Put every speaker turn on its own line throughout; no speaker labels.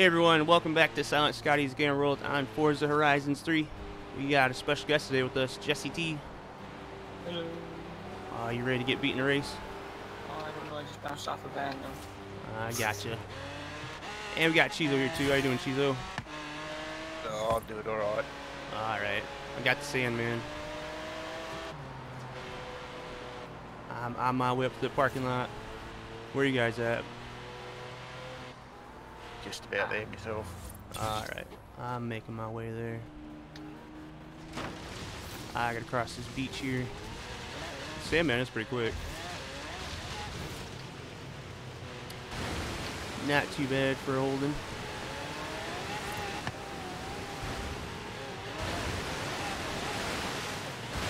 Hey everyone, welcome back to Silent Scotty's Game World on Forza Horizons 3. We got a special guest today with us, Jesse T.
Hello.
Uh, you ready to get beat in a race?
Oh, I don't know, I just bounced off a van though.
I gotcha. And we got Chizo here too. How you doing, Chizo?
Oh, I'll do it alright.
Alright. I got the Sandman. I'm on my way up to the parking lot. Where you guys at?
Just about there myself.
Alright. I'm making my way there. I gotta cross this beach here. Sandman is pretty quick. Not too bad for Holden.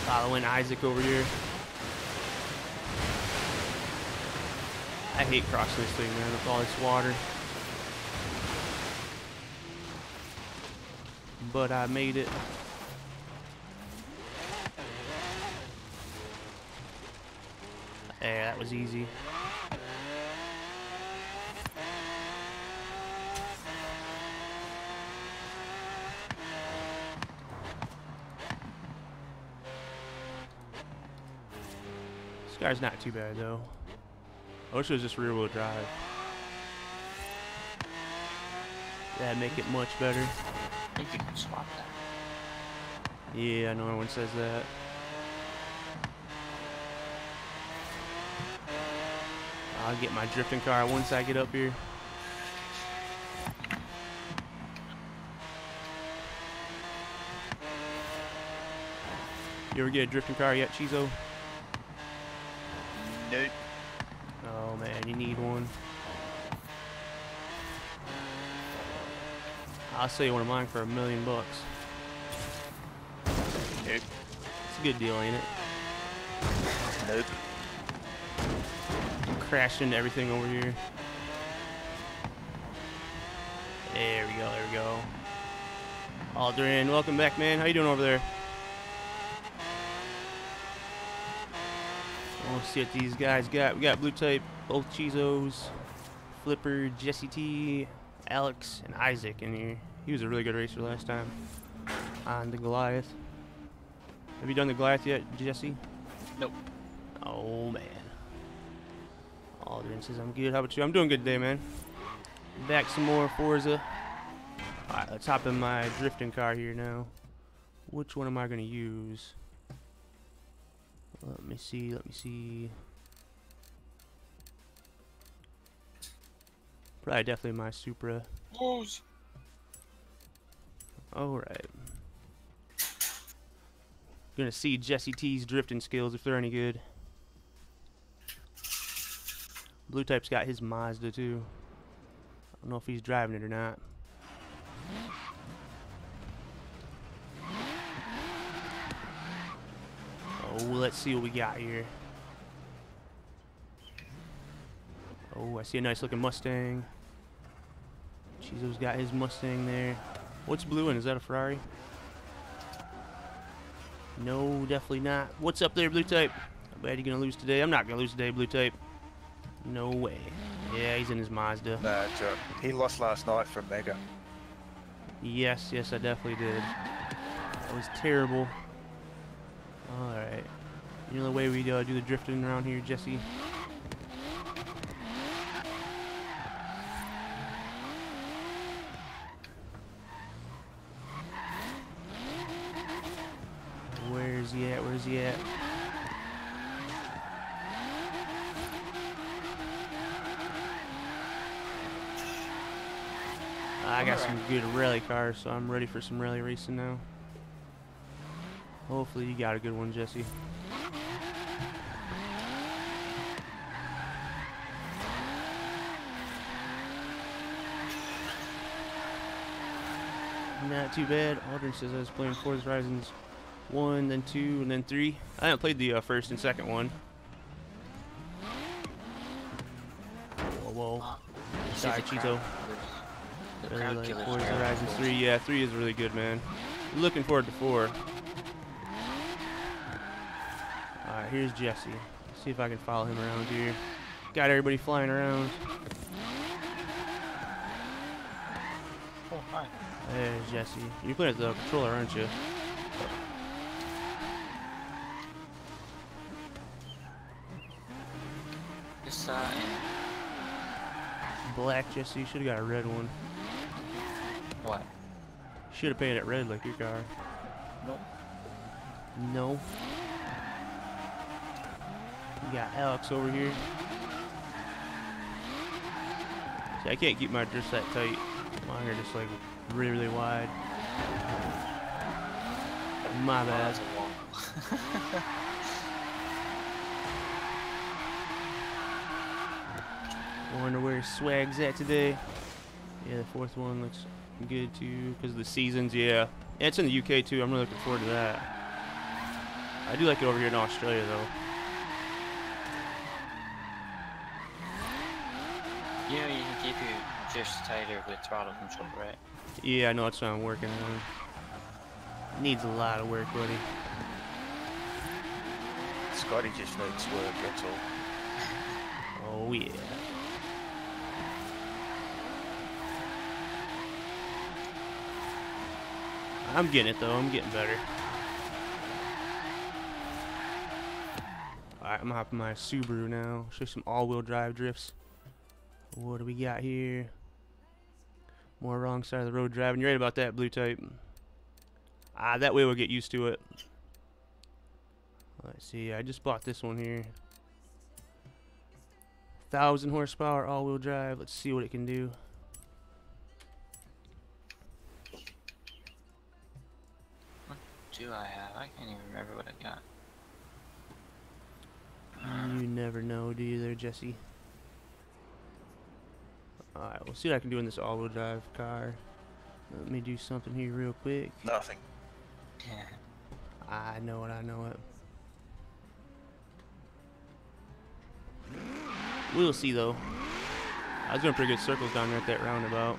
Following Isaac over here. I hate crossing this thing, man, with all this water. But I made it. Yeah, that was easy. This guy's not too bad though. I wish it was just rear wheel drive. That'd make it much better.
I think you can swap that.
Yeah, I know everyone says that. I'll get my drifting car once I get up here. You ever get a drifting car yet, Chizo?
Nope.
I'll sell you one of mine for a million bucks.
Nope.
It's a good deal, ain't it?
Nope.
crashed into everything over here. There we go, there we go. Aldrin, welcome back, man. How you doing over there? Let's see what these guys got. We got Blue Type, both Chizos, Flipper, Jesse T, Alex, and Isaac in here. He was a really good racer last time on the Goliath. Have you done the Goliath yet, Jesse?
Nope.
Oh man. Aldrin says I'm good. How about you? I'm doing good today, man. Back some more Forza. Alright, let's hop in my drifting car here now. Which one am I gonna use? Let me see, let me see. Probably definitely my Supra.
Woos!
Alright. Gonna see Jesse T's drifting skills if they're any good. Blue Type's got his Mazda too. I don't know if he's driving it or not. Oh, let's see what we got here. Oh, I see a nice looking Mustang. Chizo's got his Mustang there. What's blue and is that a Ferrari? No, definitely not. What's up there, Blue Type? How bad you're gonna lose today? I'm not gonna lose today, Blue Type. No way. Yeah, he's in his Mazda.
Nah, joke. He lost last night from Mega.
Yes, yes, I definitely did. That was terrible. Alright. You know the way we uh, do the drifting around here, Jesse? Where's he at? Where's he at? I got some good rally car, so I'm ready for some rally racing now. Hopefully you got a good one, Jesse. Not too bad. Aldrin says I was playing Forza Horizons 1, then 2, and then 3. I haven't played the uh, first and second one. Whoa, whoa. Sorry, Chizo.
The
Really
crowd
like
killers.
Forza
crowd
Horizon 3. Yeah, 3 is really good, man. Looking forward to 4. Alright, here's Jesse. See if I can follow him around here. Got everybody flying around.
Why?
There's Jesse. You're playing at the controller, aren't you?
It's uh,
Black Jesse. Should have got a red one. Should have painted it red like your car.
Nope.
No. We got Alex over here. See, I can't keep my drifts that tight. My are just like really, really wide. My bad.
that's a wall.
Wonder where Swag's at today. Yeah, the fourth one looks good too because of the seasons. Yeah, and it's in the UK too. I'm really looking forward to that. I do like it over here in Australia though.
You know you can keep your drifts tighter with throttle control, right?
Yeah, I know that's what I'm working on. Needs a lot of work, buddy.
Scotty just needs work, that's all.
Oh yeah. I'm getting it though. I'm getting better. Alright, I'm gonna hop in my Subaru now. Show some all-wheel drive drifts. What do we got here? More wrong side of the road driving. You're right about that, blue type. Ah, that way we'll get used to it. Let's see. I just bought this one here. Thousand horsepower all-wheel drive. Let's see what it can do.
Do I have? I can't even remember what I got.
You never know, do you, there, Jesse? Alright, we'll see what I can do in this all-wheel drive car. Let me do something here real quick.
Nothing.
I know it, I know it. We'll see, though. I was doing pretty good circles down there at that roundabout.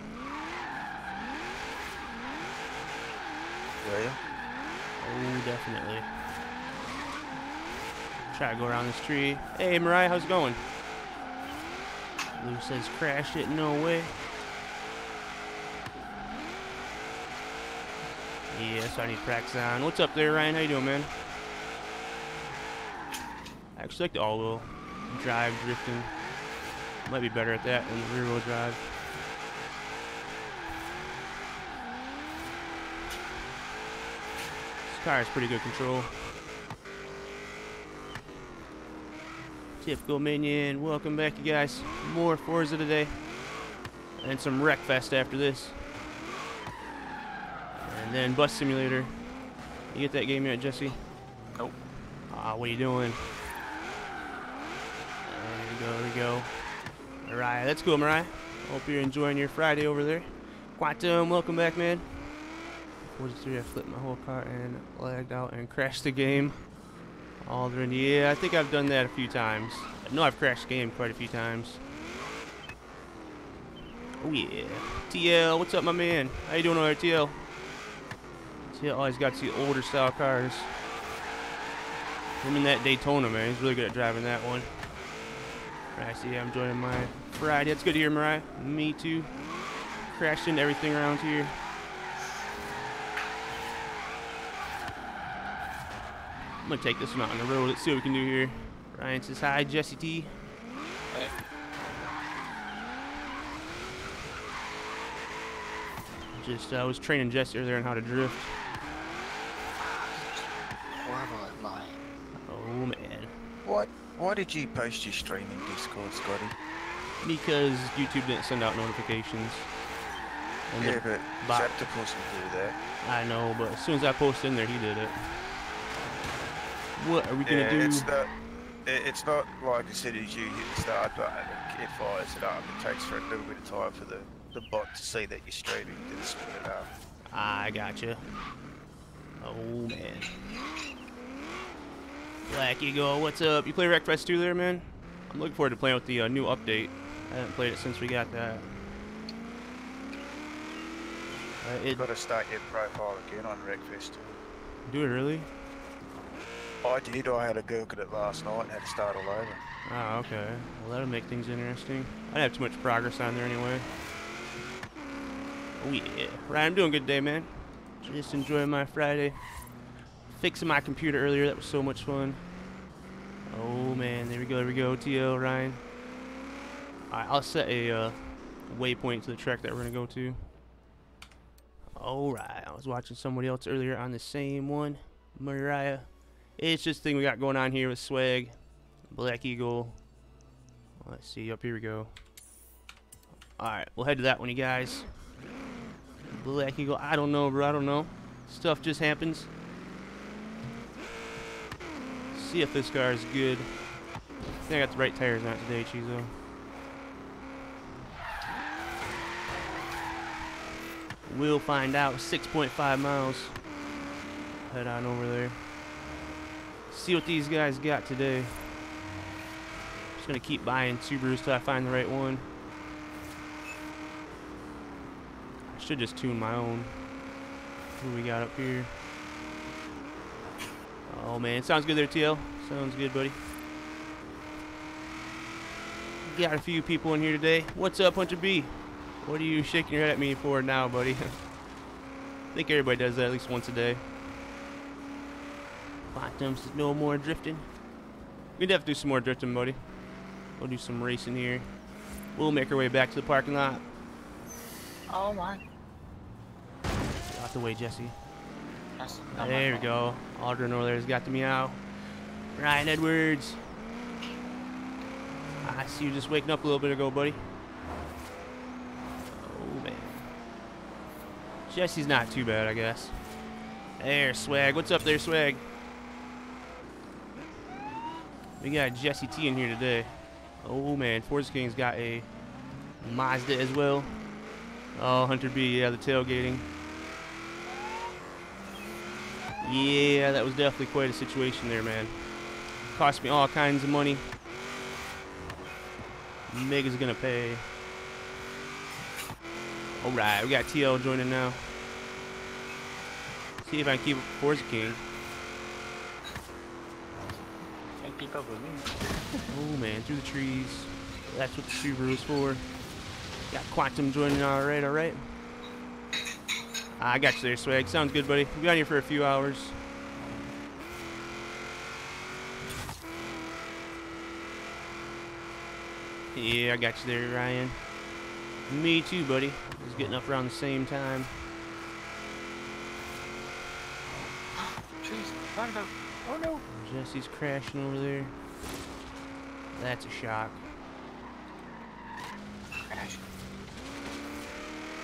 Were you?
Oh, definitely. Try to go around this tree. Hey, Mariah, how's it going? Lou says crash it, no way. Yeah, so I need practice on. What's up there, Ryan? How you doing, man? I actually like the all-wheel drive drifting. Might be better at that than the rear-wheel drive. Car has pretty good control. Typical Minion, welcome back you guys. More Forza today. And some Wreckfest after this. And then Bus Simulator. You get that game yet, Jesse?
Nope.
Ah, what are you doing? There we go, there we go. Alright, that's cool, Mariah. Hope you're enjoying your Friday over there. Quantum, welcome back, man. 43, I flipped my whole car and lagged out and crashed the game. Aldrin, yeah, I think I've done that a few times. I know I've crashed the game quite a few times. Oh yeah. TL, what's up, my man? How you doing over there, TL? TL always got the older style cars. Him in that Daytona, man. He's really good at driving that one. Right, see, I'm joining my Friday. That's good to hear, Mariah. Me too. Crashed into everything around here. I'm gonna take this one out on the road. Let's see what we can do here. Ryan says hi, Jesse T. Just I was training Jesse earlier on how to drift.
Horrible at lying.
Oh man.
What? Why did you post your stream in Discord, Scotty?
Because YouTube didn't send out notifications. And
Yeah, but Zaptopus will do that.
I know, but as soon as I posted in there, he did it. What are we gonna do?
it's not. it- It's not like as soon as you hit the start button, it fires it up. It takes for a little bit of time for the, the bot to see that you're streaming, then spin it up.
I gotcha. Oh man. Black Eagle, what's up? You play Wreckfest 2 there, man? I'm looking forward to playing with the uh, new update. I haven't played it since we got that. Uh, it,
You've got to start your profile again on Wreckfest 2.
do it really?
I did. I had a go at it last night and had to start all over.
Oh, okay. Well, that'll make things interesting. I didn't have too much progress on there anyway. Oh yeah. Right, I'm doing good day, man. Just enjoying my Friday. Fixing my computer earlier. That was so much fun. Oh man, there we go, there we go. TL Ryan. I'll set a uh, waypoint to the track that we're gonna go to. Alright, I was watching somebody else earlier on the same one. Mariah. It's just thing we got going on here with Swag. Black Eagle. Let's see, up here we go. Alright, we'll head to that one, you guys. Black Eagle, I don't know, bro, I don't know. Stuff just happens. See if this car is good. I think I got the right tires on it today, Chizo. We'll find out. 6.5 miles. Head on over there. See what these guys got today. Just gonna keep buying Subarus till I find the right one. I should just tune my own. Who we got up here? Oh man, sounds good there, TL. Sounds good, buddy. Got a few people in here today. What's up, Hunter B? What are you shaking your head at me for now, buddy? I think everybody does that at least once a day. Quantum's no more drifting. We'd have to do some more drifting, buddy. We'll do some racing here. We'll make our way back to the parking lot.
Oh my.
Out the way, Jesse.
My
There we go. Aldrin over there's got the meow. Ryan Edwards. I see you just waking up a little bit ago, buddy. Oh, man. Jesse's not too bad, I guess. There, Swag. What's up there, Swag? We got Jesse T in here today. Oh, man. Forza King's got a Mazda as well. Oh, Hunter B, yeah, the tailgating. Yeah, that was definitely quite a situation there, man. Cost me all kinds of money. Mega's gonna pay. Alright, we got TL joining now. See if I can keep Forza King.
Can't keep up with me.
Oh man, through the trees. That's what the Subaru is for. Got Quantum joining, alright, alright. I got you there, Swag. Sounds good, buddy. We've been here for a few hours. Yeah, I got you there, Ryan. Me too, buddy. Was getting up around the same time.
Trees. Roundabout. Oh no.
Jesse's crashing over there. That's a shock.
Crash.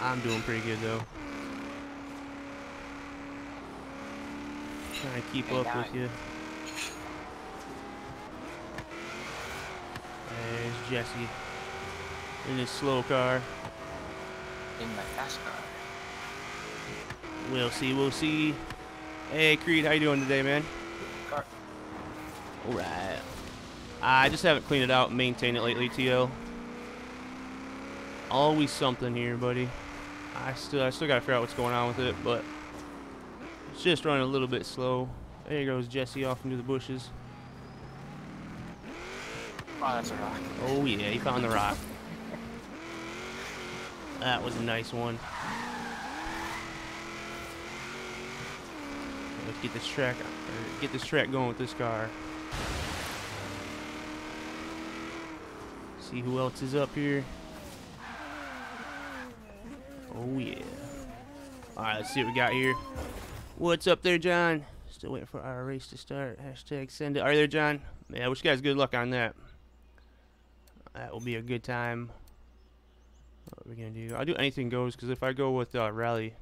I'm doing pretty good though. Trying to keep
Hey,
up with you. There's Jesse in his slow car.
In my fast car.
We'll see, we'll see. Hey Creed, how you doing today, man? Alright. I just haven't cleaned it out and maintained it lately, TL. Always something here, buddy. I still I still gotta figure out what's going on with it, but it's just running a little bit slow. There goes Jesse off into the bushes.
Oh, that's a rock.
Oh yeah, he found the rock. That was a nice one. Let's get this track get this track going with this car. See who else is up here. Oh yeah. Alright, let's see what we got here. What's up there, John? Still waiting for our race to start. Hashtag send it. Are you there, John? Yeah, I wish you guys good luck on that. That will be a good time. What are we gonna do? I'll do anything goes because if I go with uh, rally,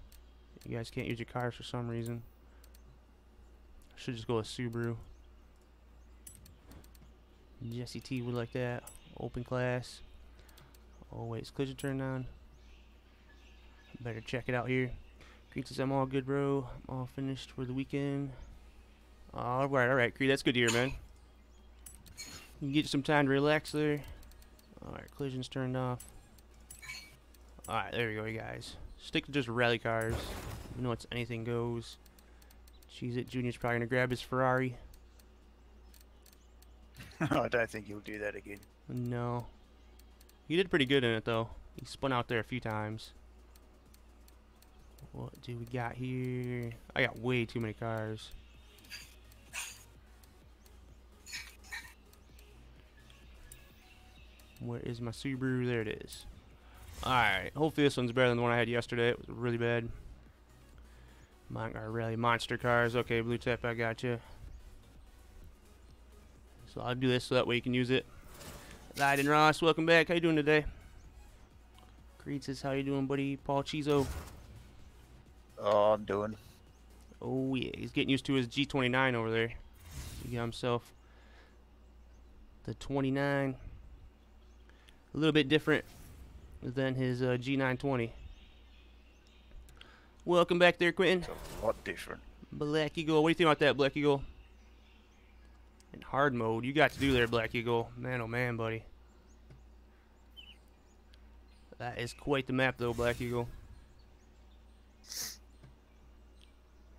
you guys can't use your cars for some reason. I should just go with Subaru. Jesse T would like that. Open class. Oh wait, is collision turned on? Better check it out here. Creed says I'm all good, bro. I'm all finished for the weekend. All right, all right, Creed. That's good to hear, man. You get some time to relax there. Alright, collision's turned off. Alright, there we go, guys. Stick to just rally cars. You know it's anything goes. Cheese It Junior's probably gonna grab his Ferrari.
I don't think you'll do that again.
No. He did pretty good in it though. He spun out there a few times. What do we got here? I got way too many cars. Where is my Subaru? There it is. Alright, hopefully this one's better than the one I had yesterday. It was really bad. Mine are monster cars. Okay, Blue Type, I got you. So I'll do this so that way you can use it. Leiden Ross, welcome back. How you doing today? Creed says, how you doing, buddy? Paul Chizo.
Oh, I'm doing.
Oh yeah, he's getting used to his G29 over there. He got himself the 29. A little bit different than his uh, G920. Welcome back there, Quentin.
It's a lot different.
Black Eagle. What do you think about that, Black Eagle? In hard mode, you got to do there, Black Eagle. Man, oh man, buddy. That is quite the map, though, Black Eagle.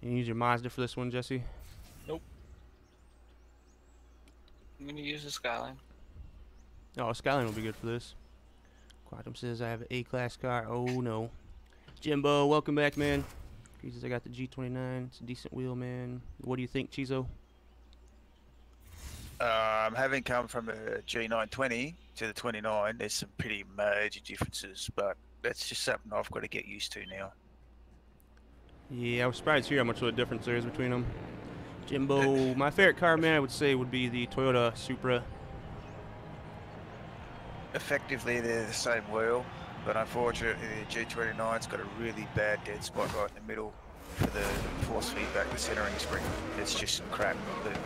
You use your Mazda for this one, Jesse? Nope.
I'm gonna use the Skyline.
Oh, Skyline will be good for this. Quantum says I have an A-class car. Oh, no. Jimbo, welcome back, man. He says I got the G29. It's a decent wheel, man. What do you think, Chizo?
Um, having come from a G920 to the 29, there's some pretty major differences, but that's just something I've got to get used to now.
Yeah, I was surprised to hear how much of a difference there is between them. Jimbo, my favorite car, man, I would say would be the Toyota Supra.
Effectively, they're the same wheel, but unfortunately, the G29's got a really bad dead spot right in the middle for the force feedback, the centering spring. It's just some crap, but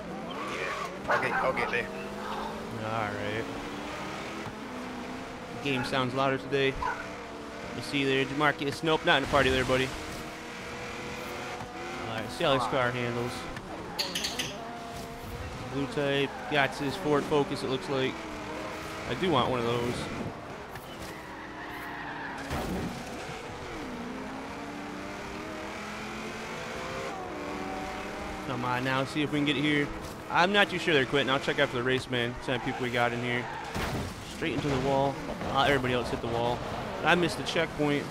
I'll get, I'll get there.
Alright. Game sounds louder today. Me see there, Demarcus. Nope, not in the party there, buddy. Alright, see how this car handles. Blue type, got his Ford Focus, it looks like. I do want one of those. Come on now, see if we can get it here. I'm not too sure they're quitting. I'll check after the race, man. See how people we got in here. Straight into the wall. Uh, everybody else hit the wall. I missed the checkpoint.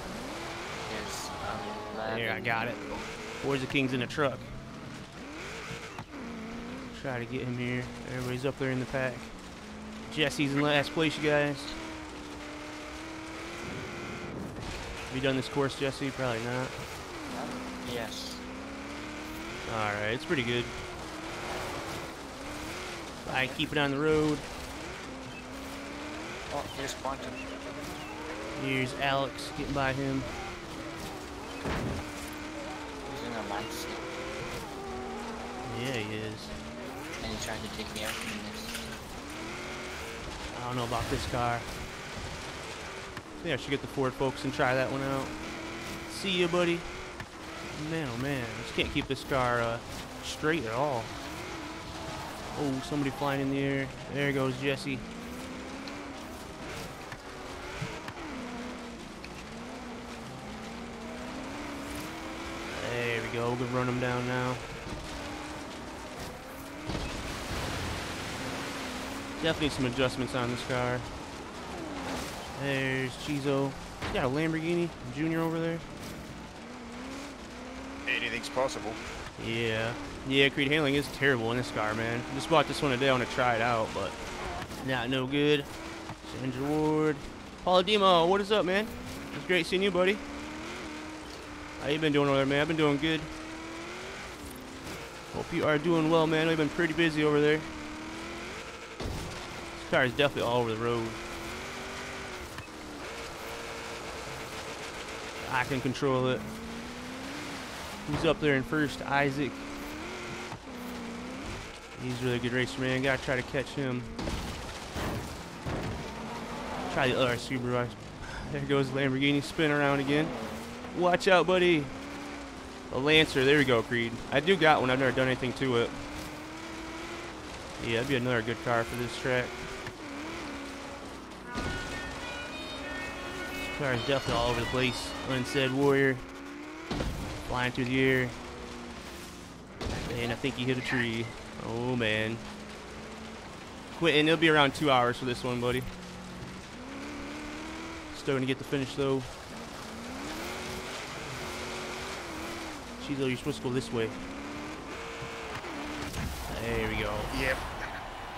There, I got it. Boys the King's in the truck. Try to get him here. Everybody's up there in the pack. Jesse's in last place, you guys. Have you done this course, Jesse? Probably not.
Yes.
Alright, it's pretty good. I keep it on the road.
Oh, here's Quantum.
Here's Alex getting by him.
He's in a Lance.
Yeah, he is.
And he tried to take me out from this.
I don't know about this car. Think I should get the Ford Focus and try that one out. See you, buddy. Man, oh man, I just can't keep this car uh, straight at all. Oh, somebody flying in the air. There goes Jesse. There we go. We're gonna run him down now. Definitely some adjustments on this car. There's Chizo. He's got a Lamborghini Junior over there.
Anything's possible.
Yeah. Yeah, Creed handling is terrible in this car, man. Just bought this one today. I want to try it out, but not no good. Sandra Ward. Paulo Demo, what is up, man? It's great seeing you, buddy. How you been doing over there, man? I've been doing good. Hope you are doing well, man. I've been pretty busy over there. This car is definitely all over the road. I can control it. Who's up there in first? Isaac. He's a really good racer, man. Gotta try to catch him. Try the other Subaru. There goes Lamborghini. Spin around again. Watch out, buddy. The Lancer. There we go, Creed. I do got one. I've never done anything to it. Yeah, that'd be another good car for this track. This car is definitely all over the place. Unsaid Warrior. Flying through the air. And I think he hit a tree. Oh, man. Quitting. It'll be around two hours for this one, buddy. Still gonna get the finish, though. Chizo, you're supposed to go this way. There we go.
Yep.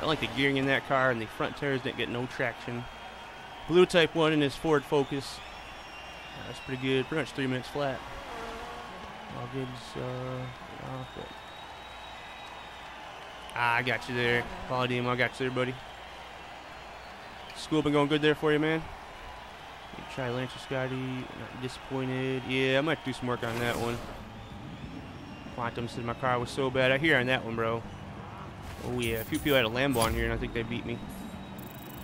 I like the gearing in that car, and the front tires didn't get no traction. Blue Type 1 in his Ford Focus. That's pretty good. Pretty much three minutes flat. All good. Uh, off it. Ah, Ah, I got you there. Paul Diem, I got you there, buddy. School been going good there for you, man? Try Lancer Scotty. Not disappointed. Yeah, I might do some work on that one. Quantum said my car was so bad. I hear on that one, bro. Oh yeah, a few people had a Lambo on here, and I think they beat me.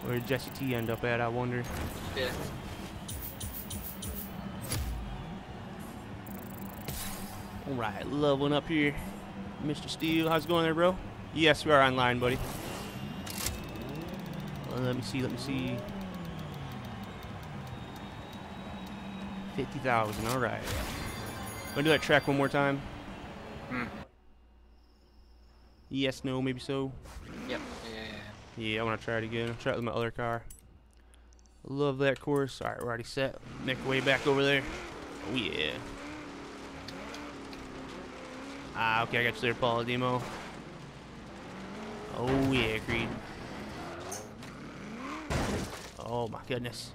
Where did Jesse T end up at? I wonder.
Yeah.
All right, love one up here, Mr. Steele. How's it going there, bro? Yes, we are online, buddy. Uh, let me see. Let me see. Fifty thousand. All right. Want to do that track one more time?
Hmm.
Yes, no, maybe so.
Yep. Yeah. yeah,
Yeah, I want to try it again. I'll try it with my other car. Love that course. All right, we're already set. Make our way back over there. Oh, yeah. Ah, okay, I got you there, Paul Demo. Oh, yeah, Creed. Oh, my goodness.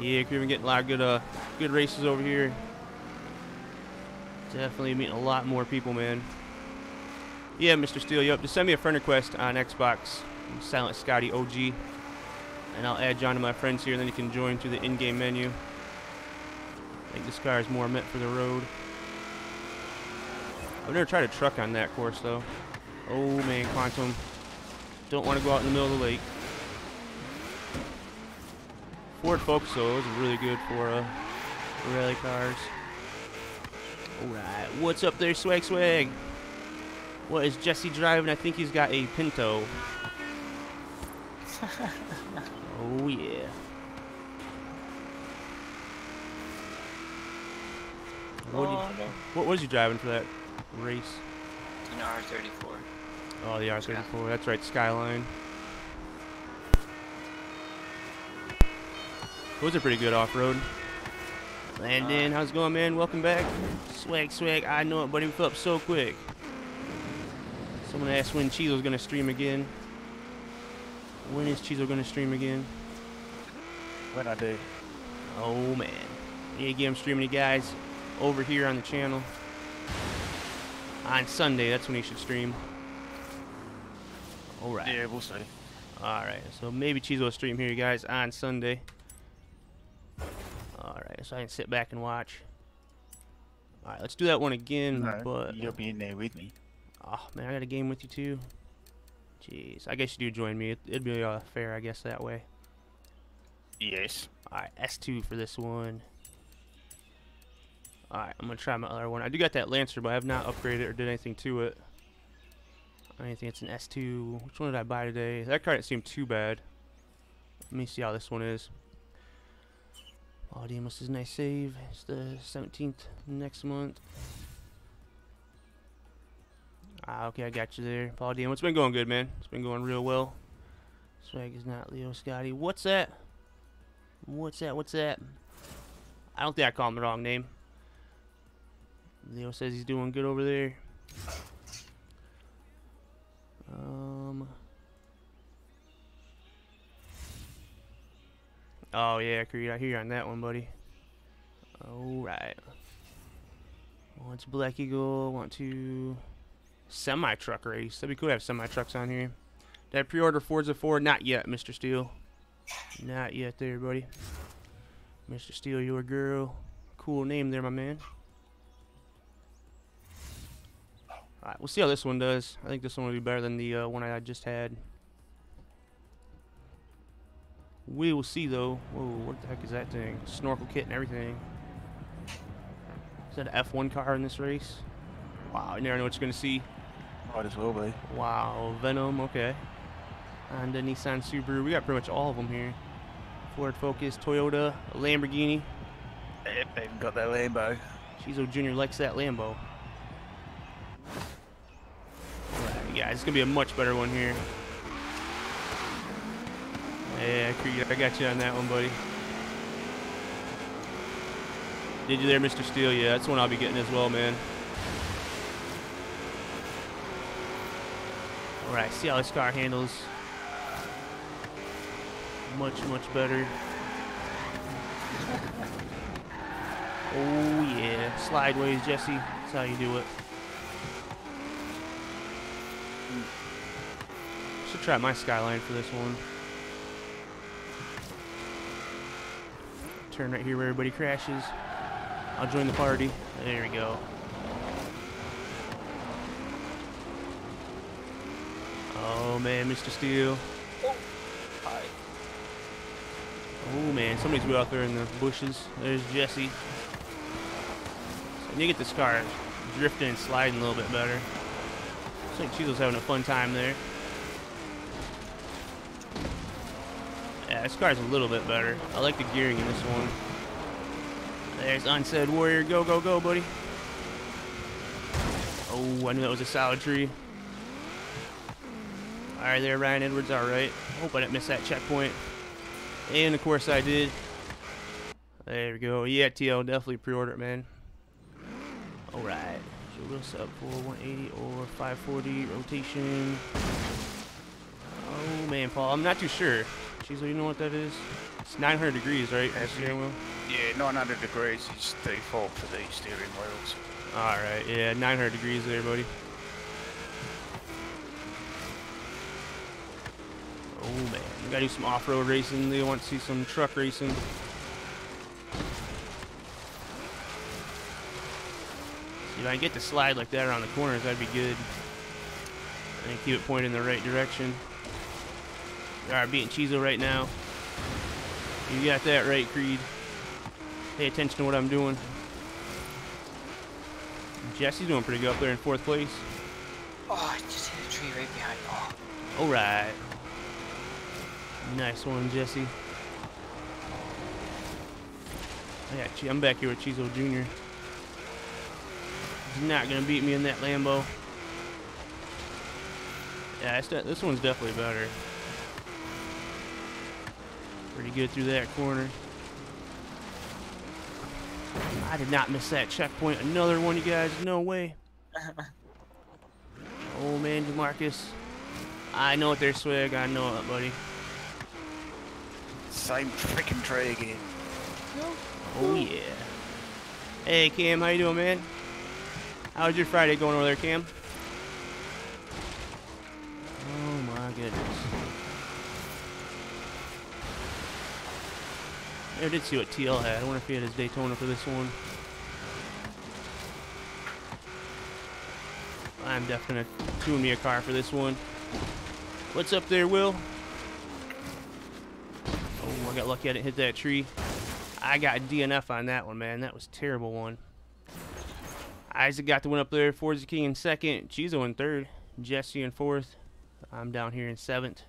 Yeah, been getting a lot of good, uh, good races over here. Definitely meeting a lot more people, man. Yeah, Mr. Steele, yep. Just send me a friend request on Xbox, Silent Scotty OG, and I'll add John to my friends here, and then you can join through the in-game menu. I think this car is more meant for the road. I've never tried a truck on that course, though. Oh, man, Quantum. Don't want to go out in the middle of the lake. Ford Focus, though, is really good for uh, rally cars. Alright, what's up there, Swag Swag? What is Jesse driving? I think he's got a Pinto. oh yeah. What,
Oh, no.
what was you driving for that race?
An R34.
Oh, the R34. That's right, Skyline. It was a pretty good off-road. Landon, uh, how's it going, man? Welcome back. Swag, swag. I know it, buddy. We fill up so quick. Someone asked when Chizo's gonna stream again. When is Chizo gonna stream again?
When I do.
Oh man. Yeah, get him streaming, you guys, over here on the channel. On Sunday, that's when he should stream. Alright.
Yeah, we'll see.
Alright, so maybe Cheese will stream here, you guys, on Sunday. Alright, so I can sit back and watch. Alright, let's do that one again,
No,
but...
you'll be in there with me.
Oh, man, I got a game with you too. Jeez, I guess you do join me. It, it'd be uh, fair, I guess, that way.
Yes.
Alright, S2 for this one. Alright, I'm gonna try my other one. I do got that Lancer, but I have not upgraded or did anything to it. I think it's an S2. Which one did I buy today? That car didn't seem too bad. Let me see how this one is. Oh, Demos is a nice save. It's the 17th next month. Ah, okay, I got you there. Paul Diem. It's been going good, man. It's been going real well. Swag is not Leo Scotty. What's that? What's that? What's that? I don't think I called him the wrong name. Leo says he's doing good over there. Um. Oh yeah, Creed, I hear you on that one, buddy. Alright. To Black Eagle, want to semi truck race. That'd be cool to have semi trucks on here. Did I pre-order Forza 4? Not yet, Mr. Steele. Not yet there, buddy. Mr. Steele, your girl. Cool name there, my man. Alright, we'll see how this one does. I think this one will be better than the uh, one I just had. We will see, though. Whoa, what the heck is that thing? Snorkel kit and everything. Is that an F1 car in this race? Wow, I never know what you're going to see.
Might as well be.
Wow, Venom, okay. And the Nissan Subaru. We got pretty much all of them here. Ford Focus, Toyota, Lamborghini.
Yep, they even got that Lambo.
Chizo Jr. likes that Lambo. yeah, it's gonna be a much better one here. Yeah, I got you on that one, buddy. Did you there, Mr. Steel? Yeah, that's one I'll be getting as well, man. All right, see how this car handles. Much, much better. Oh, yeah. Slideways, Jesse. That's how you do it. Try my skyline for this one. Turn right here where everybody crashes. I'll join the party. There we go. Oh man, Mr. Steel.
Hi.
Oh man, somebody's way out there in the bushes. There's Jesse. So you get this car drifting and sliding a little bit better. Looks like Chizo's having a fun time there. Yeah, this car's a little bit better. I like the gearing in this one. There's Unsaid Warrior. Go, go, go, buddy. Oh, I knew that was a solid tree. Alright there, Ryan Edwards. Alright. Hope I didn't miss that checkpoint. And of course I did. There we go. Yeah, TL, definitely pre-order it, man. Alright. So we'll sub for 180 or 540 rotation. Oh man, Paul, I'm not too sure. Jeez, you know what that is? It's 900 degrees, right?
That's
steering wheel.
Yeah, 900 degrees is default for the steering wheels.
Alright, yeah, 900 degrees there, buddy. Oh man, we gotta do some off-road racing. They want to see some truck racing. See if I can get the slide like that around the corners, that'd be good. And keep it pointing in the right direction. Are beating Chizo right now. You got that right, Creed. Pay attention to what I'm doing. Jesse's doing pretty good up there in fourth place.
Oh, I just hit a tree right behind. Oh,
Alright. Nice one, Jesse. I got I'm back here with Chizo Jr. He's not gonna beat me in that Lambo. Yeah, de- this one's definitely better. Pretty good through that corner. I did not miss that checkpoint. Another one, you guys. No way. Oh man, Demarcus. I know what their swag. I know it, buddy.
Same freaking tree again.
Oh yeah. Hey Cam, how you doing, man? How's your Friday going over there, Cam? Oh my goodness. I did see what TL had. I wonder if he had his Daytona for this one. I'm definitely doing me a car for this one. What's up there, Will? Oh, I got lucky I didn't hit that tree. I got DNF on that one, man. That was a terrible one. Isaac got the win up there. Forza King in second. Chizo in third. Jesse in fourth. I'm down here in seventh.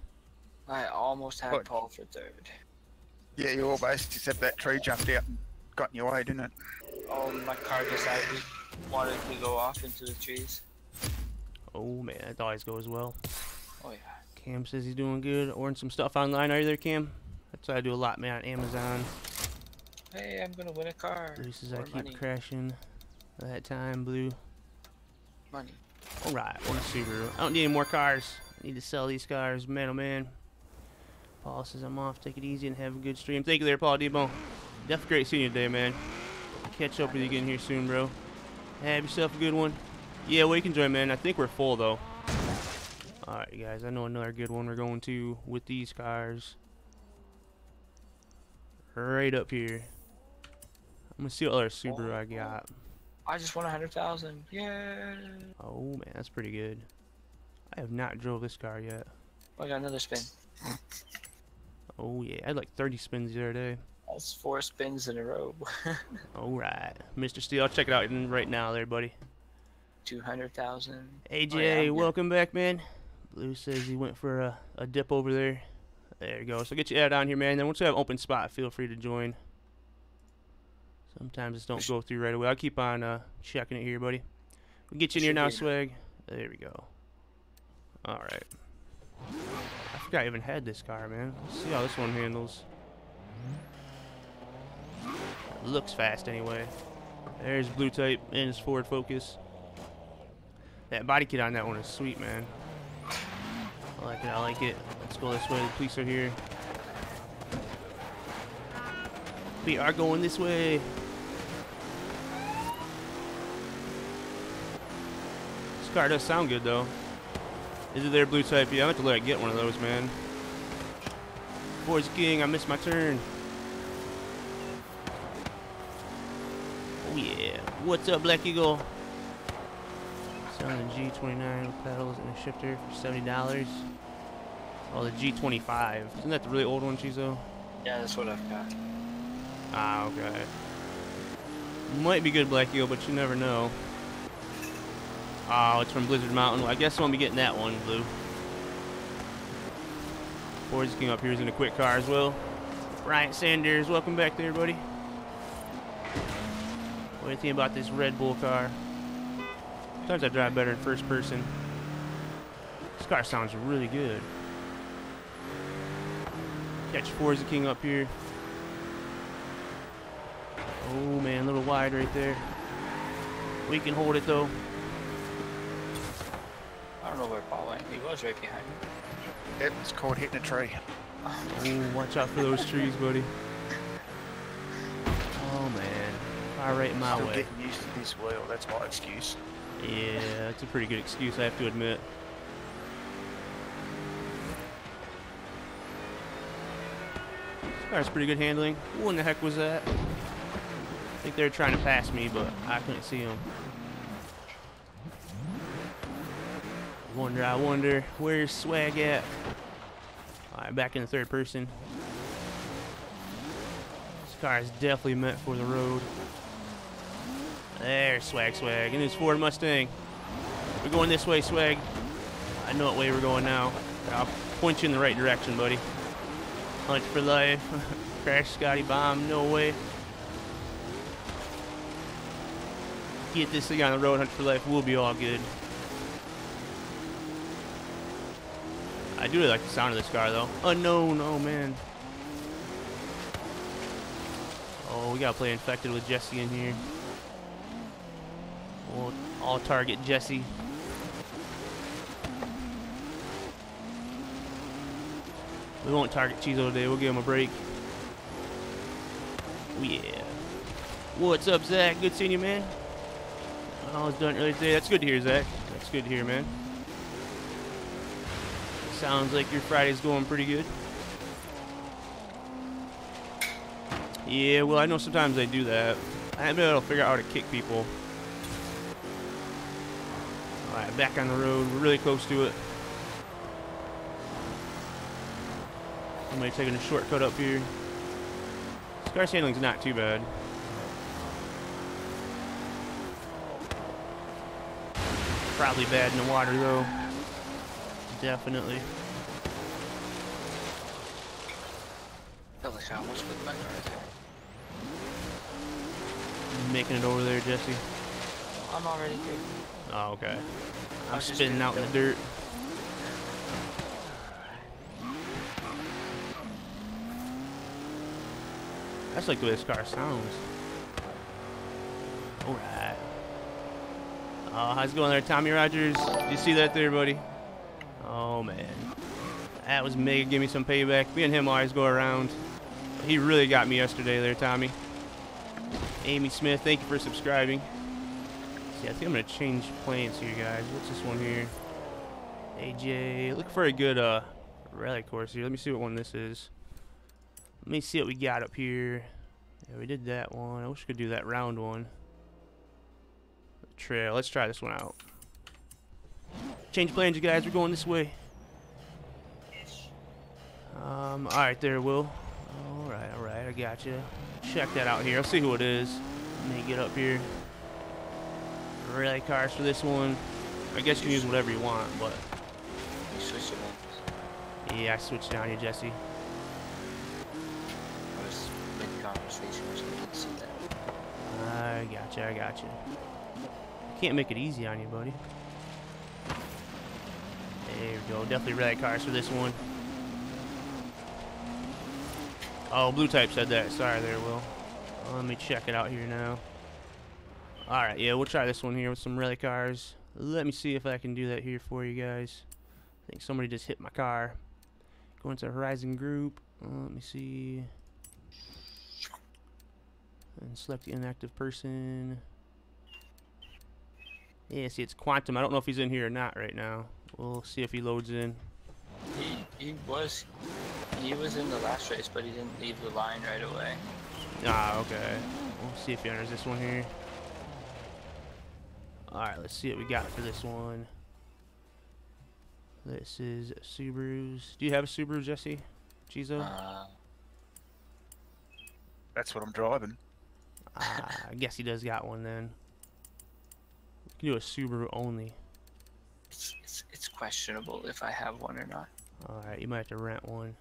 I almost had
What?
Paul for third.
Yeah, you all basically except that tree jumped out and got in your way, didn't it?
Oh, my car decided wanted to go off into the trees.
Oh man, that always goes well.
Oh yeah.
Cam says he's doing good. Ordering some stuff online. Are you there, Cam? That's what I do a lot, man, on Amazon.
Hey, I'm gonna win a car.
Blue says I keep
money.
crashing. That time, Blue.
Money.
Alright, one Subaru. I don't need any more cars. I need to sell these cars. Man, oh man. Paul says I'm off. Take it easy and have a good stream. Thank you there, Paul Debo. Definitely great seeing you today, man. Catch up with you again here soon, bro. Have yourself a good one. Yeah, we can join, man. I think we're full, though. Alright, guys. I know another good one we're going to with these cars. Right up here. I'm gonna see what other Subaru I oh. got.
I just won hundred thousand. Yeah.
Oh, man. That's pretty good. I have not drove this car yet.
I got another spin.
Oh yeah, I had like 30 spins the other day.
That's four spins in a row.
All right, Mr. Steel, check it out right now, there, buddy.
Two hundred thousand.
AJ,
Oh, yeah,
welcome back, man. Blue says he went for a, a dip over there. There you go. So get your add on here, man. Then once you have an open spot, feel free to join. Sometimes just don't go through right away. I'll keep on uh, checking it here, buddy. We get you in here now, swag. There we go. All right. I forgot I even had this car, man. Let's see how this one handles. Looks fast anyway. There's Blue Type and his Ford Focus. That body kit on that one is sweet, man. I like it, I like it. Let's go this way. The police are here. We are going this way. This car does sound good though. Is it there, blue type? Yeah, I'm have to let it get one of those, man. Forza King, I missed my turn. Oh yeah. What's up, Black Eagle? Selling the G29 with pedals and a shifter for $70. Oh, the G25. Isn't that the really old one, Chizo?
Yeah, that's what I've got.
Ah, okay. Might be good, Black Eagle, but you never know. Oh, it's from Blizzard Mountain. I guess I won't be getting that one, Blue. Forza King up here is in a quick car as well. Bryant Sanders, welcome back there, buddy. What do you think about this Red Bull car? Sometimes I drive better in first person. This car sounds really good. Catch Forza King up here. Oh man, a little wide right there. We can hold it though.
Was right behind me.
Yep, it's called hitting a tree.
Oh, watch out for those trees, buddy. Oh man, fire right in my
Still
way.
getting used to this wheel, that's my excuse.
Yeah, that's a pretty good excuse, I have to admit. This car's pretty good handling. Who in the heck was that? I think they were trying to pass me, but I couldn't see them. Wonder, I wonder, where's Swag at? Alright, back in the third person. This car is definitely meant for the road. There's Swag Swag in his Ford Mustang. We're going this way, Swag. I know what way we're going now. I'll point you in the right direction, buddy. Hunt for life. Crash Scotty Bomb, no way. Get this thing on the road, Hunt for life, we'll be all good. I do really like the sound of this car, though. Unknown, oh man. Oh, we gotta play Infected with Jesse in here. We'll all target Jesse. We won't target Chizo today. We'll give him a break. Oh, yeah. What's up, Zach? Good seeing you, man. Oh, I was done earlier today. That's good to hear, Zach. That's good to hear, man. Sounds like your Friday's going pretty good. Yeah, well, I know sometimes they do that. I haven't been able to figure out how to kick people. Alright, back on the road. We're really close to it. Somebody taking a shortcut up here. This car's handling's not too bad. Probably bad in the water though. Definitely.
Holy cow, what's with my car there?
Making it over there, Jesse.
I'm already good.
Oh, okay.
I
I'm
was
spinning out in the
go.
dirt. That's like the way this car sounds. Alright. Oh, uh, how's it going there, Tommy Rogers? You see that there, buddy? Oh, man. That was mega. Give me some payback. Me and him always go around. He really got me yesterday there, Tommy. Amy Smith, thank you for subscribing. See, I think I'm gonna change planes here, guys. What's this one here? AJ, look for a good uh rally course here. Let me see what one this is. Let me see what we got up here. Yeah, we did that one. I wish we could do that round one. Trail. Let's try this one out. Change plans, you guys. We're going this way. Um. All right, there, Will. All right, all right. I got you. Check that out here. I'll see who it is. Let me get up here. Rally cars for this one. I guess you can use whatever you want, but
You
yeah, I switched down here, Jesse.
I was so I see that.
I I gotcha. Can't make it easy on you, buddy. There we go. Definitely rally cars for this one. Oh, blue type said that. Sorry there, Will. Let me check it out here now. Alright, yeah, we'll try this one here with some rally cars. Let me see if I can do that here for you guys. I think somebody just hit my car. Going to Horizon Group. Uh, let me see. And select the inactive person. Yeah, see, it's Quantum. I don't know if he's in here or not right now. We'll see if he loads in.
He, he was he was in the last race, but he didn't leave the line right away.
Ah, okay. We'll see if he enters this one here. Alright, let's see what we got for this one. This is Subaru's. Do you have a Subaru, Jesse? Chizo?
Uh,
That's what I'm driving.
Ah, I guess he does got one then. We can do a Subaru only.
It's, it's it's questionable if I have one or not.
Alright, you might have to rent one.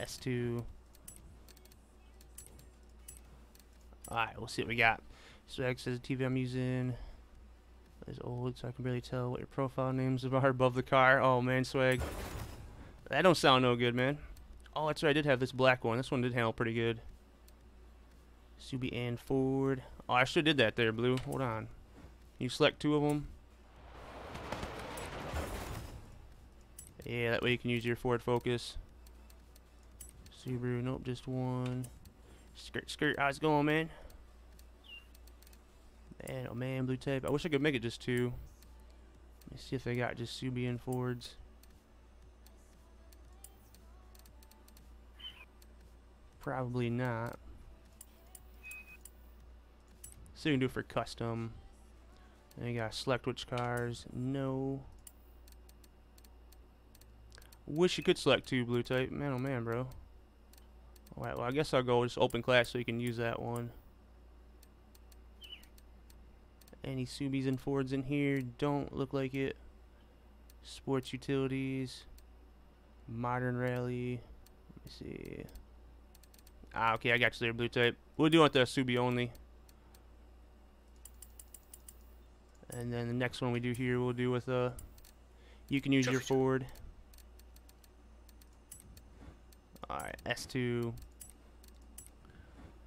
S2. Alright, we'll see what we got. Swag says the TV I'm using is old, so I can barely tell what your profile names are above the car. Oh man, Swag. That don't sound no good, man. Oh, that's right, I did have this black one. This one did handle pretty good. Subi and Ford. Oh, I should did that there, Blue. Hold on. You select two of them. Yeah, that way you can use your Ford Focus. Subaru, nope, just one. Skirt, skirt, how's it going, man? Man, oh man, blue type. I wish I could make it just two. Let me see if they got just Subi and Fords. Probably not. See So you can do for custom. And you gotta select which cars. No. Wish you could select two blue type. Man, oh man, bro. Alright, well, I guess I'll go just open class so you can use that one. Any Subis and Fords in here? Don't look like it. Sports utilities. Modern rally. Let me see. Ah, okay, I got you there, blue type. We'll do it the Subi only. And then the next one we do here, we'll do with uh, you can use your
Trophy.
Ford. Alright, S2.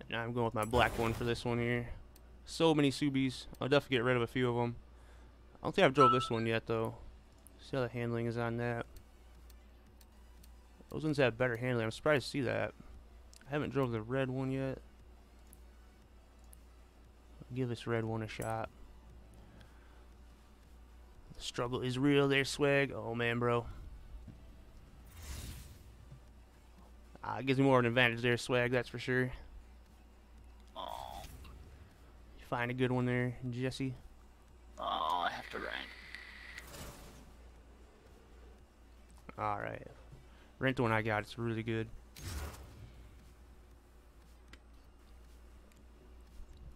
Now I'm going with my black one for this one here. So many Subis. I'll definitely get rid of a few of them. I don't think I've drove this one yet though. See how the handling is on that. Those ones have better handling. I'm surprised to see that. I haven't drove the red one yet. Give this red one a shot. The struggle is real there, swag. Oh man, bro. Uh, it gives me more of an advantage there, swag, that's for sure.
Oh,
You find a good one there, Jesse.
oh, I have to rank.
Alright. Rent one I got, it's really good.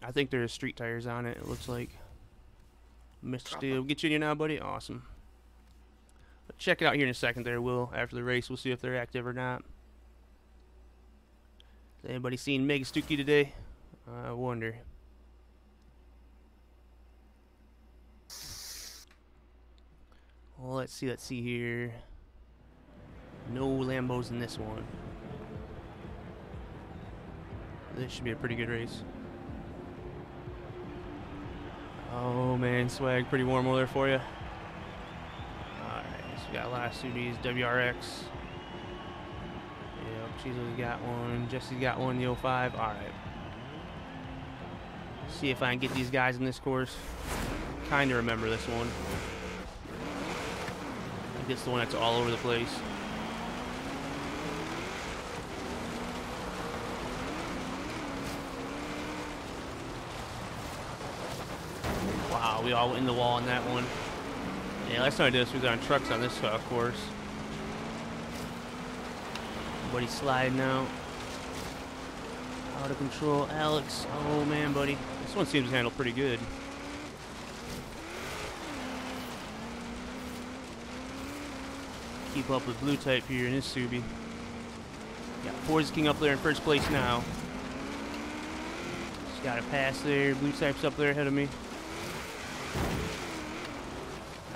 I think there's street tires on it, it looks like. Mr. Steel, get you in here now, buddy? Awesome. Check it out here in a second there, Will. After the race, we'll see if they're active or not. Anybody seen Meg Stuckey today? I wonder. Well, let's see, let's see here. No Lambos in this one. This should be a pretty good race. Oh man, swag, pretty warm over there for you. Alright, so we got last lot of Subis, WRX. Chizo's got one, Jesse's got one, the 05. Alright. See if I can get these guys in this course. Kinda remember this one. I think it's the one that's all over the place. Wow, we all went in the wall on that one. Yeah, last time I did this, we was on trucks on this uh, course. Buddy sliding out. Out of control, Alex. Oh man, buddy. This one seems to handle pretty good. Keep up with blue type here in this Subi. Got Forza King up there in first place now. Just got a pass there. Blue type's up there ahead of me.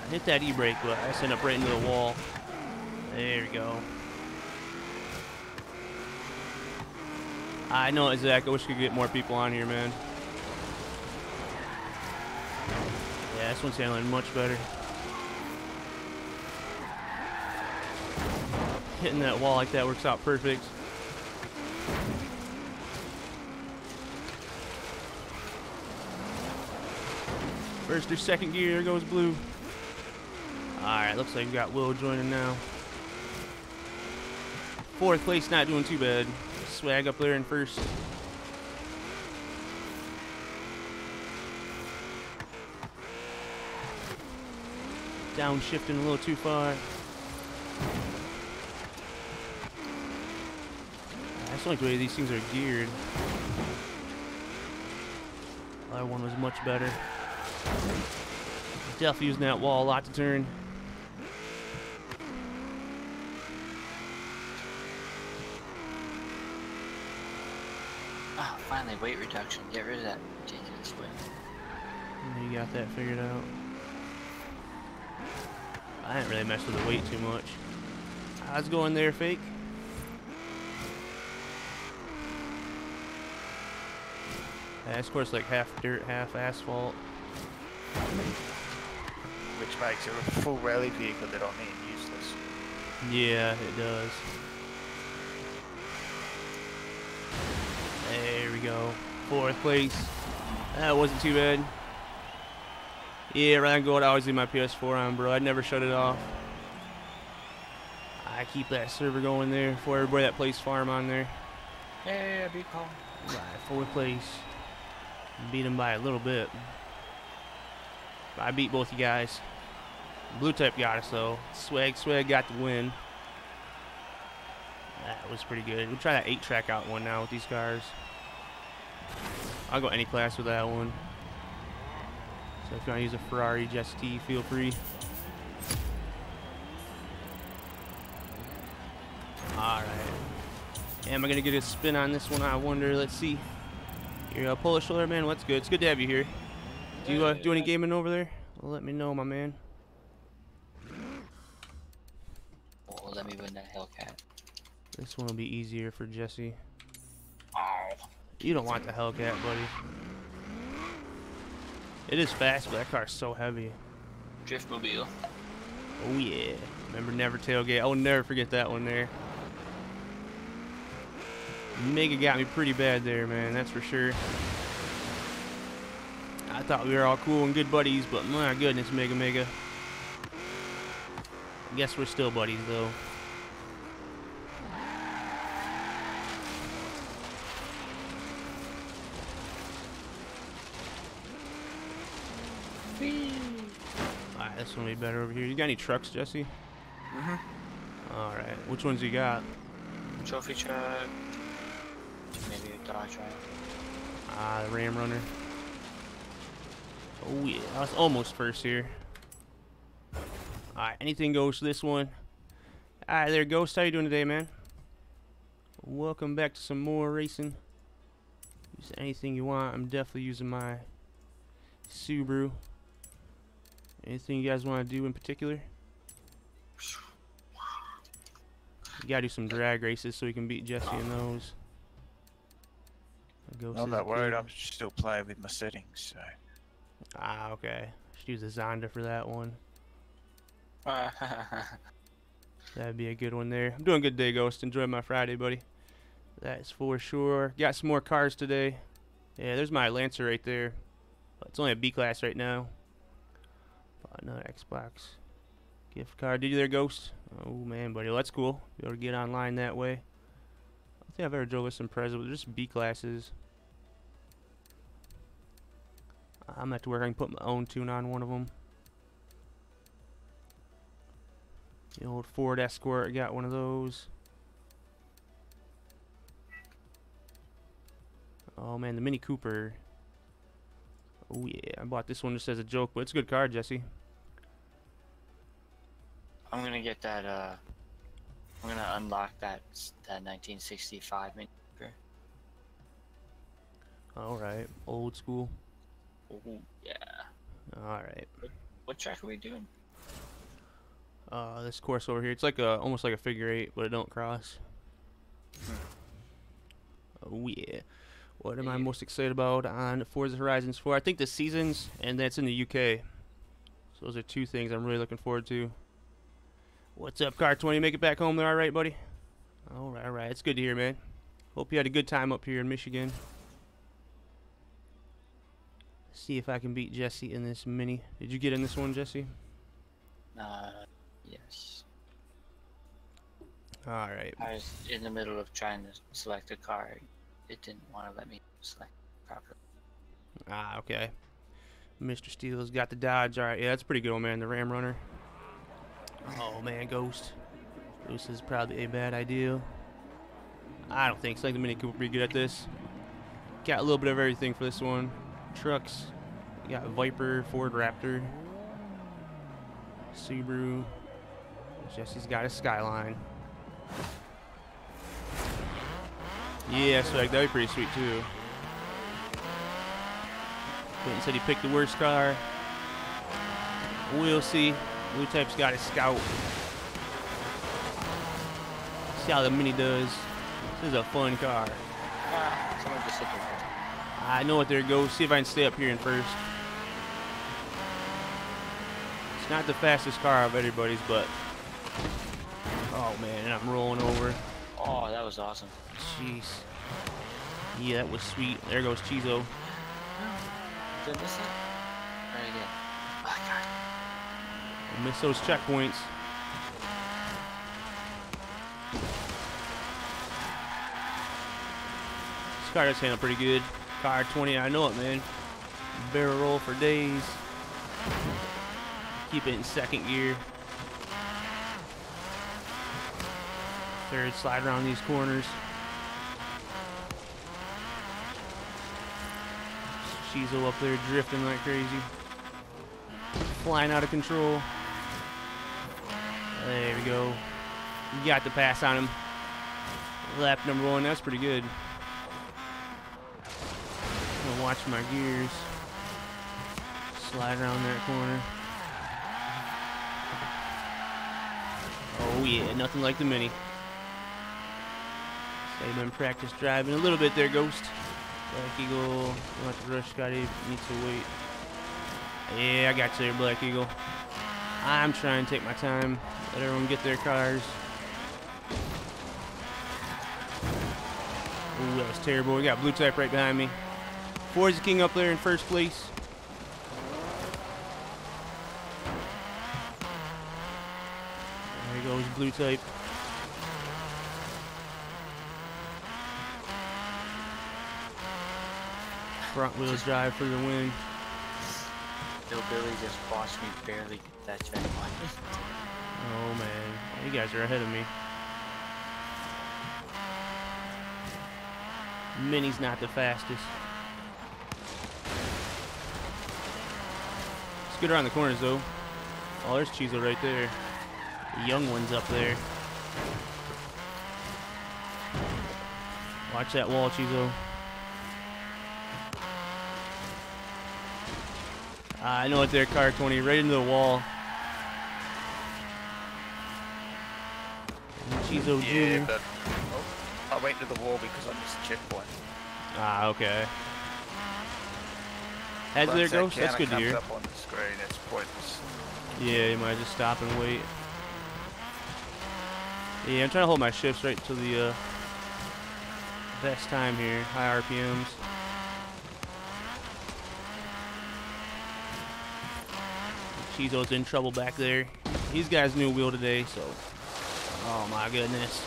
I hit that e-brake, but I sent up right into the wall. There we go. I know, Zach. I wish we could get more people on here, man. Yeah, this one's handling much better. Hitting that wall like that works out perfect. First or second gear, there goes blue. Alright, looks like we got Will joining now. Fourth place, not doing too bad. Swag up there in first. Downshifting a little too far. That's the way these things are geared. Other one was much better. Definitely using that wall a lot to turn.
Ah, finally, weight reduction. Get rid of that ridiculous weight.
You got that figured out. I didn't really mess with the weight too much. How's it going there, fake? Yeah, this course like half dirt, half asphalt.
Which makes it a full rally vehicle that I mean useless.
Yeah, it does. There we go. Fourth place. That wasn't too bad. Yeah, Ryan Gold, I always leave my PS4 on, bro. I'd never shut it off. I keep that server going there for everybody that plays farm on there.
Hey, I beat Paul.
Right, fourth place. Beat him by a little bit. I beat both you guys. Blue type got us though. Swag Swag got the win. That was pretty good. We'll try that eight track out one now with these cars. I'll go any class with that one. So if you want to use a Ferrari Just feel free. Alright. Am I going to get a spin on this one? I wonder. Let's see. You're a Polish shoulder man. What's good? It's good to have you here. Do you uh, do any gaming over there? Well, let me know, my man.
Oh, let me win that Hellcat.
This one will be easier for Jesse.
Oh.
You don't want the Hellcat, buddy. It is fast, but that car's so heavy.
Driftmobile.
Oh yeah. Remember never tailgate. I will never forget that one there. Mega got me pretty bad there, man. That's for sure. I thought we were all cool and good buddies, but my goodness, Mega Mega. I guess we're still buddies, though. Alright, this one will be better over here. You got any trucks, Jesse?
Mm-hmm.
Alright, which ones you got?
Trophy truck. Maybe a Dodge Ram.
Ah, the Ram Runner. Oh yeah, I was almost first here. Alright, anything goes to this one. Alright, there, Ghost. How you doing today, man? Welcome back to some more racing. Use anything you want. I'm definitely using my Subaru. Anything you guys want to do in particular? You gotta do some drag races so we can beat Jesse in those.
I'm not worried. I'm still playing with my settings. So
Ah, okay. Should use a Zonda for that one. That'd be a good one there. I'm doing good day, Ghost. Enjoy my Friday, buddy. That's for sure. Got some more cars today. Yeah, there's my Lancer right there. It's only a B class right now. Another Xbox gift card. Did you there, Ghost? Oh man, buddy, well, that's cool. Be able to get online that way. I don't think I've ever drove Impreza, but they're just B classes. I'm gonna have to work. I can put my own tune on one of them. The old Ford Escort, I got one of those. Oh man, the Mini Cooper. Oh yeah, I bought this one just as a joke, but it's a good car, Jesse.
I'm gonna get that, uh... I'm gonna unlock that, that 1965 Mini Cooper.
Alright, old school.
Ooh, yeah.
Alright.
What track are we doing?
Uh, this course over here, it's like a, almost like a figure eight, but it don't cross. Oh yeah. What am I most excited about on Forza Horizons 4? I think the seasons, and that's in the UK. So those are two things I'm really looking forward to. What's up, Car 20? Make it back home there, all right, buddy? All right, all right. It's good to hear, man. Hope you had a good time up here in Michigan. See if I can beat Jesse in this mini. Did you get in this one, Jesse?
Uh, yes.
All right.
I was in the middle of trying to select a car. It didn't want to let me select properly.
Ah, okay. Mr. Steele's got the Dodge. All right, yeah, that's pretty good one, man. The Ram Runner. Oh man, Ghost. Ghost is probably a bad idea. I don't think so. The Mini Cooper be good at this. Got a little bit of everything for this one. Trucks. Got Viper, Ford Raptor, Subaru. Jesse's got a Skyline. Yeah, so that'd be pretty sweet too. Clinton said he picked the worst car. We'll see. Blue Type's got a Scout. See how the Mini does. This is a fun car.
Ah, someone just hit the wall.
I know what there goes. See if I can stay up here in first. It's not the fastest car of everybody's, but... Oh, man, and I'm rolling over.
Oh, that was awesome.
Jeez. Yeah, that was sweet. There goes Chizo.
Did I miss that? Try again. Oh, God.
Miss those checkpoints. This car does handle pretty good. Car 20, I know it, man. Barrel roll for days. Keep it in second gear. Third, slide around these corners. Chizo up there drifting like crazy flying out of control. There we go. Got the pass on him. Lap number one, that's pretty good. Gonna watch my gears. Slide around that corner. Oh yeah, nothing like the Mini. They've been practice driving a little bit there, Ghost. Black Eagle, to rush, Scotty, needs to wait. Yeah, I got you there, Black Eagle. I'm trying to take my time, let everyone get their cars. Ooh, that was terrible. We got blue type right behind me. Forza King up there in first place. There goes blue type. Front wheel drive for the win.
Billy just watched me barely get that checkpoint.
Oh man, you guys are ahead of me. Mini's not the fastest. Get around the corners though. Oh, there's Chizo right there. The young one's up there. Watch that wall, Chizo. Uh, I know what there, car 20, right into the wall. Chizo
Yeah,
Jr.
oh, I went to the wall because I missed the checkpoint.
Ah, okay.
Once
there goes, that's good to hear.
up on the screen, it's pointless.
Yeah, you might just stop and wait. Yeah, I'm trying to hold my shifts right to the uh, best time here. High RPMs. Chizo's in trouble back there. He's got his new wheel today, so. Oh my goodness.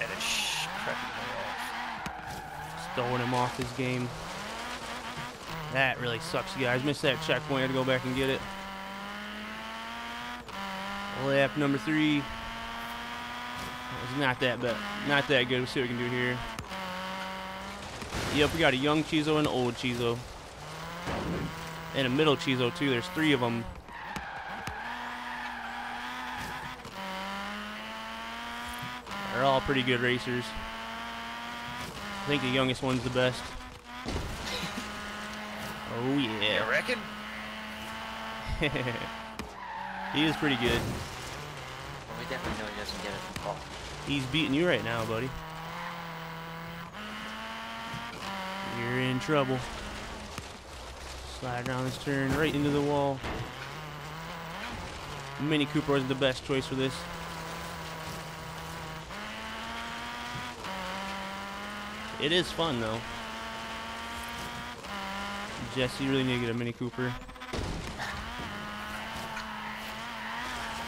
And it's off.
throwing him off his game. That really sucks, you guys. Missed that checkpoint. Had to go back and get it. Lap number three. It's not that bad. Not that good. We'll see what we can do here. Yep, we got a young Chizo and an old Chizo. And a middle Chizo, too. There's three of them. They're all pretty good racers. I think the youngest one's the best. Oh
You
yeah.
reckon?
he is pretty good.
Well, we definitely know he doesn't get it from Paul.
He's beating you right now, buddy. You're in trouble. Slide around this turn right into the wall. Mini Cooper was the best choice for this. It is fun though. Jesse, really need to get a Mini Cooper.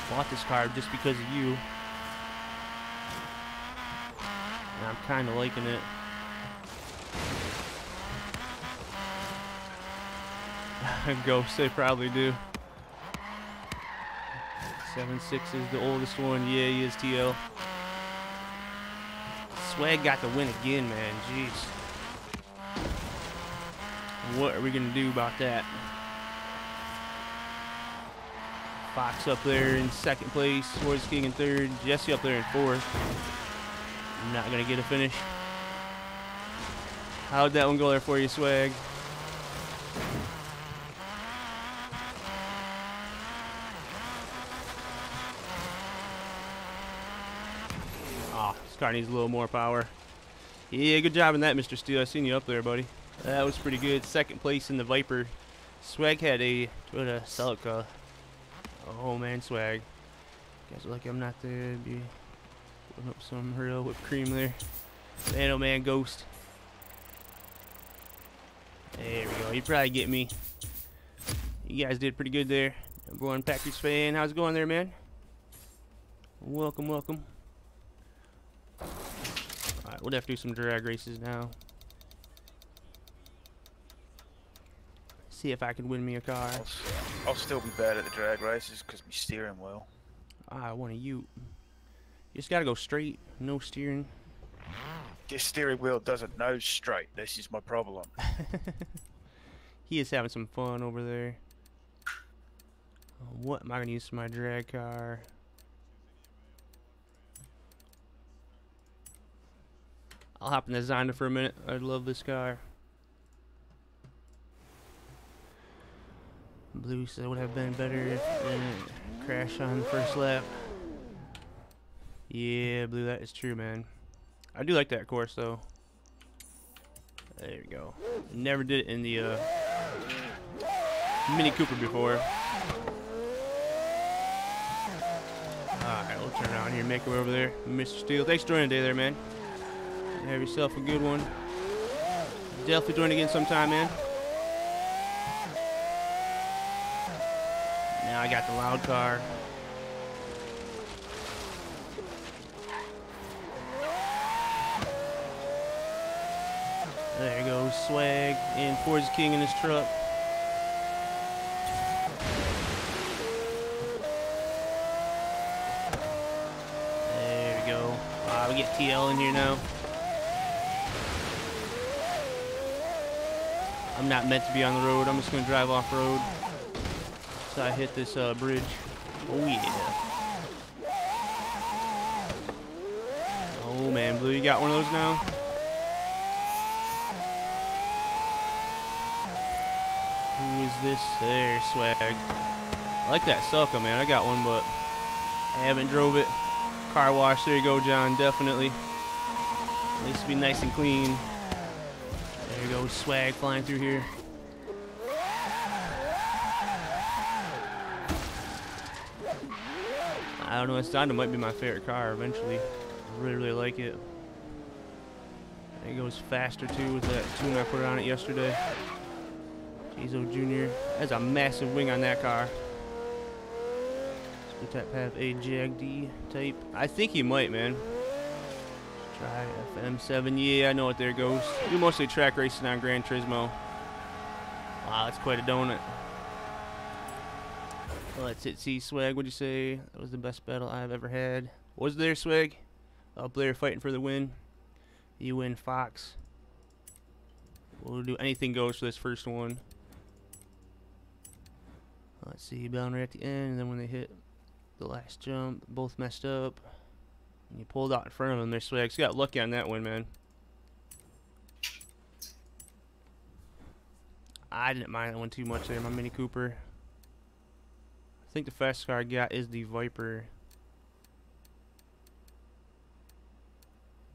Bought this car just because of you. And I'm kind of liking it. Ghost, they probably do. Seven six is the oldest one. Yeah, he is TL. Swag got the win again, man. Jeez. What are we gonna do about that? Fox up there in second place. Forza King in third. Jesse up there in fourth. Not gonna get a finish. How'd that one go there for you, Swag? Car needs a little more power. Yeah, good job in that, Mr. Steele. I seen you up there, buddy. That was pretty good. Second place in the Viper. Swag had a Toyota Celica. Uh, oh man, Swag. Guys are lucky I'm not there. Be putting up some real whipped cream there. Man, oh man, Ghost. There we go. You probably get me. You guys did pretty good there. Number one Packers fan. How's it going there, man? Welcome, welcome. Alright, we'll have to do some drag races now. See if I can win me a car.
I'll, I'll still be bad at the drag races because my steering wheel.
Ah, I want a Ute. You just gotta go straight, no steering.
This steering wheel doesn't know straight. This is my problem.
he is having some fun over there. Uh, What am I gonna use for my drag car? I'll hop in the Zonda for a minute. I love this car. Blue said it would have been better if it didn't crash on the first lap. Yeah, Blue, that is true, man. I do like that course, though. There we go. Never did it in the uh, Mini Cooper before. Alright, we'll turn around here make way over there. Mr. Steele, thanks for joining today there, man. Have yourself a good one. Definitely join again sometime, man. Now I got the loud car. There goes Swag and Forza King in his truck. There we go. Uh, we get TL in here now. I'm not meant to be on the road. I'm just gonna drive off road. So I hit this uh, bridge. Oh yeah. Oh man, Blue, you got one of those now? Who is this? There, swag. I like that Celica, man. I got one, but I haven't drove it. Car wash. There you go, John. Definitely. Needs to be nice and clean. Go, swag flying through here. I don't know. It's Zonda might be my favorite car eventually. I really, really like it. It goes faster too with that tune I put on it yesterday. Chizo Jr. That's a massive wing on that car. Type have a JAG-D type? I think he might, man. Try FM7. Yeah, I know what there goes. Do mostly track racing on Gran Turismo. Wow, that's quite a donut. Let's hit C swag. What'd you say? That was the best battle I've ever had. Was there swag? Up there fighting for the win. You win Fox. We'll do anything goes for this first one. Let's see, bound right at the end, and then when they hit the last jump, both messed up. And you pulled out in front of them. Their swags got lucky on that one, man. I didn't mind that one too much there, my Mini Cooper. I think the fastest car I got is the Viper.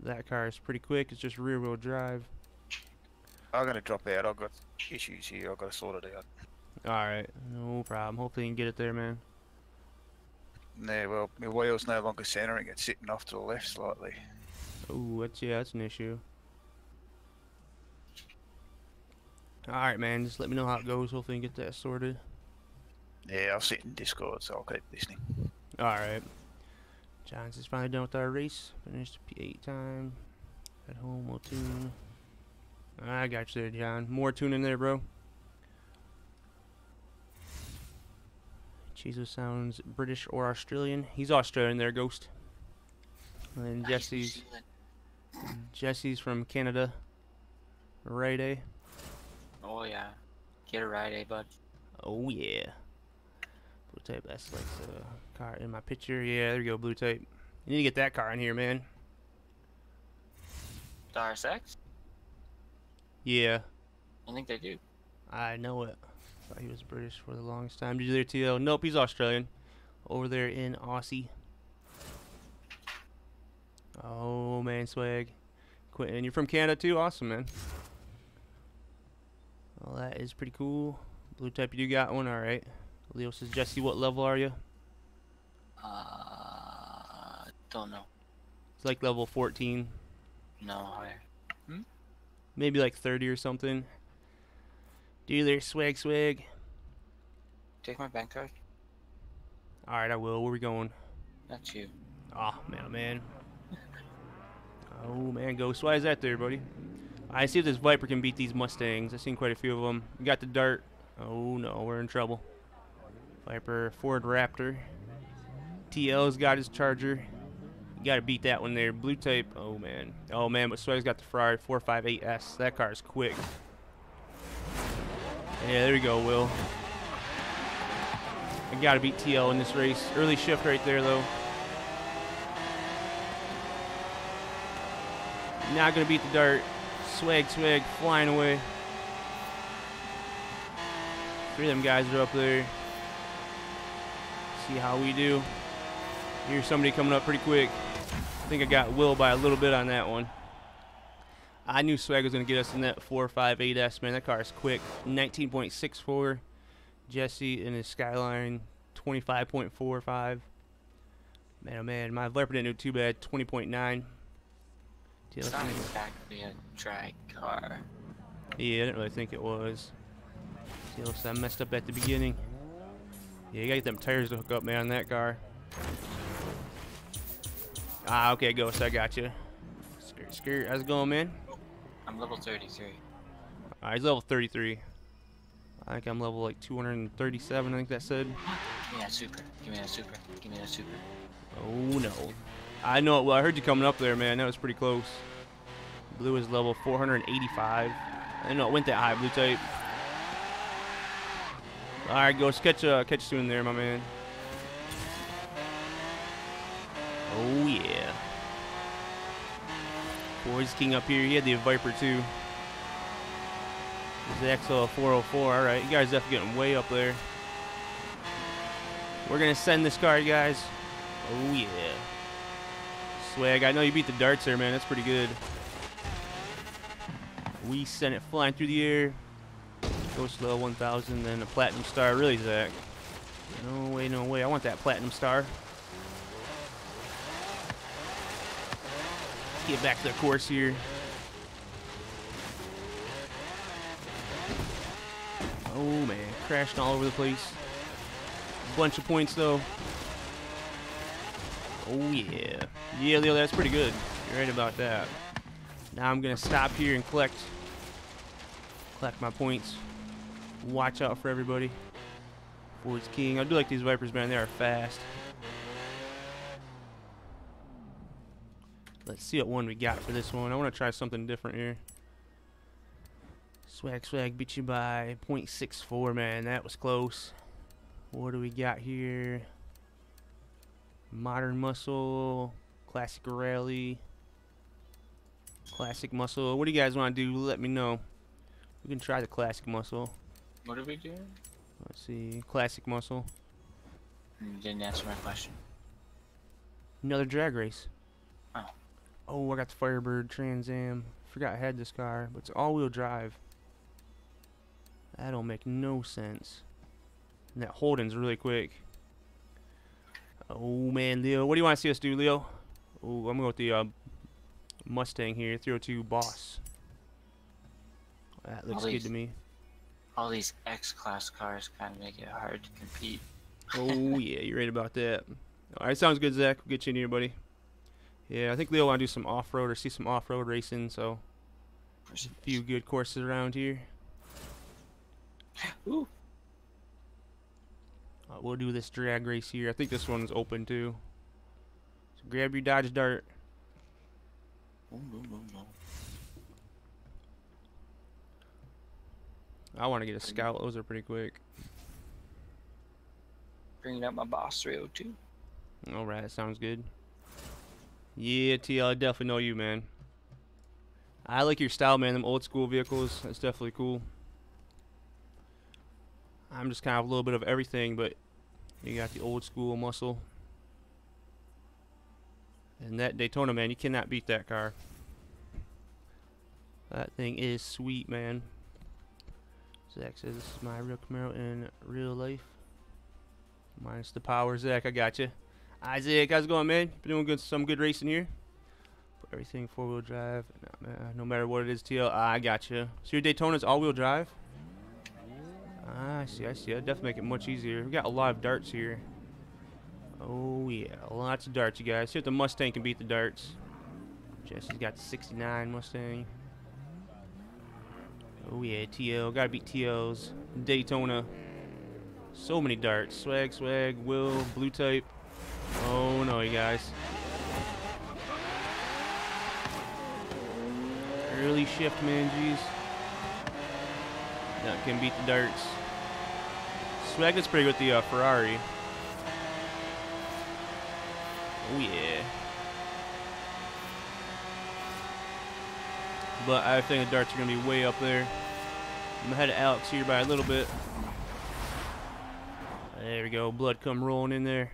That car is pretty quick. It's just rear wheel drive.
I'm gonna drop out. I've got issues here. I've got to sort it out.
Alright, no problem. Hopefully you can get it there, man.
Yeah, well, my wheel's no longer centering, it's sitting off to the left slightly.
Oh, that's yeah, that's an issue. All right, man. Just let me know how it goes. Hopefully, get that sorted.
Yeah, I'll sit in Discord, so I'll keep listening.
All right. John's is finally done with our race. Finished P8 time. At home, we'll tune. I got you there, John. More tuning there, bro. Chizo sounds British or Australian. He's Australian there, Ghost. And Jesse's Jesse's from Canada. Right, eh?
Oh yeah. Get a ride, eh, bud?
Oh yeah. Blue tape, that's like the car in my picture. Yeah, there you go, blue type. You need to get that car in here, man.
The RSX?
Yeah,
I think they do.
I know it. Thought he was British for the longest time. Did you there, TL? Nope, he's Australian. Over there in Aussie. Oh man, swag. Quentin, you're from Canada too? Awesome, man. Well, that is pretty cool. Blue type, you do got one, alright. Leo says, Jesse, what level are you?
Uh, don't know.
It's like level 14.
No higher.
maybe like 30 or something. Dealer, swag, swag.
Take my bank card.
Alright, I will. Where we going?
That's you.
Oh, man, oh, man. Oh, man, Ghost. Why is that there, buddy? I see if this Viper can beat these Mustangs. I've seen quite a few of them. We got the Dart. Oh, no, we're in trouble. Viper, Ford Raptor. TL's got his Charger. You gotta beat that one there. Blue type. Oh, man. Oh, man, but Swag's got the Ferrari 458S. That car is quick. Yeah, there you go, Will. I gotta beat TL in this race. Early shift right there, though. Not gonna beat the dart. Swag, swag, flying away. Three of them guys are up there. See how we do. Here's somebody coming up pretty quick. I think I got Will by a little bit on that one. I knew Swag was gonna get us in that 458S, man. That car is quick. 19.64. Jesse in his Skyline, 25.45. Man, oh man, my Viper didn't do too bad. 20.9.
It's not exactly a drag car.
Yeah, I didn't really think it was. See, looks like I messed up at the beginning. Yeah, you gotta get them tires to hook up, man, on that car. Ah, okay, Ghost, I got you. Skirt, skirt. How's it going, man?
I'm level 33.
Alright, he's level 33. I think I'm level like 237, I think that said.
Give me that super. Give me that super. Give me that super.
Oh no. I know it well. I heard you coming up there, man. That was pretty close. Blue is level 485. I didn't know it went that high, blue type. Alright, Ghost, catch uh catch soon there, my man. Oh yeah. Forza King up here. He had the Viper too. The XL 404. Alright, you guys definitely getting way up there. We're gonna send this car, guys. Oh yeah. Swag. I know you beat the darts there, man. That's pretty good. We sent it flying through the air. Go slow 1000, then a platinum star. Really, Zach? No way, no way. I want that platinum star. Get back to the course here. Oh man, crashing all over the place. Bunch of points though. Oh yeah. Yeah, Leo, that's pretty good. You're right about that. Now I'm gonna stop here and collect collect my points. Watch out for everybody. Forza King. I do like these Vipers, man. They are fast. Let's see what one we got for this one. I want to try something different here. Swag Swag beat you by 0.64, man. That was close. What do we got here? Modern Muscle, Classic Rally, Classic Muscle. What do you guys want to do? Let me know. We can try the Classic Muscle.
What are we doing?
Let's see. Classic Muscle.
You didn't answer my question.
Another drag race.
Oh.
I got the Firebird Trans Am. Forgot I had this car, but it's all-wheel drive. That don't make no sense. And that Holden's really quick. Oh man, Leo, what do you want to see us do, Leo? Oh, I'm gonna go with the uh, Mustang here, 302 Boss. That looks good to me.
All these X-class cars kind of make it hard to compete.
Oh yeah, you're right about that. All right, sounds good, Zach. We'll get you in here, buddy. Yeah, I think Leo want to do some off-road or see some off-road racing, so a few good courses around here.
Ooh.
Uh, we'll do this drag race here. I think this one's open too. So grab your Dodge Dart. I want to get a Scout. Those are pretty quick.
Bringing up my Boss 302.
All right, sounds good. Yeah, TL, I definitely know you, man. I like your style, man. Them old school vehicles, that's definitely cool. I'm just kind of a little bit of everything, but you got the old school muscle. And that Daytona, man, you cannot beat that car. That thing is sweet, man. Zach says this is my real Camaro in real life. Minus the power, Zach. I got you. Isaac, how's it going, man? Been doing good, some good racing here. Put everything four wheel drive, no, ma- no matter what it is. TL, ah, I got you. So your Daytona's all wheel drive. Ah, I see, I see. That definitely make it much easier. We got a lot of darts here. Oh yeah, lots of darts, you guys. See if the Mustang can beat the darts. Jesse's got 69 Mustang. Oh yeah, TL. Gotta beat TL's. Daytona. So many darts. Swag, swag, will, blue type. Oh no, you guys. Early shift, man, jeez. That can beat the darts. Swag is pretty good with the uh, Ferrari. Oh yeah. But I think the darts are gonna be way up there. I'm ahead of Alex here by a little bit. There we go. Blood come rolling in there.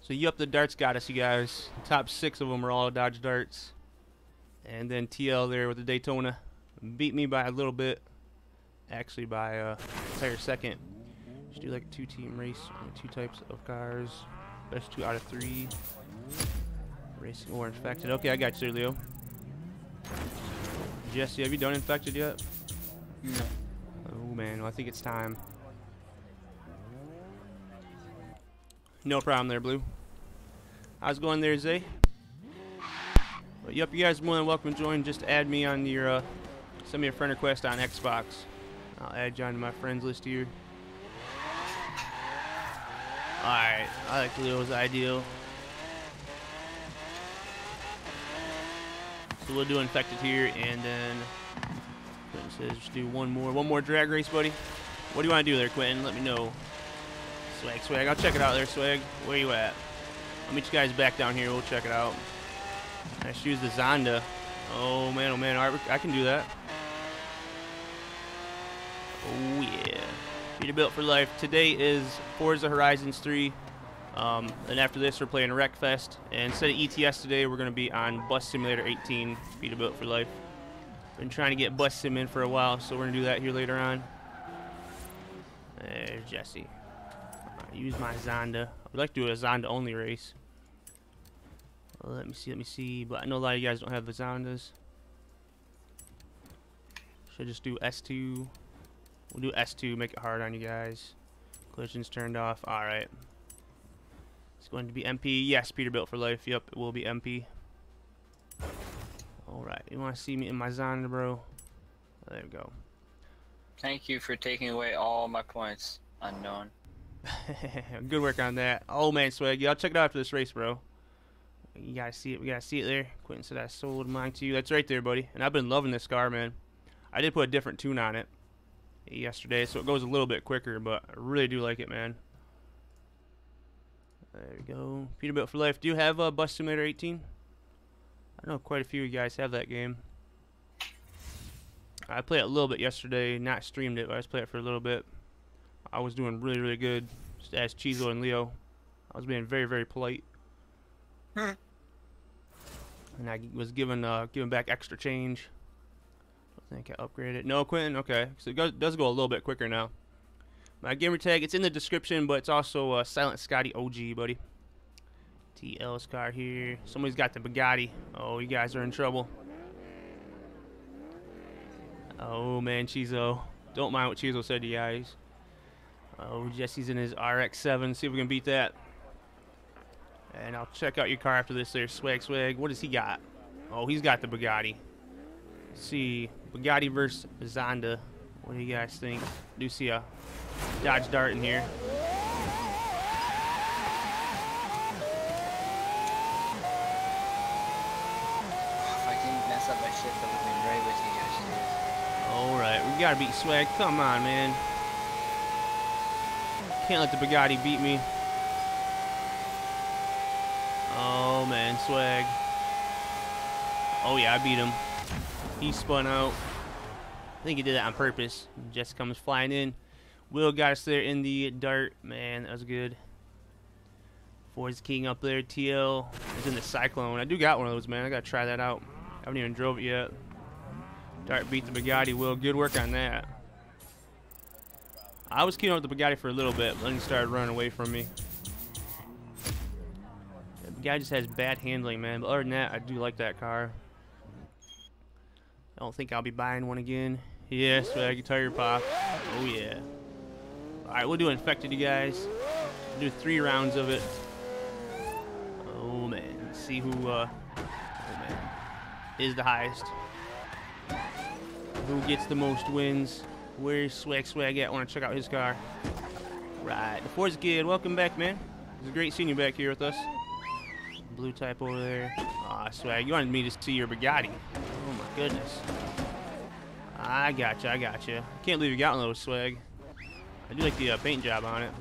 So yup, the darts got us, you guys. The top six of them are all Dodge darts. And then TL there with the Daytona beat me by a little bit. Actually, by a entire second. Just do like a two-team race, two types of cars. Best two out of three. Racing or infected. Okay, I got you, there, Leo. Jesse, have you done infected yet?
No.
Oh man, well, I think it's time. No problem there, Blue. How's it going there, Zay? But yep, you guys are more than welcome to join. Just add me on your, uh, send me a friend request on Xbox. I'll add you onto my friends list here. Alright, I like Leo's ideal. So we'll do infected here, and then Quentin says just do one more, one more drag race, buddy. What do you want to do there, Quentin? Let me know. Swag, swag. I'll check it out there, swag. Where you at? I'll meet you guys back down here. We'll check it out. Let's use the Zonda. Oh man, oh man. All right, I can do that. Oh yeah. Peterbilt for life. Today is Forza Horizons 3. Um, and after this, we're playing Wreckfest. And instead of ETS today, we're going to be on Bus Simulator 18. Peterbilt for life. Been trying to get Bus Sim in for a while, so we're going to do that here later on. There's Jesse. Alright, use my Zonda. I would like to do a Zonda only race. Well, let me see, let me see. But I know a lot of you guys don't have the Zondas. Should I just do S2? We'll do S2, make it hard on you guys. Collisions turned off. Alright. It's going to be MP. Yes, Peterbilt for life. Yep, it will be MP. Alright, you want to see me in my Zonda, bro? There we go.
Thank you for taking away all my points, unknown.
Good work on that. Oh man, swag. Y'all check it out after this race, bro. You gotta see it. We gotta see it there. Quentin said I sold mine to you. That's right there, buddy. And I've been loving this car, man. I did put a different tune on it yesterday, so it goes a little bit quicker, but I really do like it, man. There we go. Peterbilt for life. Do you have uh, Bus Simulator 18? I know quite a few of you guys have that game. I played it a little bit yesterday, not streamed it, but I just played it for a little bit. I was doing really, really good. Just as Chizo and Leo. I was being very, very polite.
Hmm.
and I was given uh, given back extra change. I think I upgraded. No, Quentin. Okay, so it goes, does go a little bit quicker now. My gamer tag, it's in the description, but it's also uh, Silent Scotty OG, buddy. TL's car here. Somebody's got the Bugatti. Oh, you guys are in trouble. Oh, man, Chizo. Don't mind what Chizo said to you guys. Oh, Jesse's in his RX-7. See if we can beat that. And I'll check out your car after this there. Swag, swag. What does he got? Oh, he's got the Bugatti. Let's see. Bugatti versus Zonda. What do you guys think? Do see a Dodge Dart in here.
If I didn't mess up my shit, I would have been right with you guys.
Alright, we gotta beat Swag. Come on, man. Can't let the Bugatti beat me. Oh, man, Swag. Oh, yeah, I beat him. He spun out. I think he did that on purpose. Just comes flying in. Will got us there in the dart. Man, that was good. Forza King up there. TL is in the Cyclone. I do got one of those, man. I gotta try that out. I haven't even drove it yet. Dart beat the Bugatti. Will, good work on that. I was keen on the Bugatti for a little bit, but then he started running away from me. The Bugatti just has bad handling, man. But other than that, I do like that car. I don't think I'll be buying one again. Yes, swag tire pop. Oh yeah. Alright, we'll do infected you guys. We'll do three rounds of it. Oh man. Let's see who uh oh man is the highest. Who gets the most wins? Where's Swag Swag at? I want to check out his car. Right. The Ford's good. Welcome back, man. It's great seeing you back here with us. Blue type over there. Ah, Swag. You wanted me to see your Bugatti. Oh my goodness. I got you. I got you. Can't believe you got one those Swag. I do like the uh, paint job on it.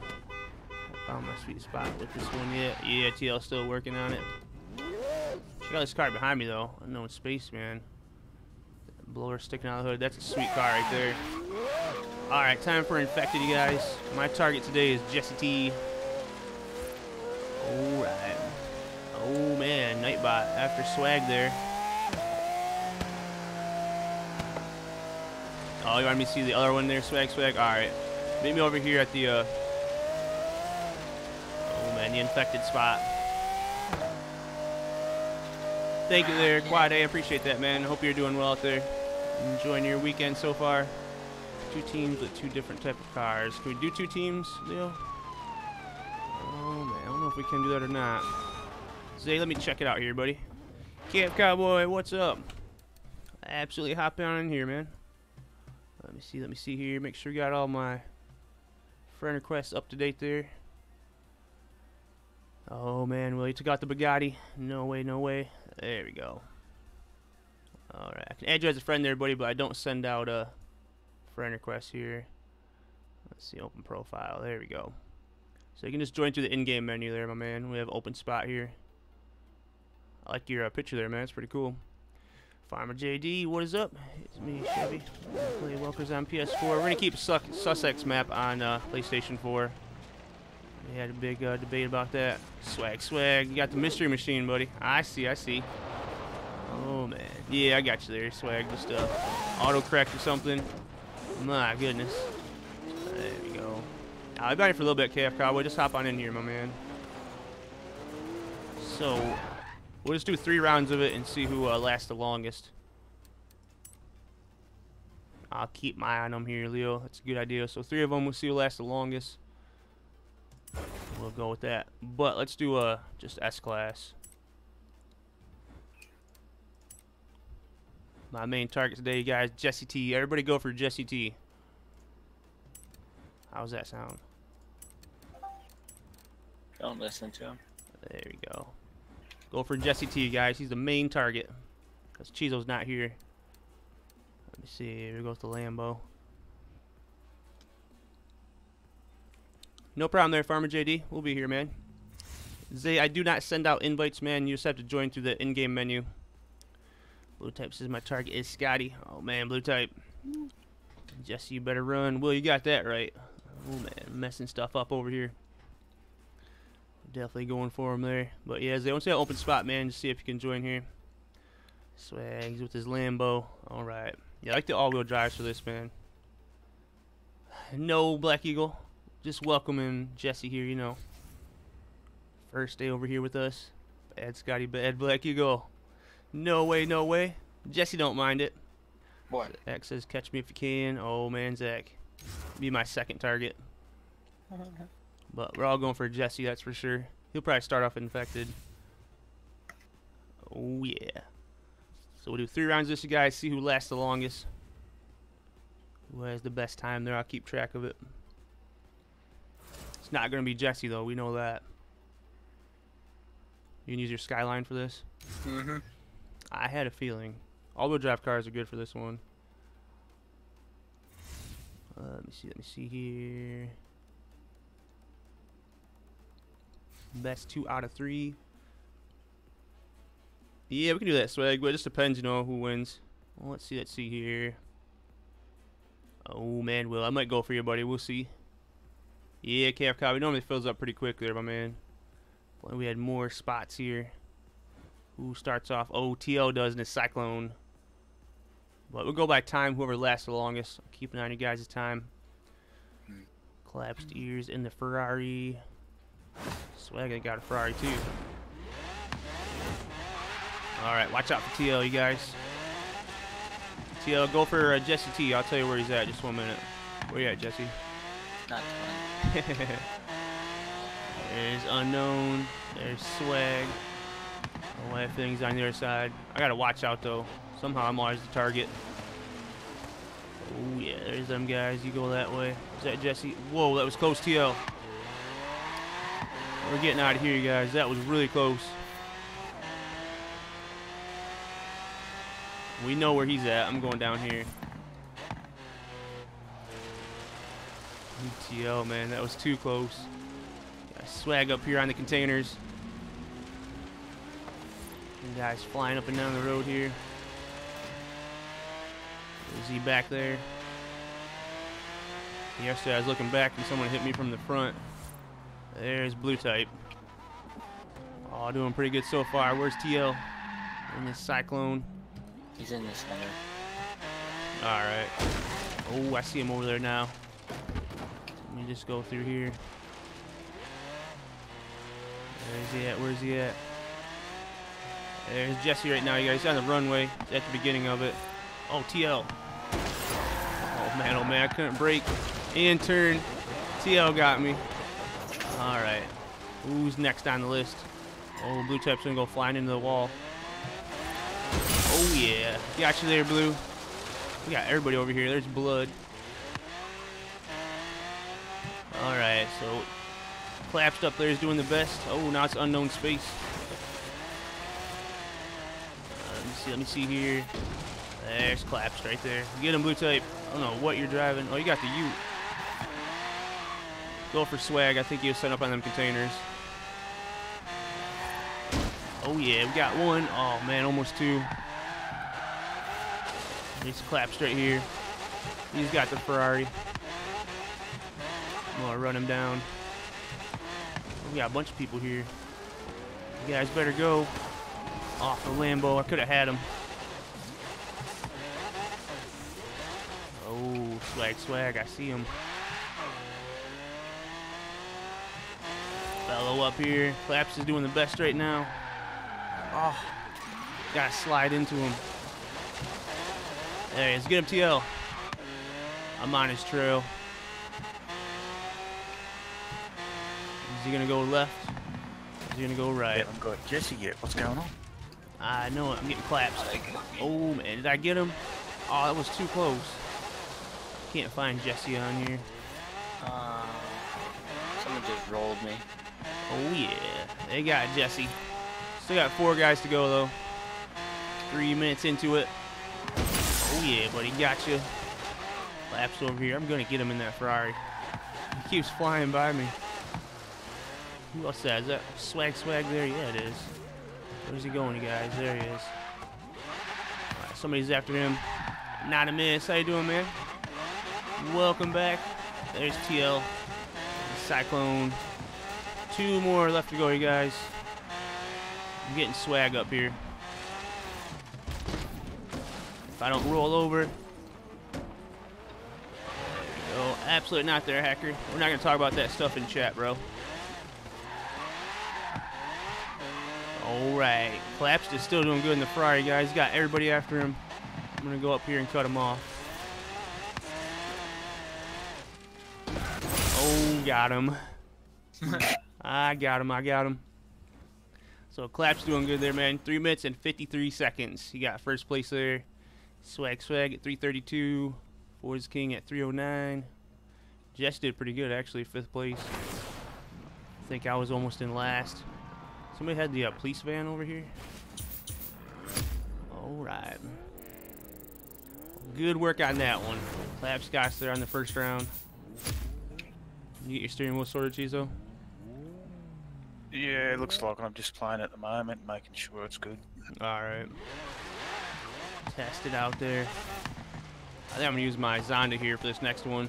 Found my sweet spot with this one yet. Yeah, TL still working on it. Check out this car behind me though. Unknown Spaceman. Blower sticking out of the hood. That's a sweet car right there. Alright, time for infected, you guys. My target today is Jesse T. Alright. Oh man, Nightbot after swag there. Oh, you want me to see the other one there, swag, swag? Alright. Meet me over here at the, uh... Oh man, the infected spot. Thank you there, Quad A. Appreciate that, man. Hope you're doing well out there. Enjoying your weekend so far. Two teams with two different type of cars. Can we do two teams, Leo? Oh man, I don't know if we can do that or not. Zay, let me check it out here, buddy. Camp Cowboy, what's up? Absolutely hop on in here, man. Let me see, let me see here. Make sure we got all my friend requests up to date there. Oh man, well, you took out the Bugatti. No way, no way. There we go. Alright, I can add you as a friend there, buddy, but I don't send out a friend request here. Let's see, open profile. There we go. So you can just join through the in-game menu there, my man. We have open spot here. I like your uh, picture there, man. It's pretty cool. Farmer JD, what is up? It's me, Chevy. Play Welkers on PS4. We're gonna keep Su Sussex map on uh, PlayStation 4. We had a big uh, debate about that. Swag, swag. You got the mystery machine, buddy. I see, I see. Oh man, yeah, I got you there. Swag, just uh, auto correct or something. My goodness. There we go. I've got it for a little bit, KF Cowboy. Just hop on in here, my man. So, we'll just do three rounds of it and see who uh, lasts the longest. I'll keep my eye on them here, Leo. That's a good idea. So three of them, we'll see who lasts the longest. We'll go with that. But let's do uh, just S-Class. My main target today, guys, Jesse T. Everybody go for Jesse T. How's that sound?
Don't listen to him.
There we go. Go for Jesse T, guys. He's the main target. Because Chizo's not here. Let me see. Here goes the Lambo. No problem there, Farmer JD. We'll be here, man. Zay, I do not send out invites, man. You just have to join through the in-game menu. Blue type says my target is Scotty. Oh man, blue type. Jesse, you better run. Will, you got that right. Oh man, messing stuff up over here. Definitely going for him there. But yeah, they don't say open spot, man. Just see if you can join here. Swags with his Lambo. Alright. Yeah, I like the all-wheel drives for this, man. No Black Eagle. just welcoming Jesse here, you know. First day over here with us. Bad Scotty, bad Black Eagle. No way, no way. Jesse don't mind it.
What?
Zach says, catch me if you can. Oh man, Zach. Be my second target. But we're all going for Jesse, that's for sure. He'll probably start off infected. Oh yeah. So we'll do three rounds of this, you guys. See who lasts the longest. Who has the best time there. I'll keep track of it. It's not going to be Jesse, though. We know that. You can use your Skyline for this.
Mm-hmm.
I had a feeling. All-wheel drive cars are good for this one. Uh, let me see. Let me see here. Best two out of three. Yeah, we can do that swag, but it just depends, you know, who wins. Well, let's see. Let's see here. Oh man, Will, I might go for you, buddy. We'll see. Yeah, KF Copy normally fills up pretty quick there, my man. Boy, we had more spots here. Who starts off? Oh, TL does in his Cyclone. But we'll go by time, whoever lasts the longest. Keep an eye on you guys' time. Collapsed ears in the Ferrari. Swag, I got a Ferrari too. Alright, watch out for TL, you guys. TL, go for uh, Jesse T. I'll tell you where he's at. Just one minute. Where you at, Jesse?
Not fun.
There's unknown. There's swag. Have things on the other side. I gotta watch out though. Somehow I'm always the target. Oh yeah, there's them guys. You go that way. Is that Jesse? Whoa, that was close, TL. We're getting out of here, you guys. That was really close. We know where he's at. I'm going down here. ETL, man, that was too close. Got swag up here on the containers. Guys flying up and down the road here. Is he back there? Yesterday I was looking back and someone hit me from the front. There's blue type. Oh, doing pretty good so far. Where's TL? In this cyclone.
He's in the center.
Alright. Oh, I see him over there now. Let me just go through here. Where's he at? Where's he at? There's Jesse right now, you guys. He's on the runway at the beginning of it. Oh, TL. Oh, man, oh, man. I couldn't break and turn. TL got me. Alright. Who's next on the list? Oh, Blue Type's gonna go flying into the wall. Oh, yeah. Got you there, Blue. We got everybody over here. There's blood. Alright, so collapsed up there is doing the best. Oh, now it's unknown space. Uh, let me see, let me see here. There's claps right there. Get him, blue type. I don't know what you're driving. Oh, you got the U. Go for swag. I think he was set up on them containers. Oh yeah, we got one. Oh man, almost two. He's claps right here. He's got the Ferrari. I'm gonna run him down. We got a bunch of people here. You guys better go. Off the Lambo. I could have had him. Oh, swag, swag. I see him. Fellow up here. Claps is doing the best right now. Oh, gotta slide into him. There he is. Get him, TL. I'm on his trail. Is he gonna go left? Is he gonna go right?
haven't got Jesse yet. What's going on?
I know it. I'm getting claps. Oh man, did I get him? Oh, that was too close. Can't find Jesse on here.
Uh, someone just rolled me.
Oh yeah, they got Jesse. Still got four guys to go though. Three minutes into it. Oh yeah, buddy, got you. Laps over here. I'm gonna get him in that Ferrari. He keeps flying by me. Who else has that swag swag there? Yeah, it is. Where's he going, you guys? There he is. Alright, somebody's after him. Not a miss. How you doing, man? Welcome back. There's TL. Cyclone. Two more left to go, you guys. I'm getting swag up here. If I don't roll over. There. Absolutely not there, hacker. We're not gonna talk about that stuff in chat, bro. Alright. Collapsed is still doing good in the Ferrari, guys. Got everybody after him. I'm gonna go up here and cut him off. Oh, got him. I got him, I got him. So Clap's doing good there, man. Three minutes and 53 seconds. He got first place there. Swag Swag at 332. Forza King at 309. Jess did pretty good, actually, fifth place. I think I was almost in last. Somebody had the uh, police van over here. Alright. Good work on that one. Claps got there on the first round. You get your steering wheel sorted, Chizo?
Yeah, it looks like I'm just playing at the moment, making sure it's good.
Alright. Test it out there. I think I'm gonna use my Zonda here for this next one.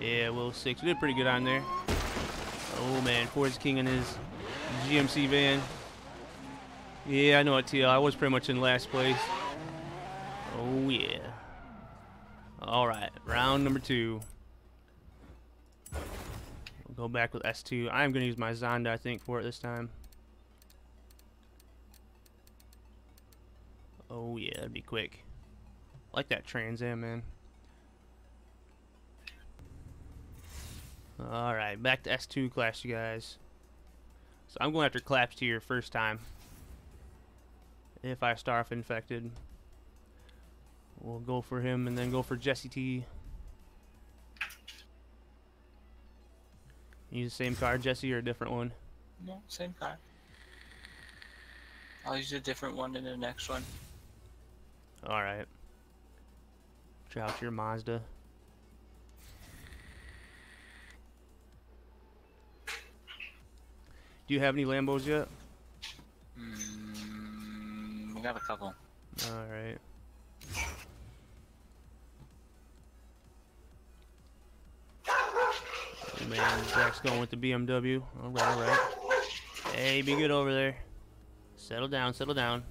Yeah, Will 6. We did pretty good on there. Oh man, Forza King in his GMC van. Yeah, I know it, TL. I was pretty much in last place. Oh yeah. Alright, round number two. We'll go back with S2. I'm gonna use my Zonda, I think, for it this time. Oh yeah, that'd be quick. I like that Trans Am, man. Alright, back to S2 class, you guys. So I'm going after Claps here first time. If I start off infected. We'll go for him and then go for Jesse T. Use the same card, Jesse, or a different one?
No, same car. I'll use a different one in the next one.
Alright. Try out your Mazda. Do you have any Lambos yet?
Mm, we got a couple.
Alright. Oh, man, Zach's going with the BMW. Alright, alright. Hey, be good over there. Settle down, settle down.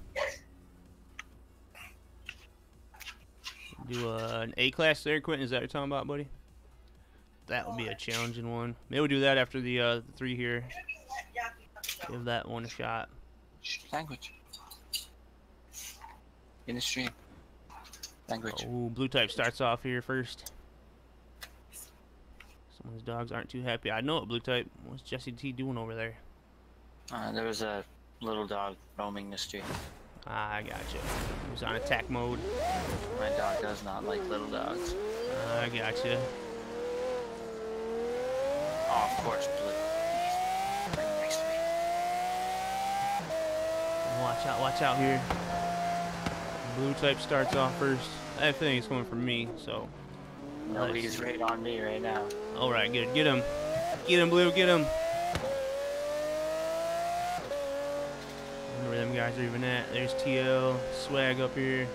Do uh, an A class there, Quentin. Is that what you're talking about, buddy? That would be a challenging one. Maybe we'll do that after the, uh, the three here. Give that one a shot.
Language. In the stream. Language.
Oh, blue type starts off here first. Someone's dogs aren't too happy. I know what blue type. What's Jesse T doing over there?
Uh, there was a little dog roaming the street.
Ah, I gotcha. He was on attack mode.
My dog does not like little dogs.
I gotcha.
Oh, of course, blue.
Watch out, watch out here. Blue type starts off first. I think it's coming from me, so.
No,
Nice.
he's right on me right now.
Alright, good. Get him. Get him, Blue, get him. Where them guys are even at. There's TL, Swag up here.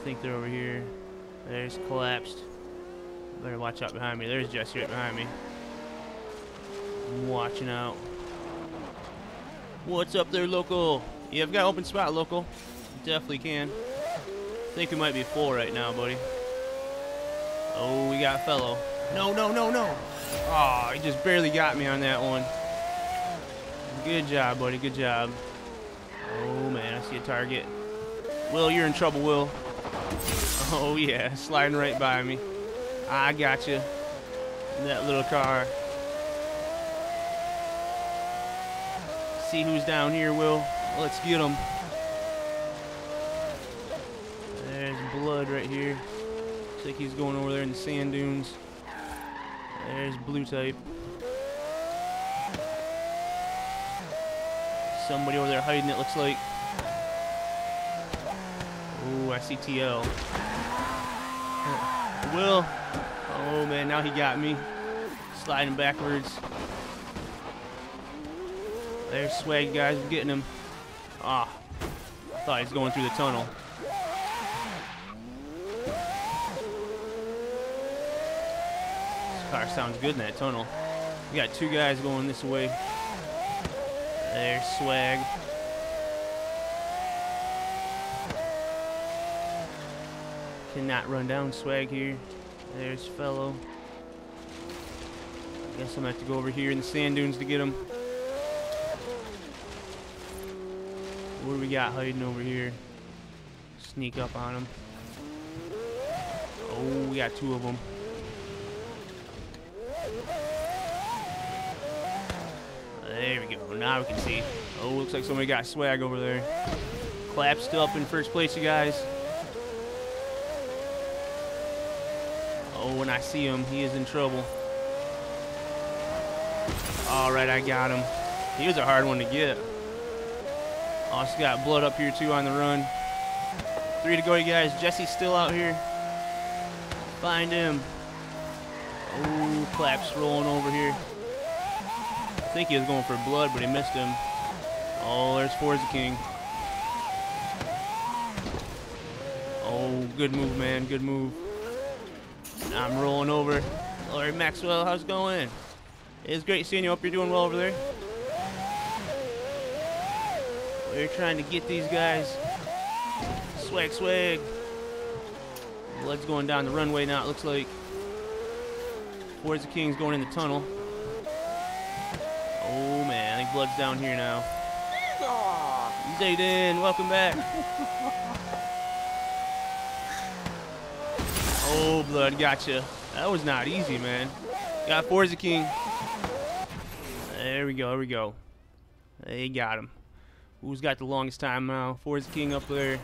I think they're over here. There's Collapsed. Better watch out behind me. There's Jesse right behind me. I'm watching out. What's up there, local? Yeah, I've got open spot, local. Definitely can. think we might be full right now, buddy. Oh, we got a fellow. No, no, no, no. Oh, he just barely got me on that one. Good job, buddy. Good job. Oh, man. I see a target. Will, you're in trouble, Will. Oh, yeah. Sliding right by me. I got you. That little car. See who's down here, Will. Let's get him. There's blood right here. Looks like he's going over there in the sand dunes. There's blue type. Somebody over there hiding, it looks like. Ooh, I see TL. Will. Oh man, now he got me. Sliding backwards. There's swag guys, we're getting him. Ah. I thought he was going through the tunnel. This car sounds good in that tunnel. We got two guys going this way. There's swag. Cannot run down swag here. There's fellow. I Guess I'm gonna have to go over here in the sand dunes to get him. What do we got hiding over here? Sneak up on him. Oh, we got two of them. There we go. Now we can see. Oh, looks like somebody got swag over there. Clap still up in first place, you guys. Oh, when I see him, he is in trouble. All right, I got him. He was a hard one to get. Also got blood up here too on the run. Three to go, you guys. Jesse's still out here. Find him. Oh, claps rolling over here. I think he was going for blood, but he missed him. Oh, there's Forza King. Oh, good move, man. Good move. I'm rolling over. Larry Maxwell, how's it going? It's great seeing you. Hope you're doing well over there. We're trying to get these guys. Swag, swag. Blood's going down the runway now, it looks like. Forza King's going in the tunnel. Oh, man. I think Blood's down here now. Zayden, welcome back. oh, Blood, gotcha. That was not easy, man. Got Forza King. There we go, there we go. They got him. Who's got the longest time now? Forza King up there.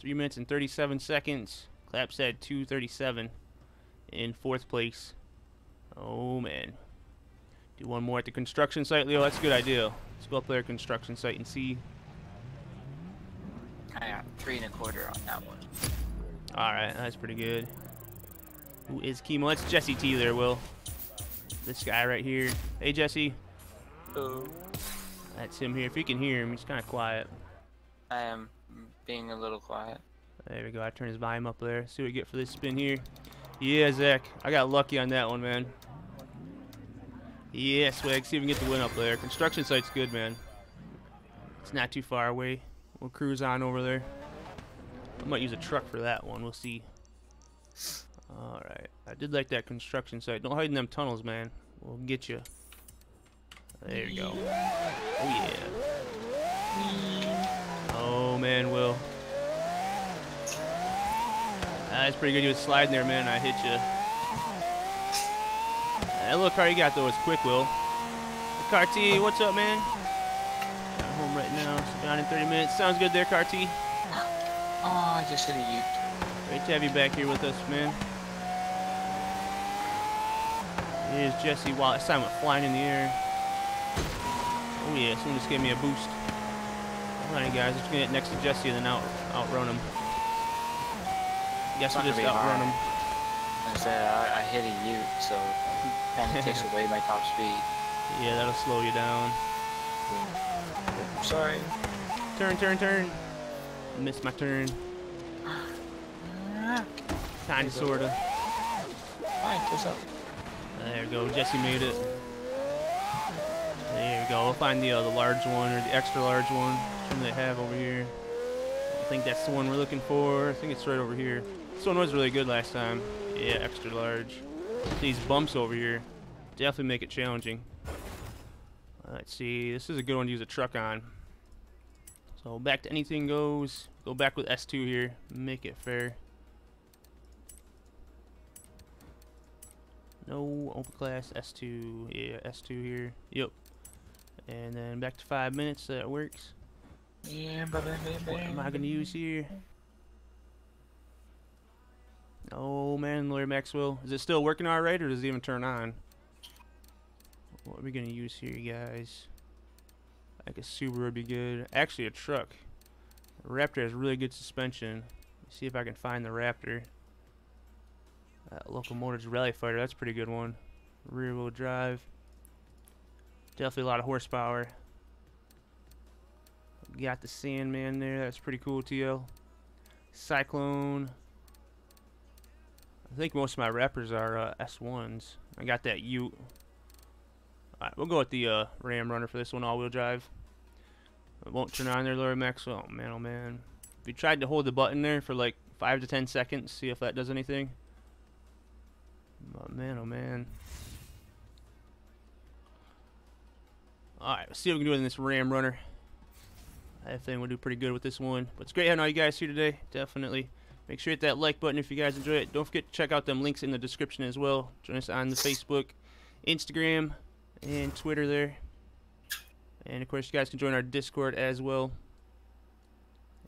3 minutes and 37 seconds. Clap said 237 in fourth place. Oh, man. Do one more at the construction site, Leo. That's a good idea. Let's go up there, construction site, and see.
I got three and a quarter on that one.
All right, that's pretty good. Who is Chemo? That's Jesse T there, Will. This guy right here. Hey, Jesse. That's him here. If you can hear him, he's kind of quiet.
I am being a little quiet.
There we go. I turn his volume up there. See what we get for this spin here. Yeah, Zach. I got lucky on that one, man. Yeah, Swag. See if we can get the win up there. Construction site's good, man. It's not too far away. We'll cruise on over there. I might use a truck for that one. We'll see. Alright. I did like that construction site. Don't hide in them tunnels, man. We'll get you. There you go. Oh, yeah. Oh, man, Will. That's pretty good. You was sliding there, man. I hit you. That little car you got, though, is quick, Will. Carty, what's up, man? Got home right now. So down in 30 minutes. Sounds good there, Carty.
Oh, I just hit a ute.
Great to have you back here with us, man. Here's Jesse. This time went flying in the air. Oh yeah, someone just gave me a boost. Alright guys, let's get next to Jesse and then out outrun him. Guess we'll just outrun him.
Like I said, I, I hit a ute, so kind of takes away my top speed.
Yeah, that'll slow you down.
Sorry.
Turn, turn, turn. Missed my turn. Kinda, sorta.
Fine, what's up?
There we go. Jesse made it. There we go. We'll find the uh, the large one or the extra large one. They have over here? I think that's the one we're looking for. I think it's right over here. This one was really good last time. Yeah, extra large. These bumps over here definitely make it challenging. Let's see. This is a good one to use a truck on. So back to anything goes. Go back with S2 here. Make it fair. No open class S2. Yeah, S2 here. Yep. And then back to five minutes. Uh, that works.
Yeah, baby,
What am I gonna use here? Oh man, Larry Maxwell. Is it still working alright or does it even turn on? What are we gonna use here, guys? Like a Subaru would be good. Actually, a truck. Raptor has really good suspension. Let's see if I can find the Raptor. That Local Motors Rally Fighter, that's a pretty good one. Rear wheel drive. Definitely a lot of horsepower. Got the Sandman there, that's pretty cool, TL. Cyclone. I think most of my rappers are uh, S1s. I got that Ute. Alright, we'll go with the uh, Ram Runner for this one, all-wheel drive. It won't turn on there, Larry Maxwell. Oh, man, oh, man. If you tried to hold the button there for like 5 to 10 seconds, see if that does anything. Oh, man, oh man. Alright, let's see what we can do in this Ram Runner. I think we'll do pretty good with this one. But it's great having all you guys here today. Definitely. Make sure you hit that like button if you guys enjoy it. Don't forget to check out them links in the description as well. Join us on the Facebook, Instagram, and Twitter there. And of course, you guys can join our Discord as well.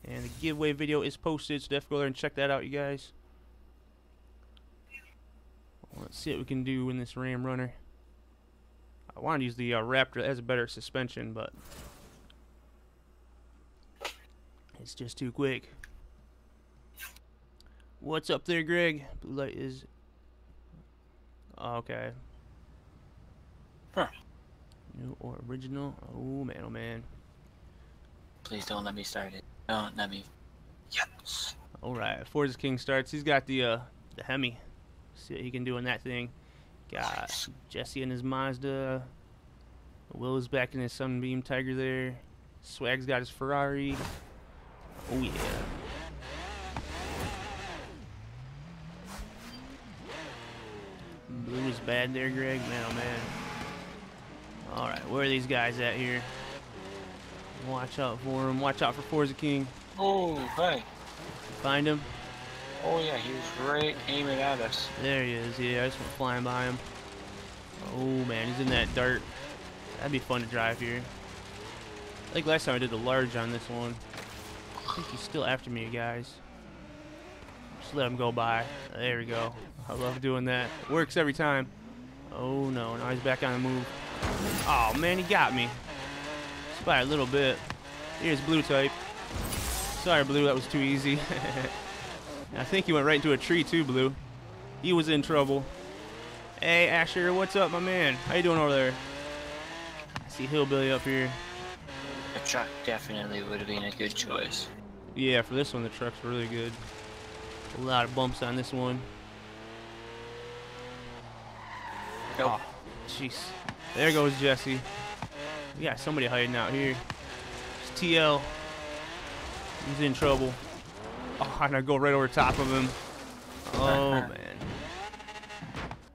And the giveaway video is posted, so definitely go there and check that out, you guys. Let's see what we can do in this Ram Runner. I want to use the uh, Raptor. It has a better suspension, but it's just too quick. What's up there, Greg? Blue light is... Oh, okay.
Huh.
New or original? Oh, man, oh, man.
Please don't let me start it. Don't let me. Yes.
Alright, Forza King starts. He's got the, uh, the Hemi. See what he can do in that thing. Got Jesse and his Mazda. Will is back in his Sunbeam Tiger there. Swag's got his Ferrari. Oh yeah. Blue is bad there, Greg. Man, oh man. Alright, where are these guys at here? Watch out for him. Watch out for Forza King.
Oh, hey.
Find him.
Oh, yeah, he was right aiming at us.
There he is. Yeah, I just went flying by him. Oh man, he's in that dirt. That'd be fun to drive here. I think last time I did the large on this one. I think he's still after me, guys. Just let him go by. There we go. I love doing that. Works every time. Oh no, now he's back on the move. Oh man, he got me. Just by a little bit. Here's blue type. Sorry, blue, that was too easy. I think he went right into a tree too, blue. He was in trouble. Hey, Asher, what's up, my man? How you doing over there? I see Hillbilly up here.
A truck definitely would have been a good choice.
Yeah, for this one, the truck's really good. A lot of bumps on this one.
Nope.
Oh, jeez. There goes Jesse. We got somebody hiding out here. It's TL. He's in trouble. Oh, and I go right over top of him. Oh, man.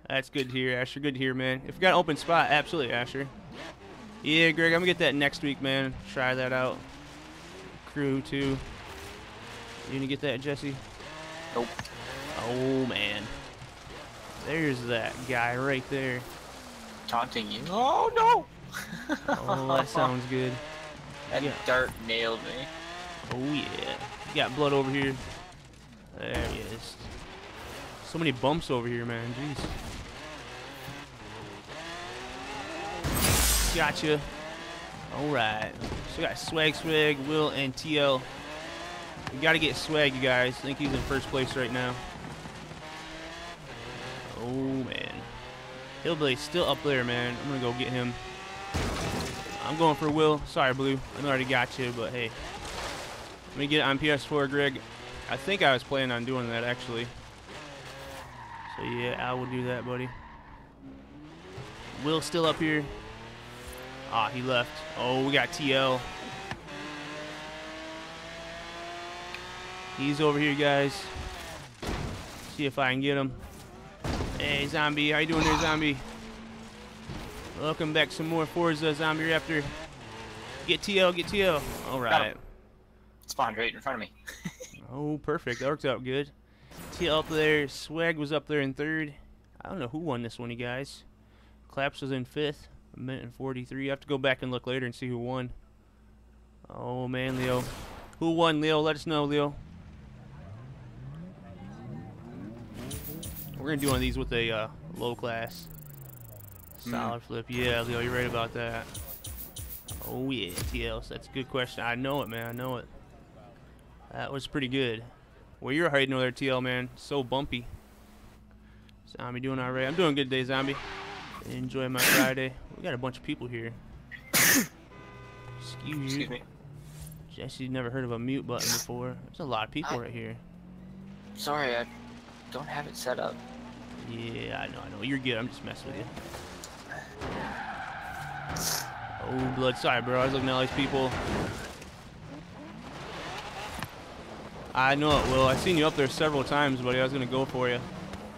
That's good to hear, Asher. Good to hear, man. If you got an open spot, absolutely, Asher. Yeah, Greg, I'm gonna get that next week, man. Try that out. Crew, too. You gonna get that, Jesse?
Nope.
Oh, man. There's that guy right there.
Taunting you. Oh, no!
Oh, that sounds good.
That
yeah.
dart nailed me.
Oh yeah. Got blood over here. There he is. So many bumps over here, man. Jeez. Gotcha. Alright. So got Swag Swag, Will, and TL. We gotta get Swag, you guys. I think he's in first place right now. Oh man. Hillbilly's still up there, man. I'm gonna go get him. I'm going for Will. Sorry, Blue. I already got you, but hey. Let me get it on PS4, Greg. I think I was planning on doing that, actually. So, yeah, I will do that, buddy. Will still up here. Ah, he left. Oh, we got TL. He's over here, guys. See if I can get him. Hey, Zombie. How you doing there, Zombie? Welcome back some more Forza Zombie Raptor. Get TL, get TL. All right.
Spawned right in front of me.
Oh, perfect. That worked out good. TL up there. Swag was up there in third. I don't know who won this one, you guys. Claps was in fifth. A minute and 43. I have to go back and look later and see who won. Oh, man, Leo. Who won, Leo? Let us know, Leo. We're going to do one of these with a uh, low class. Solid flip. Yeah, Leo, you're right about that. Oh, yeah, TL. That's a good question. I know it, man. I know it. That was pretty good. Well, you're hiding over there, TL, man. So bumpy. Zombie doing all right. I'm doing good today, Zombie. Enjoy my Friday. We got a bunch of people here. Excuse you.
Excuse me.
Jesse never heard of a mute button before. There's a lot of people
I-
right here.
Sorry, I don't have it set up.
Yeah, I know, I know. You're good. I'm just messing with you. Oh, blood. Sorry, bro. I was looking at all these people. I know it, Will. I've seen you up there several times, buddy. I was going to go for you.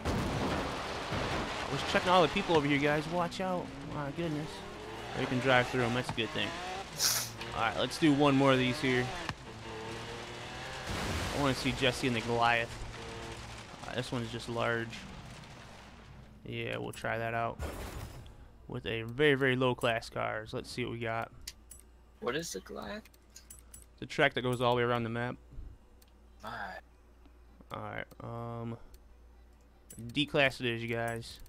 I was checking all the people over here, guys. Watch out. My goodness. Or you can drive through them. That's a good thing. Alright, let's do one more of these here. I want to see Jesse and the Goliath. Uh, this one's just large. Yeah, we'll try that out. With a very, very low class cars. Let's see what we got.
What is the Goliath?
The track that goes all the way around the map.
Alright.
Alright, um... D-Class it is, you guys.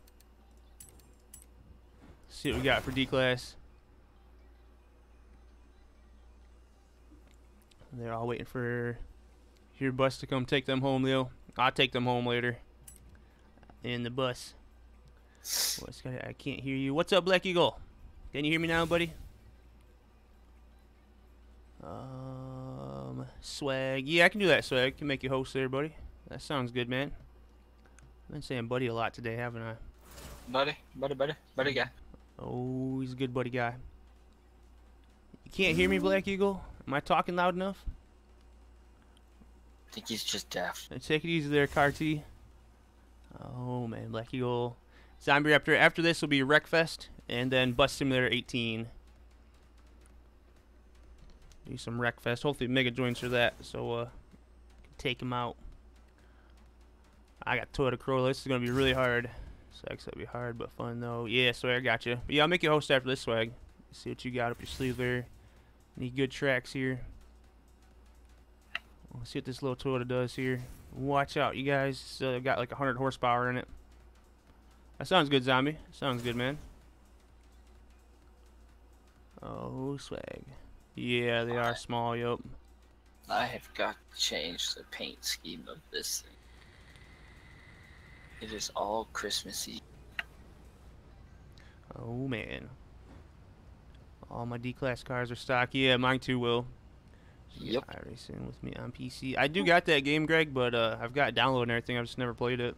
see what we got for D-Class. They're all waiting for your bus to come take them home, Leo. I'll take them home later. In the bus. What's got I can't hear you. What's up, Black Eagle? Can you hear me now, buddy? Um, swag. Yeah, I can do that, swag. Can make you host there, buddy. That sounds good, man. I've been saying buddy a lot today, haven't I?
Buddy, buddy, buddy, buddy guy.
Oh, he's a good buddy guy. You can't hear me, Black Eagle? Am I talking loud enough?
I think he's just deaf.
Take it easy there, Carty. Oh man, Black Eagle. Zombie Raptor. After this will be Wreckfest, and then Bus Simulator 18. Do some Wreckfest. Hopefully Mega joins for that, so uh, take him out. I got Toyota Corolla. This is gonna be really hard. Swag's that'd be hard, but fun though. Yeah, Swag, I got you. But yeah, I'll make you host after this, Swag. See what you got up your sleeve there. Any good tracks here? Let's see what this little Toyota does here. Watch out, you guys. So got like 100 horsepower in it. That sounds good, zombie. Sounds good, man. Oh, swag. Yeah, they are small, yup.
I have got to change the paint scheme of this thing. It is all Christmassy.
Oh, man. All my D-Class cars are stock. Yeah, mine too will.
Yep.
iRacing with me on PC. I do got that game, Greg, but uh, I've got it downloaded and everything. I've just never played it.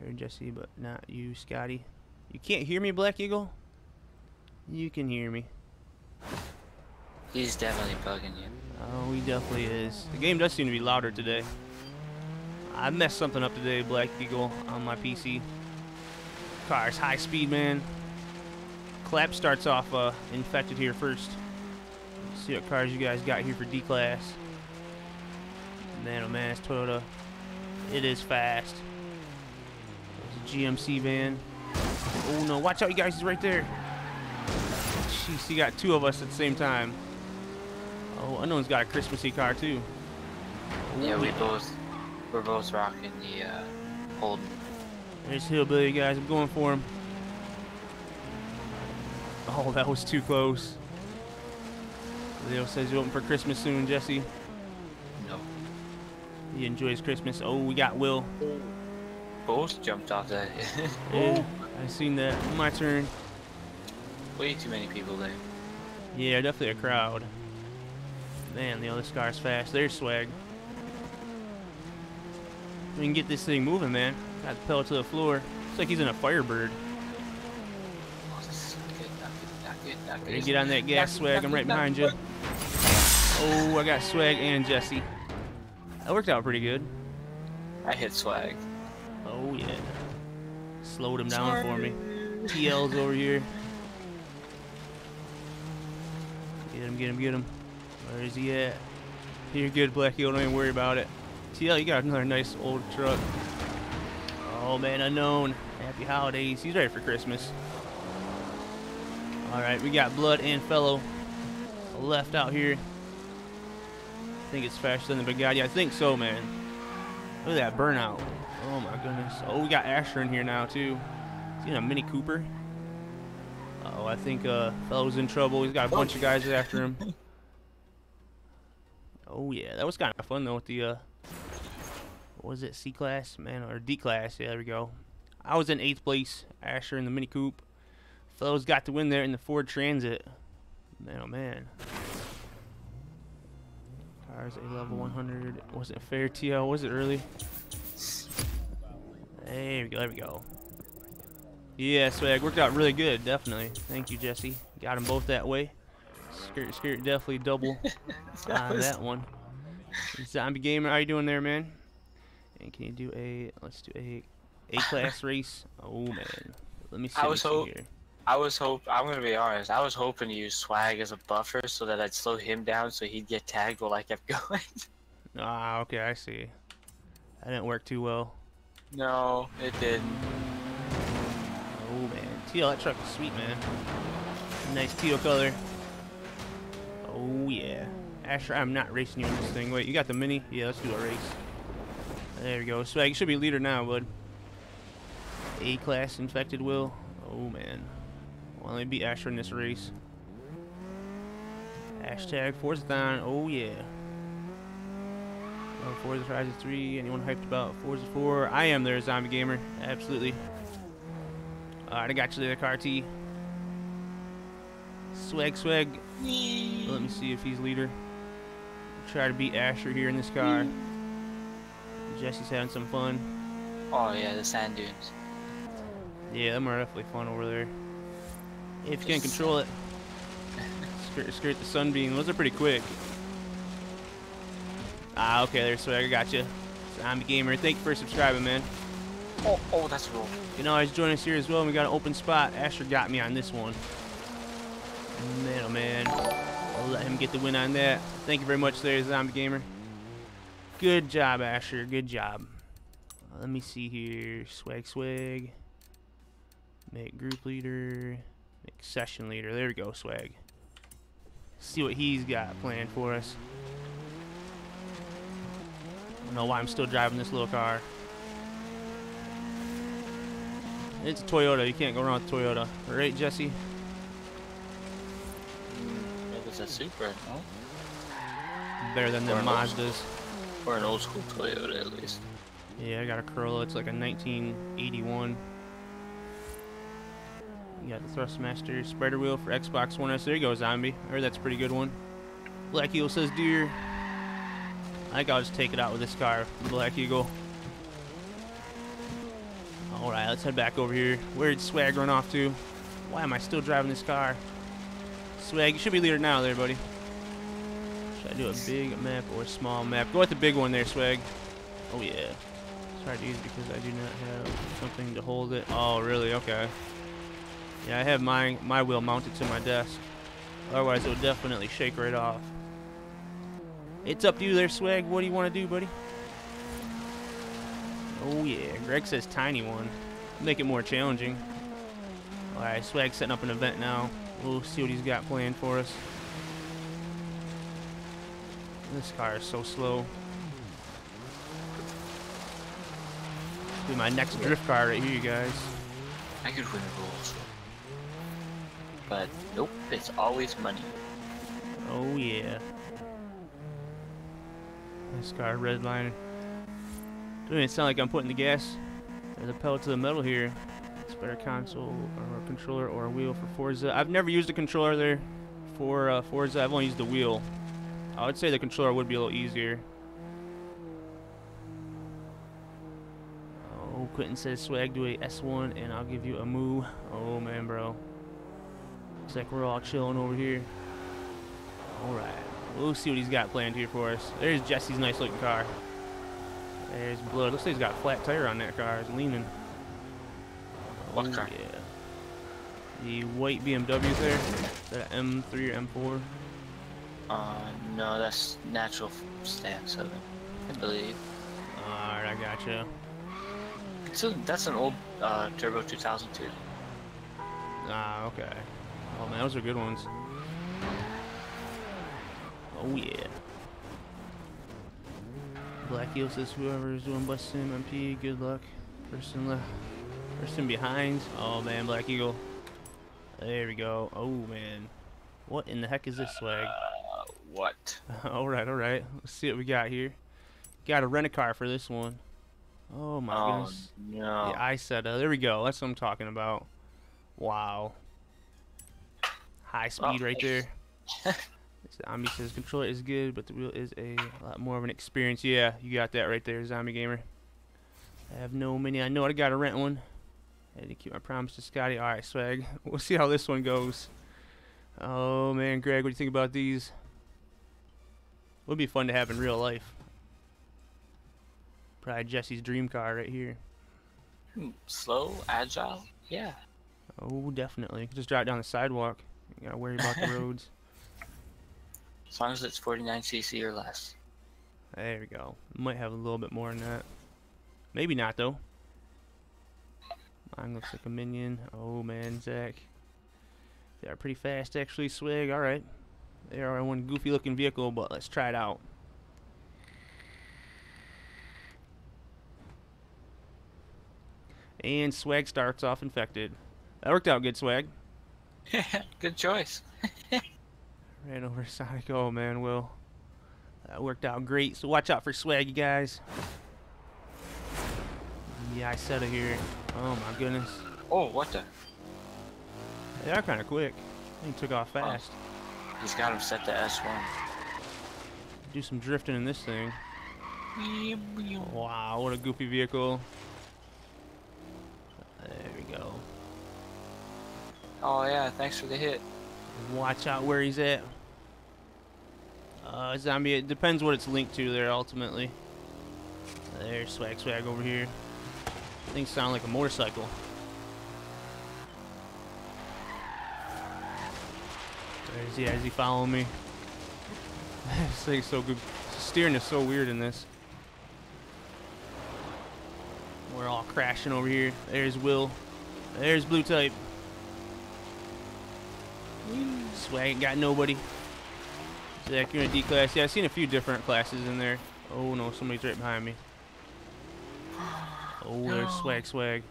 Heard Jesse, but not you, Scotty. You can't hear me, Black Eagle? You can hear me.
He's definitely bugging you.
Oh, he definitely is. The game does seem to be louder today. I messed something up today, Black Eagle, on my PC. Car's high speed, man. Clap starts off uh, infected here first. Let's see what cars you guys got here for D-Class. Man, oh man, it's Toyota. It is fast. There's a GMC van. Oh no, watch out, you guys, he's right there. Jeez, he got two of us at the same time. Oh, Unknown's got a Christmassy car too.
Yeah, we both we're both rocking the uh, Holden.
There's Hillbilly, guys. I'm going for him. Oh, that was too close. Leo says you open for Christmas soon, Jesse.
No.
He enjoys Christmas. Oh, we got Will.
Both jumped off that.
Yeah, I seen that. My turn.
Way too many people there.
Yeah, definitely a crowd. Man, the other car's fast. There's swag. We can get this thing moving, man. Got the pedal to the floor. Looks like he's in a Firebird. Ready get on that gas, swag. I'm right behind you. Oh, I got swag and Jesse. That worked out pretty good.
I hit swag.
Oh yeah. Slowed him down for me. TL's over here. Get him, get him, get him. Where is he at? You're good, Blackie. Don't even worry about it. TL, you got another nice old truck. Oh man, unknown. Happy holidays. He's ready for Christmas. Alright, we got Blood and Fellow left out here. I think it's faster than the Bugatti. I think so, man. Look at that burnout. Oh my goodness. Oh, we got Asher in here now too. Is he in a Mini Cooper? Oh, I think uh, Fellow's in trouble. He's got a bunch of guys after him. Oh yeah, that was kind of fun though with the uh, what was it C class, man, or D class? Yeah, there we go. I was in eighth place. Asher in the Mini Coupe. Fellows got to win there in the Ford Transit. Man, oh man. Cars a level 100. Wasn't fair, TL. Was it really? There we go. There we go. Yeah, swag worked out really good. Definitely. Thank you, Jesse. Got them both that way. Skirt, skirt, definitely double on
was-
that one. Zombie gamer, how you doing there, man? And can you do a? Let's do a A-class race. Oh man. Let me see.
I was hope-
here.
I was hope I'm gonna be honest. I was hoping to use swag as a buffer so that I'd slow him down so he'd get tagged while I kept going.
Ah, okay, I see. That didn't work too well.
no, it didn't.
Oh man, teal, that truck is sweet, man. Nice teal color. Oh yeah. Asher, I'm not racing you in this thing. Wait, you got the mini? Yeah, let's do a race. There we go. Swag, you should be leader now, bud. A-class infected will. Oh man. Well, let me beat Asher in this race. Hashtag Forzathon. Oh yeah. Oh, Forza Horizon 3. Anyone hyped about Forza 4? I am there, Zombie Gamer. Absolutely. Alright, I got you there, car T. Swag swag, swag. Let me see if he's leader. Try to beat Asher here in this car. Jesse's having some fun.
Oh yeah, the sand dunes.
Yeah, them are definitely fun over there. If you can't control it. Skirt, skirt the sunbeam. Those are pretty quick. Ah, okay, there's swag. I got you. Zombie Gamer, thank you for subscribing, man.
Oh, oh, that's cool.
You know, always join us here as well. We got an open spot. Asher got me on this one. Man, oh man. I'll let him get the win on that. Thank you very much there, Zombie Gamer. Good job, Asher. Good job. Let me see here. Swag, swag. Make group leader. Make session leader. There we go, swag. See what he's got planned for us. I don't know why I'm still driving this little car. It's a Toyota. You can't go wrong with Toyota. Right, Jesse?
It was a Supra, no?
Better than the
Or.
Mazdas.
Or an old school Toyota at least.
Yeah, I got a Corolla. It's like a 1981. You got the Thrustmaster spreader wheel for Xbox One S. There you go, Zombie. I heard that's a pretty good one. Black Eagle says deer. I think I'll just take it out with this car, Black Eagle. Alright, let's head back over here. Where'd Swag run off to? Why am I still driving this car? Swag, you should be leader now there, buddy. Should I do a big map or a small map? Go with the big one there, Swag. Oh yeah. It's hard to use because I do not have something to hold it. Oh really? Okay. Yeah, I have my my wheel mounted to my desk. Otherwise, it would definitely shake right off. It's up to you there, Swag. What do you want to do, buddy? Oh yeah, Greg says tiny one. Make it more challenging. Alright, Swag's setting up an event now. We'll see what he's got planned for us. This car is so slow. Be my next drift car right here, you guys.
I could win the rules. But nope, it's always money.
Oh yeah. This car, red line. Doesn't it sound like I'm putting the gas or the pedal to the metal here. It's better console or a controller or a wheel for Forza. I've never used a controller there for uh, Forza. I've only used the wheel. I would say the controller would be a little easier. Oh, Quentin says swag do a S1 and I'll give you a moo. Oh man, bro. Looks like we're all chilling over here. Alright. We'll see what he's got planned here for us. There's Jesse's nice looking car. There's blood. Looks like he's got a flat tire on that car. He's leaning.
What car?
Yeah. The white BMW's there. That an M3 or M4?
Uh, no, that's natural stance of it, I believe.
Alright, I gotcha.
So that's an old uh, Turbo 2002.
Ah, okay. Oh man, those are good ones. Oh yeah. Black Eagle says whoever's doing bus sim MP, good luck. Person left. Person behind. Oh man, Black Eagle. There we go. Oh man. What in the heck is this swag?
Uh, what?
alright, alright. Let's see what we got here. Got to rent a car for this one. Oh my
oh
goodness.
no.
The Isetta. There we go. That's what I'm talking about. Wow. High speed
Oh.
right there. Zombie says controller is good, but the wheel is a lot more of an experience. Yeah, you got that right there, Zombie Gamer. I have no mini. I know I got to rent one. I had to keep my promise to Scotty. All right, swag. We'll see how this one goes. Oh man, Greg, what do you think about these? Would be fun to have in real life. Probably Jesse's dream car right here.
Mm, Slow, agile. Yeah.
Oh, definitely. Just drive down the sidewalk. You gotta worry about the roads.
As long as it's 49cc or less.
There we go. Might have a little bit more than that. Maybe not though. Looks like a minion. Oh man, Zach. They are pretty fast actually, Swig. Alright. They are one goofy looking vehicle, but let's try it out. And Swag starts off infected. That worked out good, Swag.
Good choice.
Ran over Sonic. Oh man, Will. That worked out great. So watch out for Swag, you guys. Yeah, I it here. Oh my goodness.
Oh, what the?
They are kind of quick. They took off fast.
He's got him set to S1.
Do some drifting in this thing. Wow, what a goofy vehicle. There we go.
Oh yeah, thanks for the hit.
Watch out where he's at. Uh, zombie, it depends what it's linked to there ultimately. There's Swag Swag over here. Things sound like a motorcycle. There's he, is he following me? this thing's so good. Steering is so weird in this. We're all crashing over here. There's Will. There's Blue Type. Swag ain't got nobody. Zach, you're in D class. Yeah, I've seen a few different classes in there. Oh no, somebody's right behind me. Oh, there's swag, swag.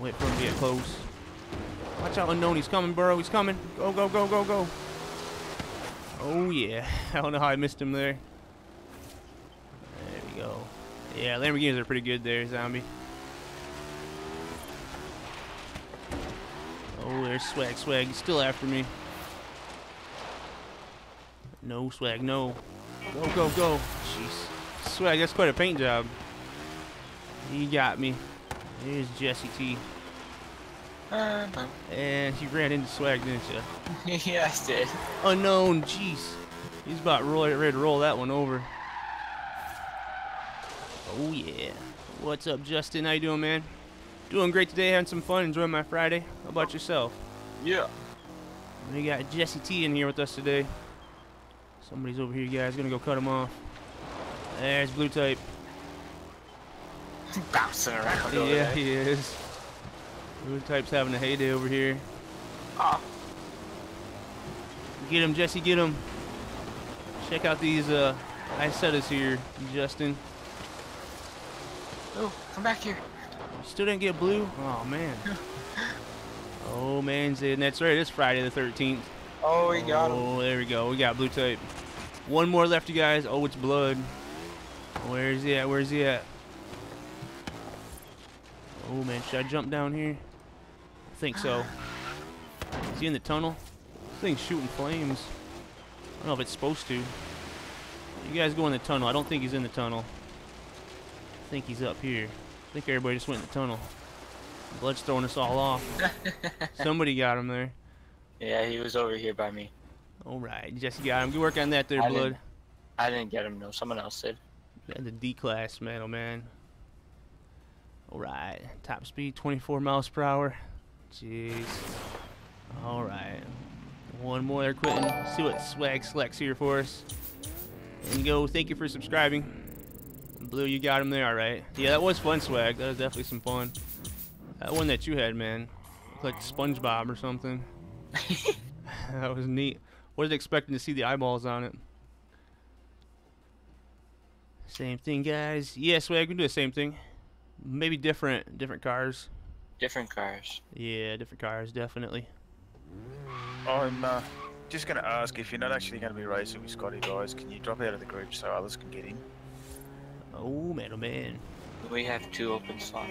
Wait for him to get close. Watch out, unknown. He's coming, bro. He's coming. Go, go, go, go, go. Oh yeah. I don't know how I missed him there. There we go. Yeah, Lamborghinis are pretty good there, zombie. Oh, there's swag, swag. He's still after me. No swag, no. Go, go, go. Jeez. Swag, that's quite a paint job. He got me. There's Jesse T. And he ran into swag, didn't you?
yeah, I did.
Unknown, jeez. He's about roll, ready to roll that one over. Oh yeah. What's up, Justin? How you doing, man? Doing great today, having some fun, enjoying my Friday. How about yourself?
Yeah.
We got Jesse T in here with us today. Somebody's over here, guys. Gonna go cut him off. There's Blue Type.
Bouncing around.
Yeah, he is. Blue Type's having a heyday over here.
Ah,
Get him, Jesse, get him. Check out these uh Isettas here, Justin.
oh, come back here.
Still didn't get blue? Oh man. oh man. And that's right, it's Friday the 13th.
Oh, we got him.
Oh, there we go. We got blue type. One more left, you guys. Oh, it's blood. Where's he at? Where's he at? Oh man, should I jump down here? I think so. Is he in the tunnel? This thing's shooting flames. I don't know if it's supposed to. You guys go in the tunnel. I don't think he's in the tunnel. I think he's up here. I think everybody just went in the tunnel. Blood's throwing us all off. Somebody got him there.
Yeah, he was over here by me.
All right, Jesse got him. Good work on that there,
I
Blood.
didn't- I didn't get him. No, someone else did.
The D class, man, oh man. All right, top speed 24 miles per hour. Jeez. All right, one more. They're quitting. See what swag selects here for us. And go. Thank you for subscribing. Blue, you got him there. All right. Yeah, that was fun, swag. That was definitely some fun. That one that you had, man, looked like SpongeBob or something. that was neat. Wasn't expecting to see the eyeballs on it. Same thing, guys. Yeah, swag. We can do the same thing. Maybe different, different cars.
Different cars.
Yeah, different cars, definitely.
I'm uh, just going to ask if you're not actually going to be racing with Scotty, guys. Can you drop out of the group so others can get in?
Oh man, oh man.
We have two open slots.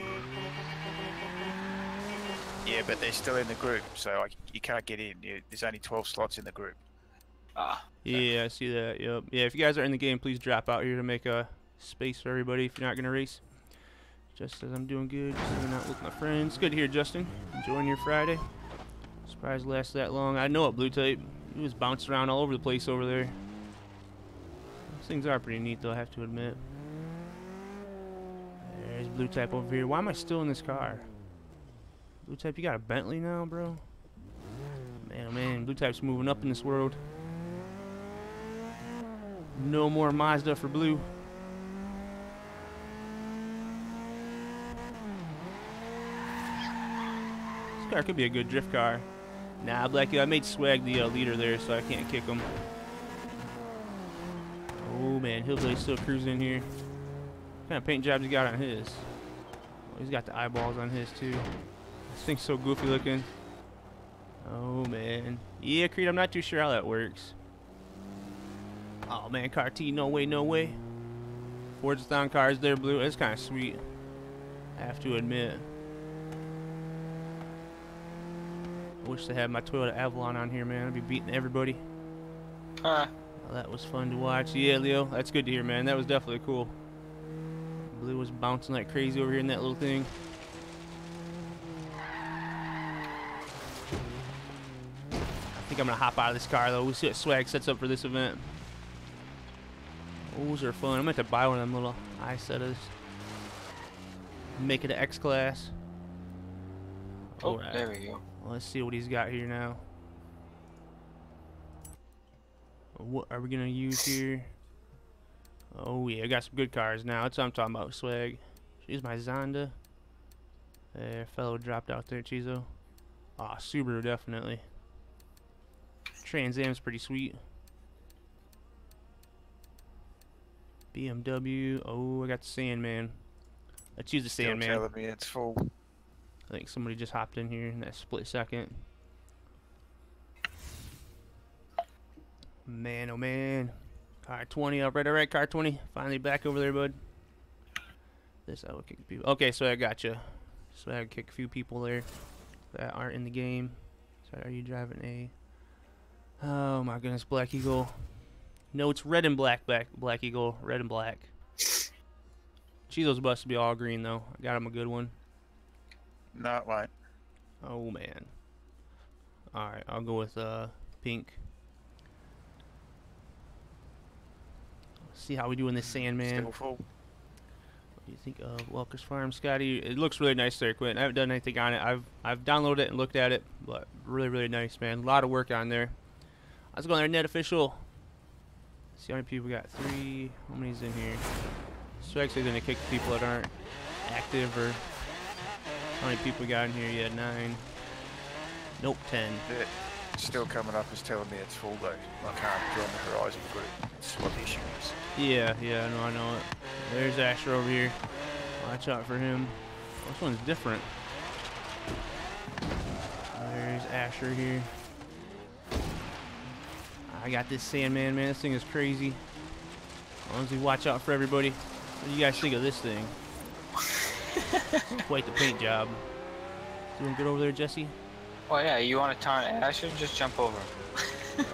Yeah, but they're still in the group, so I, you can't get in. You, there's only 12 slots in the group.
Ah,
Yeah, I see that. Yep. Yeah, if you guys are in the game, please drop out here to make a space for everybody if you're not gonna race. Just as I'm doing good, just hanging out with my friends. Good hear, Justin. Enjoying your Friday. Surprised lasts that long. I know it, Blue Type. He was bouncing around all over the place over there. Those things are pretty neat, though. I have to admit. There's blue type over here. Why am I still in this car? Blue type, you got a Bentley now, bro? Man, oh man, blue type's moving up in this world. No more Mazda for blue. Car could be a good drift car. Nah, Blackie, I made Swag the uh, leader there, so I can't kick him. Oh man, Hillbilly's still cruising in here. What kind of paint jobs he got on his? Oh, he's got the eyeballs on his too. This thing's so goofy looking. Oh man. Yeah, Creed, I'm not too sure how that works. Oh man, car T, no way, no way. Ford's down cars there, blue. It's kind of sweet. I have to admit. I wish they had my Toyota Avalon on here, man. I'd be beating everybody.
Huh.
Well, that was fun to watch. Yeah, Leo, that's good to hear, man. That was definitely cool. Blue was bouncing like crazy over here in that little thing. I think I'm gonna hop out of this car though. We'll see what swag sets up for this event. Those are fun. I'm gonna have to buy one of them little Isettas. Make it an X class.
Oh,
Alright.
there we go.
Let's see what he's got here now. What are we gonna use here? Oh yeah, I got some good cars now. That's what I'm talking about, swag. She's my Zonda. There, fellow dropped out there, Chizo. Ah, Subaru definitely. Trans Am's pretty sweet. BMW. Oh, I got the Sandman. Let's use the Sandman.
telling me it's full.
I think somebody just hopped in here in that split second. Man, oh man. Car 20 up, right, all right, car 20. Finally back over there, bud. This I will kick people. Okay, so I got you. So I kick a few people there that aren't in the game. So are you driving a? Oh my goodness, Black Eagle. No, it's red and black, black, Black Eagle, red and black. Chizo's bus to be all green though. I got him a good one.
No, it won't.
Oh man. Alright, I'll go with uh pink. See how we do in this Sandman.
Still full.
What do you think of Welker's Farm, Scotty? It looks really nice there, Quentin. I haven't done anything on it. I've I've downloaded it and looked at it, but really, really nice, man. A lot of work on there. Let's go on there, net official. See how many people we got? Three. How many's in here? So actually gonna kick people that aren't active or how many people got in here? Yeah, nine. Nope, ten.
Yeah, it's still coming up as telling me it's full though. I can't join the Horizon group. That's what the issue is.
Yeah, yeah, I know, I know it. There's Asher over here. Watch out for him. This one's different. There's Asher here. I got this Sandman, man. This thing is crazy. As long as we watch out for everybody. What do you guys think of this thing? Quite the paint job. Doing good over there, Jesse?
Oh yeah, you want to taunt Asher? Just jump over.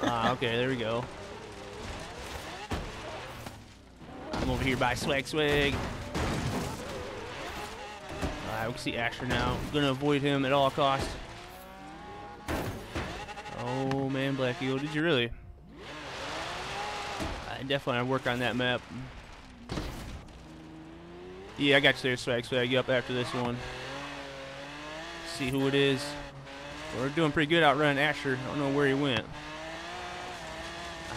ah, okay, there we go. I'm over here by Swag Swag. Alright, we can see Asher now. gonna avoid him at all costs. Oh man, Black Eagle, did you really? I definitely want to work on that map. Yeah, I got you there, Swag Swag. You up after this one. See who it is. We're doing pretty good outrunning Asher. I don't know where he went.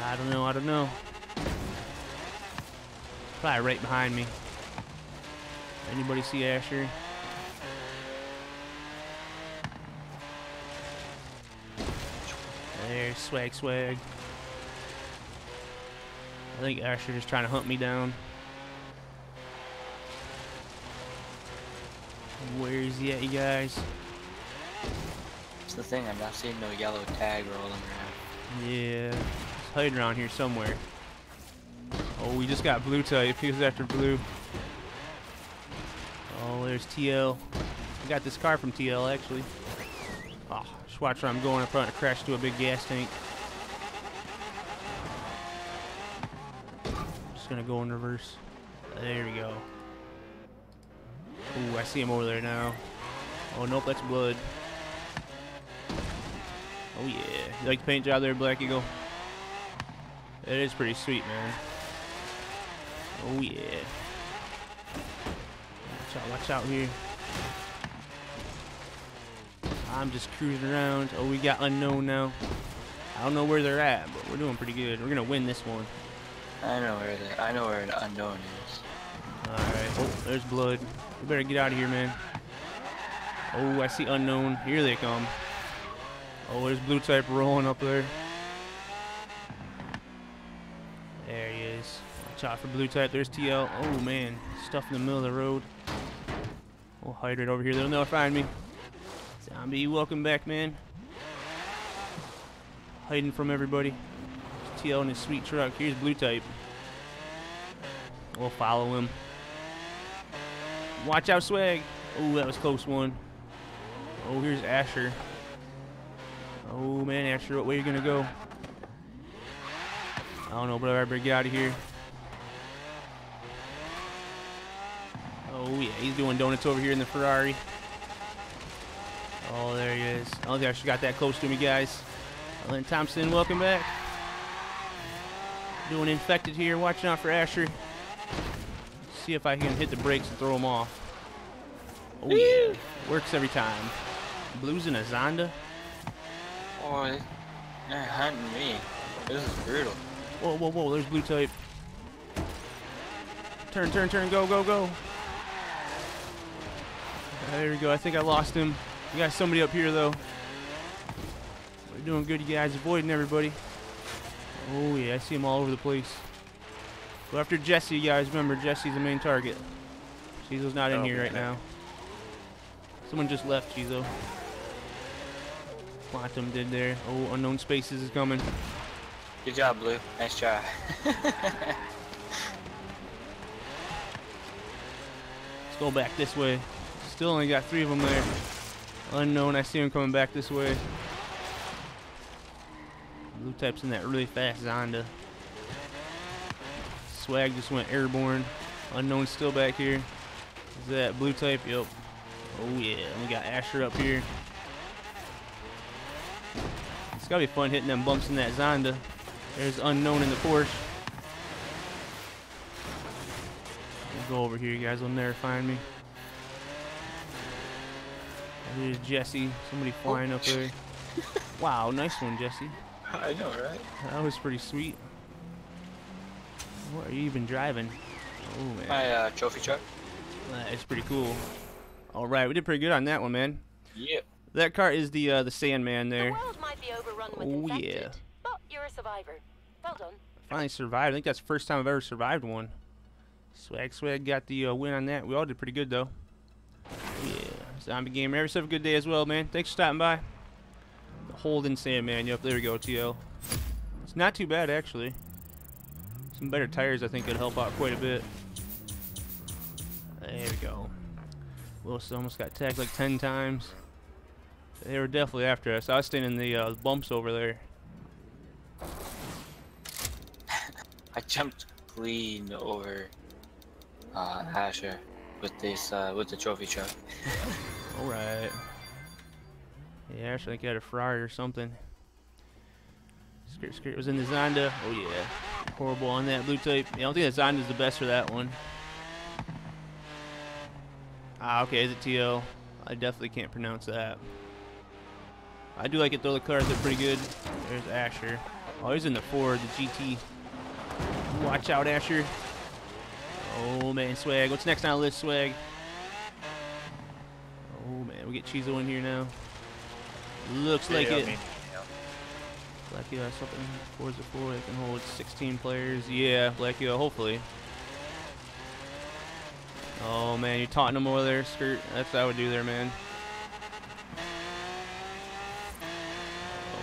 I don't know, I don't know. Probably right behind me. Anybody see Asher? There's Swag Swag. I think Asher just trying to hunt me down. Where is he at, you guys?
It's the thing. I'm not seeing no yellow tag rolling around.
Yeah, he's hiding around here somewhere. Oh, we just got blue type. He was after blue. Oh, there's TL. I got this car from TL actually. Oh, just watch where I'm going. I'm probably gonna crash into a big gas tank. Just gonna go in reverse. There we go. Ooh, I see him over there now. Oh nope, that's blood. Oh yeah. You like the paint job there, Black Eagle? It is pretty sweet, man. Oh yeah. Watch out, watch out here. I'm just cruising around. Oh, we got unknown now. I don't know where they're at, but we're doing pretty good. We're gonna win this one.
I know where the I know where an unknown is.
Alright. Oh, there's blood. We better get out of here, man. Oh, I see unknown. Here they come. Oh, there's blue type rolling up there. There he is. Watch out for blue type. There's TL. Oh, man. Stuff in the middle of the road. We'll hide right over here. They'll never find me. Zombie, welcome back, man. Hiding from everybody. There's TL in his sweet truck. Here's blue type. We'll follow him. Watch out, swag. Oh, that was close one. Oh, here's Asher. Oh man, Asher, what way you gonna go? I don't know, but I better get out of here. Oh yeah, he's doing donuts over here in the Ferrari. Oh, there he is. I don't think I got that close to me, guys. Alan Thompson, welcome back. Doing infected here, watching out for Asher. See if I can hit the brakes and throw them off. Oh yeah, works every time. Blues in a Zonda.
Oh, they- they're hunting me. This is brutal.
Whoa, whoa, whoa, there's blue type. Turn, turn, turn, go, go, go. There we go. I think I lost him. We got somebody up here, though. We're doing good, you guys. Avoiding everybody. Oh, yeah, I see him all over the place. Go after Jesse, guys. Remember, Jesse's the main target. Chizo's not in
Oh,
here right now. Someone just left, Chizo. Quantum did there. Oh, unknown spaces is coming.
Good job, Blue. Nice try.
Let's go back this way. Still only got three of them there. Unknown, I see him coming back this way. Blue type's in that really fast Zonda. Swag just went airborne. Unknown still back here. Is that blue type? Yep. Oh yeah, we got Asher up here. It's gotta be fun hitting them bumps in that Zonda. There's unknown in the Porsche. Go over here, you guys will never find me. There's Jesse, somebody flying up there. Wow, nice one, Jesse.
I know, right?
That was pretty sweet. What are you even driving? Oh man,
My uh, trophy truck.
that's pretty cool. All right, we did pretty good on that one, man.
Yep.
That car is the uh, the Sandman
The
there.
world might be overrun with
Oh,
infected,
yeah.
but you're a survivor. Well done.
Finally survived. I think that's the first time I've ever survived one. Swag Swag got the uh, win on that. We all did pretty good though. Yeah, zombie gamer. Have yourself a good day as well, man. Thanks for stopping by. The Holden Sandman. Yep, there we go, TL. It's not too bad actually. Some better tires I think could help out quite a bit. There we go. Wilson almost got tagged like 10 times. They were definitely after us. I was staying in the uh, bumps over there.
I jumped clean over uh, Asher with this uh, with the trophy truck.
Alright. Yeah, actually, I think he had a Ferrari or something. Skirt Skirt was in the Zonda. Oh, yeah. Horrible on that blue type. Yeah, I don't think that Zonda's the best for that one. Ah, okay, is it TL? I definitely can't pronounce that. I do like it though, the cars are pretty good. There's Asher. Oh, he's in the Ford, the GT. Watch out, Asher. Oh, man, Swag. What's next on the list, Swag? Oh man, we get Chizo in here now. Looks like
Yeah, I
it.
mean.
Black Yoda something. Forza 4 it can hold 16 players. Yeah, Black Yoda, hopefully. Oh man, you're taunting them over there, skirt. That's what I would do there, man.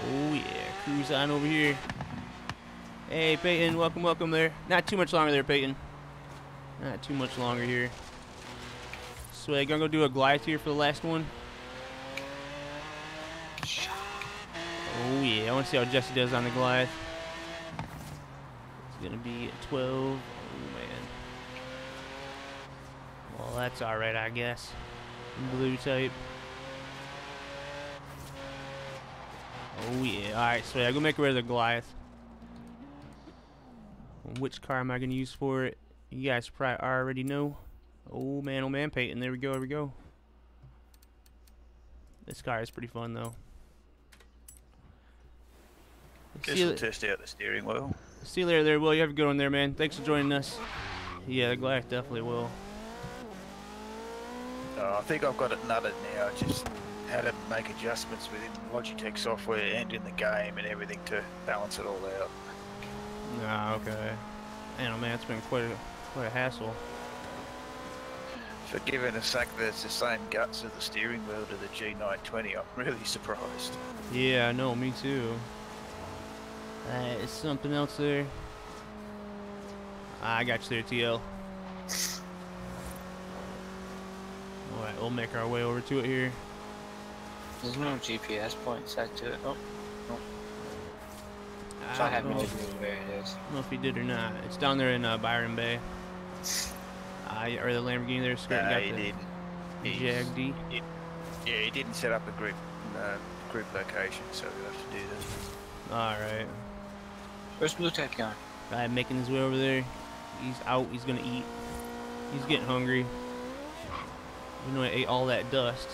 Oh yeah, cruise on over here. Hey Peyton, welcome, welcome there. Not too much longer there, Peyton. Not too much longer here. Swag, gonna go do a glide here for the last one. Oh yeah, I want to see how Jesse does on the Goliath. It's gonna be at 12. Oh man. Well, that's all right, I guess. Blue type. Oh yeah. All right, so yeah, go make rid of the Goliath. Which car am I gonna use for it? You guys probably already know. Oh man, oh man, Peyton. There we go, there we go. This car is pretty fun though. You,
to test out the steering wheel.
see you later there, Will. You have a good one there, man. Thanks for joining us. Yeah, the Goliath definitely will.
Uh, I think I've got it nutted now. Just how to make adjustments within Logitech software and in the game and everything to balance it all out.
Nah, okay. Man, oh man, it's been quite a quite a hassle.
For giving a fact that it's the same guts of the steering wheel to the G920, I'm really surprised.
Yeah, I know, me too. Uh, is something else there? Ah, I got you there, TL. Alright, we'll make our way over to it here.
There's no GPS point set to it. Oh,
I
so I
don't
haven't
know,
even knew where it is.
don't know if he did or not. It's down there in uh, Byron Bay. Uh, or the Lamborghini there, skirting
Nah,
got
he
the
didn't.
Jag D.
he- yeah, he didn't set up a group uh, group location, so we'll have to do this.
Alright.
Where's Blue Type going?
Guy making his way over there. He's out. He's gonna eat. He's getting hungry. You know, I ate all that dust.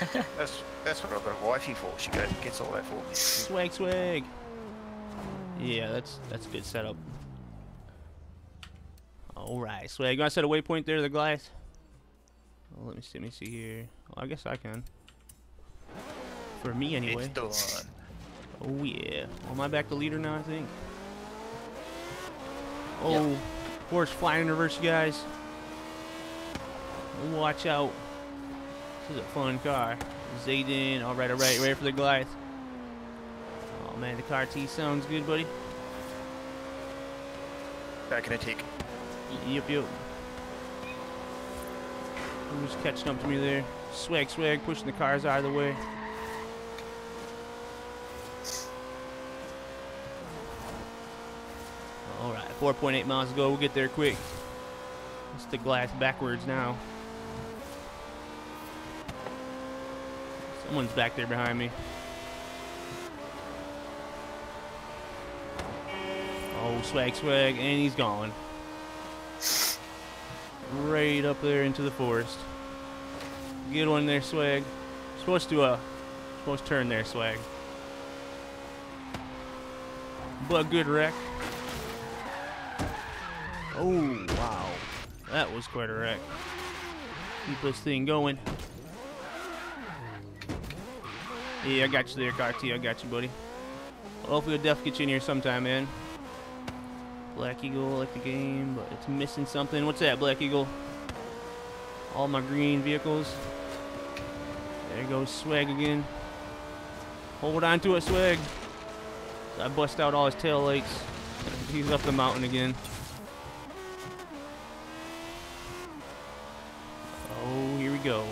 That's that's what I've got a wifey for. She gets all that for me.
Swag, swag. Yeah, that's that's a good setup. All right, swag. You want to set a waypoint there, the glass? Oh, let me see. Let me see here. Well, I guess I can. For me, anyway.
It's done.
Oh yeah. Well, am I back to leader now? I think. Oh, horse flying in reverse, you guys. Watch out. This is a fun car. Zayden. All right, all right. Ready for the Goliath. Oh man, the car T sounds good, buddy.
Back in a.
Y- Yep, yep. Who's catching up to me there? Swag, swag, pushing the cars out of the way. All right, 4.8 miles to go. We'll get there quick. It's the glass backwards now. Someone's back there behind me. Oh, swag, swag, and he's gone. Right up there into the forest. Good one there, swag. Supposed to uh, supposed to turn there, swag. But good wreck. Oh wow, that was quite a wreck. Keep this thing going. Yeah, I got you there, Carty. I got you, buddy. Hopefully, we'll definitely get you in here sometime, man. Black Eagle, like the game, but it's missing something. What's that, Black Eagle? All my green vehicles. There goes Swag again. Hold on to it, Swag. I bust out all his tail lights. He's up the mountain again. Oh, here we go.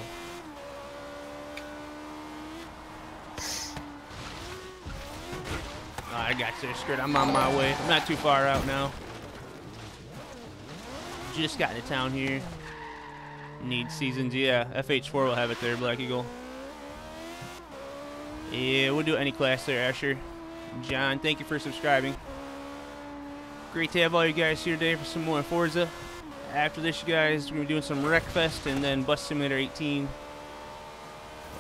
I got you, skirt. I'm on my way. I'm not too far out now. Just got into town here. Need seasons, yeah. FH4 will have it there, Black Eagle. Yeah, we'll do any class there, Asher. John, thank you for subscribing. Great to have all you guys here today for some more Forza. After this, you guys, we're gonna be doing some Wreckfest and then Bus Simulator 18.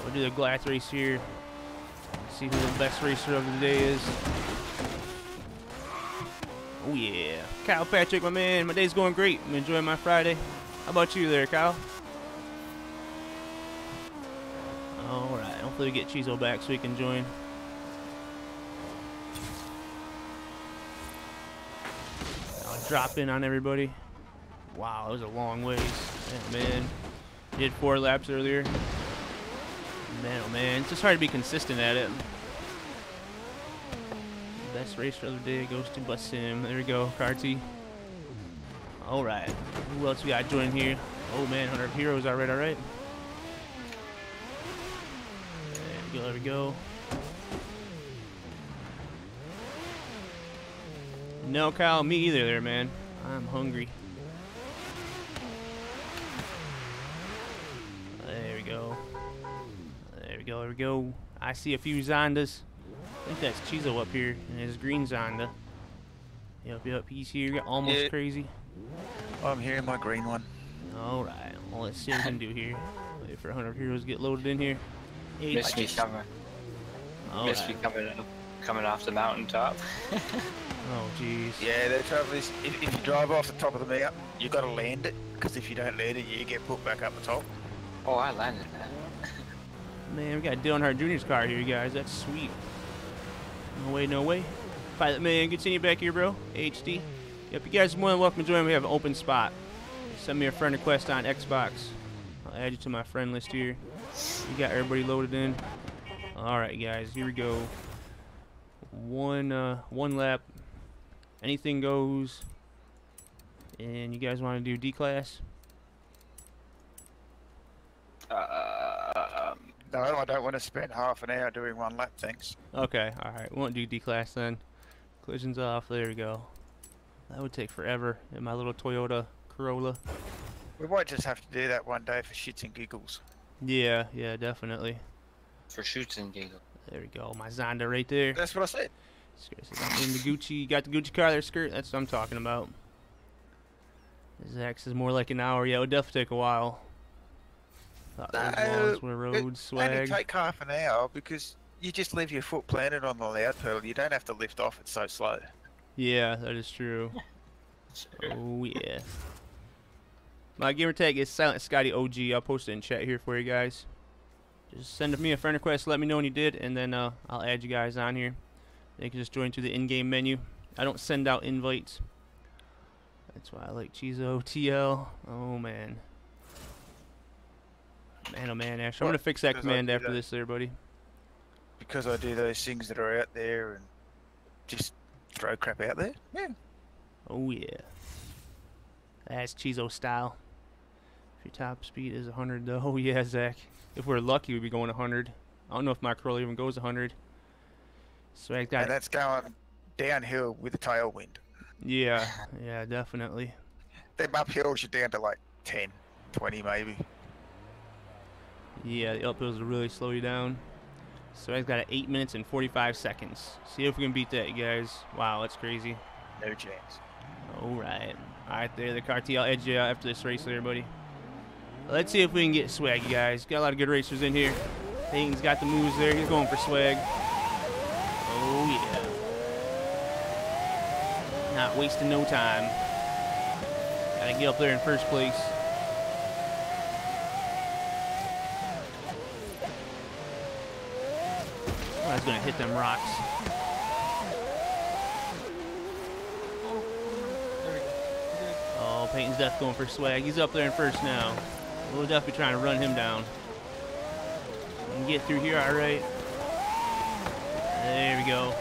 We'll do the Goliath race here. See who the best racer of the day is. Oh yeah. Kyle Patrick, my man. My day's going great. I'm enjoying my Friday. How about you there, Kyle? Alright, hopefully we get Chizo back so he can join. I'll drop in on everybody. Wow, that was a long ways. Yeah, man. Did four laps earlier. Man, oh man, it's just hard to be consistent at it. Best race for the day goes to Bus Sim. There we go, Carty. All right, who else we got joining here? Oh man, Hunter of Heroes. All right, all right. There we go. There we go. No, Kyle, me either, there, man. I'm hungry. There we go, there we go. I see a few Zondas. I think that's Chizo up here in his green Zonda. Yep, yep, he's here. Almost
Yeah.
crazy.
I'm here in my green one.
Alright, well, let's see what we can do here. Wait for 100 heroes to get loaded in here. Eight.
Miss me coming. Miss me coming up, coming off the mountaintop.
Oh, jeez.
Yeah, the trouble is, if, if you drive off the top of the mountain, you got to land it, because if you don't land it, you get put back up the top.
Oh, I landed that.
Man, we got Dylan Hart Jr.'s car here, guys. That's sweet. No way, no way. Pilot man, good seeing you back here, bro. HD. Yep, you guys are more than welcome to join. We have an open spot. Send me a friend request on Xbox. I'll add you to my friend list here. You got everybody loaded in. All right, guys, here we go. One, uh, one lap. Anything goes. And you guys want to do D class?
Uh, um,
No, I don't want to spend half an hour doing one lap, thanks.
Okay, alright. We won't do D class then. Collisions off. There we go. That would take forever in my little Toyota Corolla.
We might just have to do that one day for shits and giggles.
Yeah, yeah, definitely.
for shoots and giggles.
There we go. My Zonda right there.
That's what I said.
In the Gucci. You got the Gucci car there, skirt? That's what I'm talking about. Zax is more like an hour. Yeah, it would definitely take a while. Thought those
No,
walls were
It
roads,
only take half an hour because you just leave your foot planted on the loud pedal. You don't have to lift off. It's so slow.
Yeah, that is true. Oh yeah. My gamer tag is Silent Scotty OG. I'll post it in chat here for you guys. Just send me a friend request. Let me know when you did, and then uh, I'll add you guys on here. They can just join to the in-game menu. I don't send out invites. That's why I like Chizo TL. Oh man. Man, oh man, Ash. I'm gonna fix that
Because
command after
that.
this, there, buddy.
Because I do those things that are out there and just throw crap out there. Yeah.
Oh yeah. That's Chizo style. If your top speed is 100 though, oh yeah, Zach. If we're lucky, we'd be going 100. I don't know if my Corolla even goes 100. So I got
And that's going downhill with a tailwind.
yeah, yeah, definitely.
Them uphills you're down to like 10, 20 maybe.
Yeah, the uphills will really slow you down. So I've got 8 minutes and 45 seconds. See if we can beat that, you guys. Wow, that's crazy.
No chance.
Alright. Alright there, the cartel I'll edge you out after this race there, buddy. Let's see if we can get swag, you guys. Got a lot of good racers in here. Peyton's got the moves there. He's going for swag. Oh, yeah. Not wasting no time. Gotta get up there in first place. Oh, gonna hit them rocks. Oh, Peyton's death going for swag. He's up there in first now. We'll definitely trying to run him down. Can get through here, all right. There we go.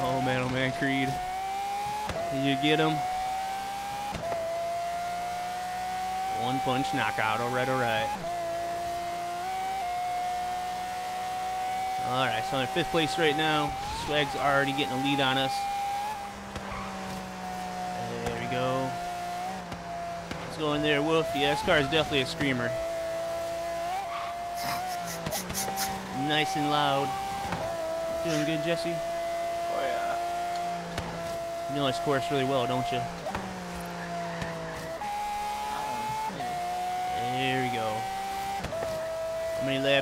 Oh man, oh man, Creed. Did you get him? One punch knockout. All right, all right. All right, so in fifth place right now. Swag's already getting a lead on us. There we go. Let's go in there, Wolf. Yeah, this car is definitely a screamer. Nice and loud. Doing good, Jesse?
Oh yeah.
You know this course really well, don't you?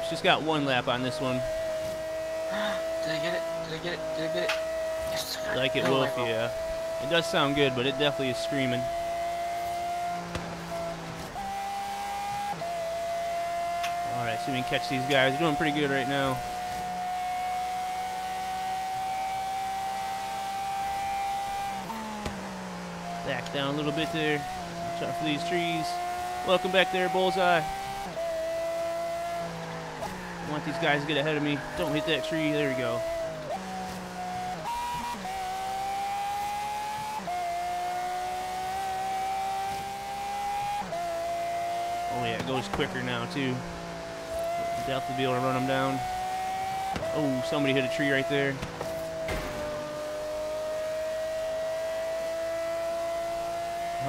Laps? Just got one lap on this one.
Did I get it? Did I get it? Did I get it? Yes. I
Like it, Wolf, yeah. It does sound good, but it definitely is screaming. Alright, see if we can catch these guys. They're doing pretty good right now. Back down a little bit there. Watch out for these trees. Welcome back there, Bullseye. Want these guys get ahead of me. Don't hit that tree. There we go. Oh yeah, it goes quicker now too. Definitely be able to run them down. Oh, somebody hit a tree right there.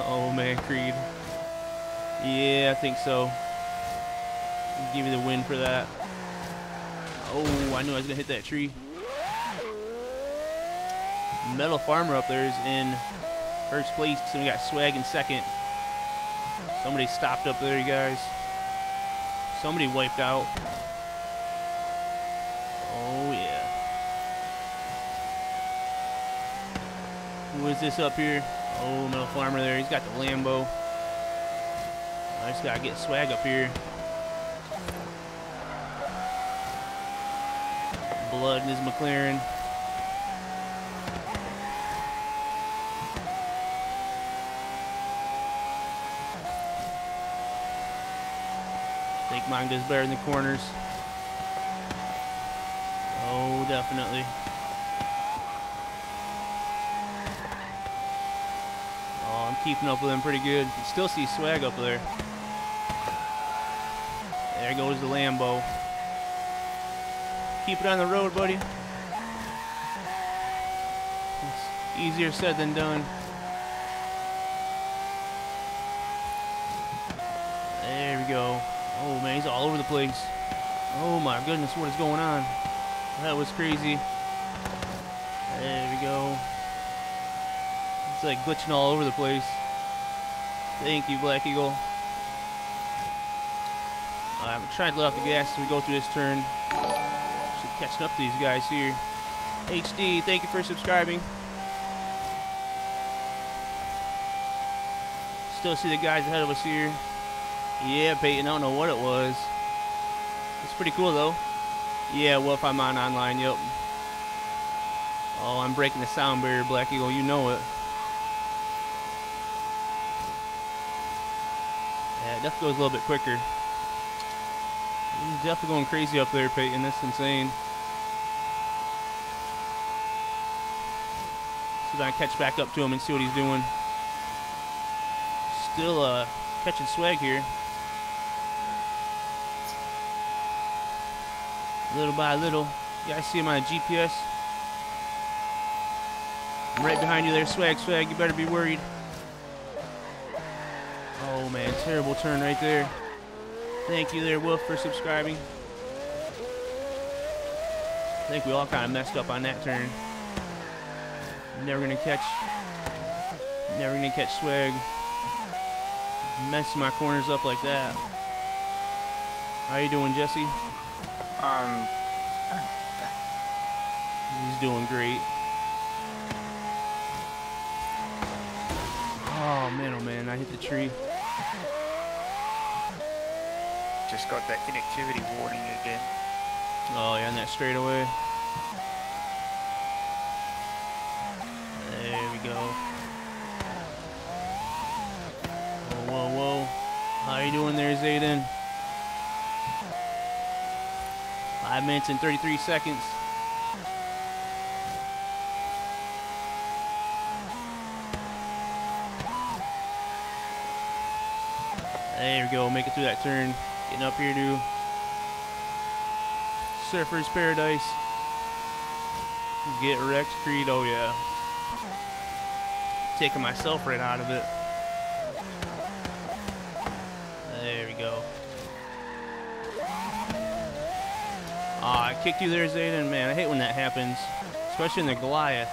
Oh man, Creed. Yeah, I think so. Give me the win for that. Oh, I knew I was gonna hit that tree. Metal Farmer up there is in first place. So we got Swag in second. Somebody stopped up there, you guys. Somebody wiped out. Oh, yeah. Who is this up here? Oh, Metal Farmer there. He's got the Lambo. I just gotta get Swag up here. In his McLaren. think mine does better in the corners. Oh, definitely. Oh, I'm keeping up with him pretty good. You still see swag up there. There goes the Lambo. Keep it on the road, buddy. It's easier said than done. There we go. Oh man, he's all over the place. Oh my goodness, what is going on? That was crazy. There we go. It's like glitching all over the place. Thank you, Black Eagle. I'm trying to let off the gas as we go through this turn. Catching up to these guys here. HD, thank you for subscribing. Still see the guys ahead of us here. Yeah, Peyton, I don't know what it was. It's pretty cool though. Yeah, well if I'm on online, yep. Oh, I'm breaking the sound barrier, Black Eagle, you know it. Yeah, it definitely goes a little bit quicker. He's definitely going crazy up there, Peyton. That's insane. So I catch back up to him and see what he's doing. Still uh, catching swag here. Little by little. You guys see him on GPS? I'm right behind you there, swag, swag. You better be worried. Oh man, terrible turn right there. Thank you there, Wolf, for subscribing. I think we all kind of messed up on that turn. Never gonna catch. Never gonna catch swag. Messing my corners up like that. How you doing, Jesse?
Um,
He's doing great. Oh man, oh man, I hit the tree.
Just got that inactivity warning again.
Oh yeah, and that straightaway. There we go. Whoa, whoa, whoa. How you doing there, Zayden? Five minutes and 33 seconds. There we go, make it through that turn. Getting up here to Surfer's Paradise. Get Rex Creed, oh yeah. Taking myself right out of it. Kicked you there, Zayden. Man, I hate when that happens. Especially in the Goliath.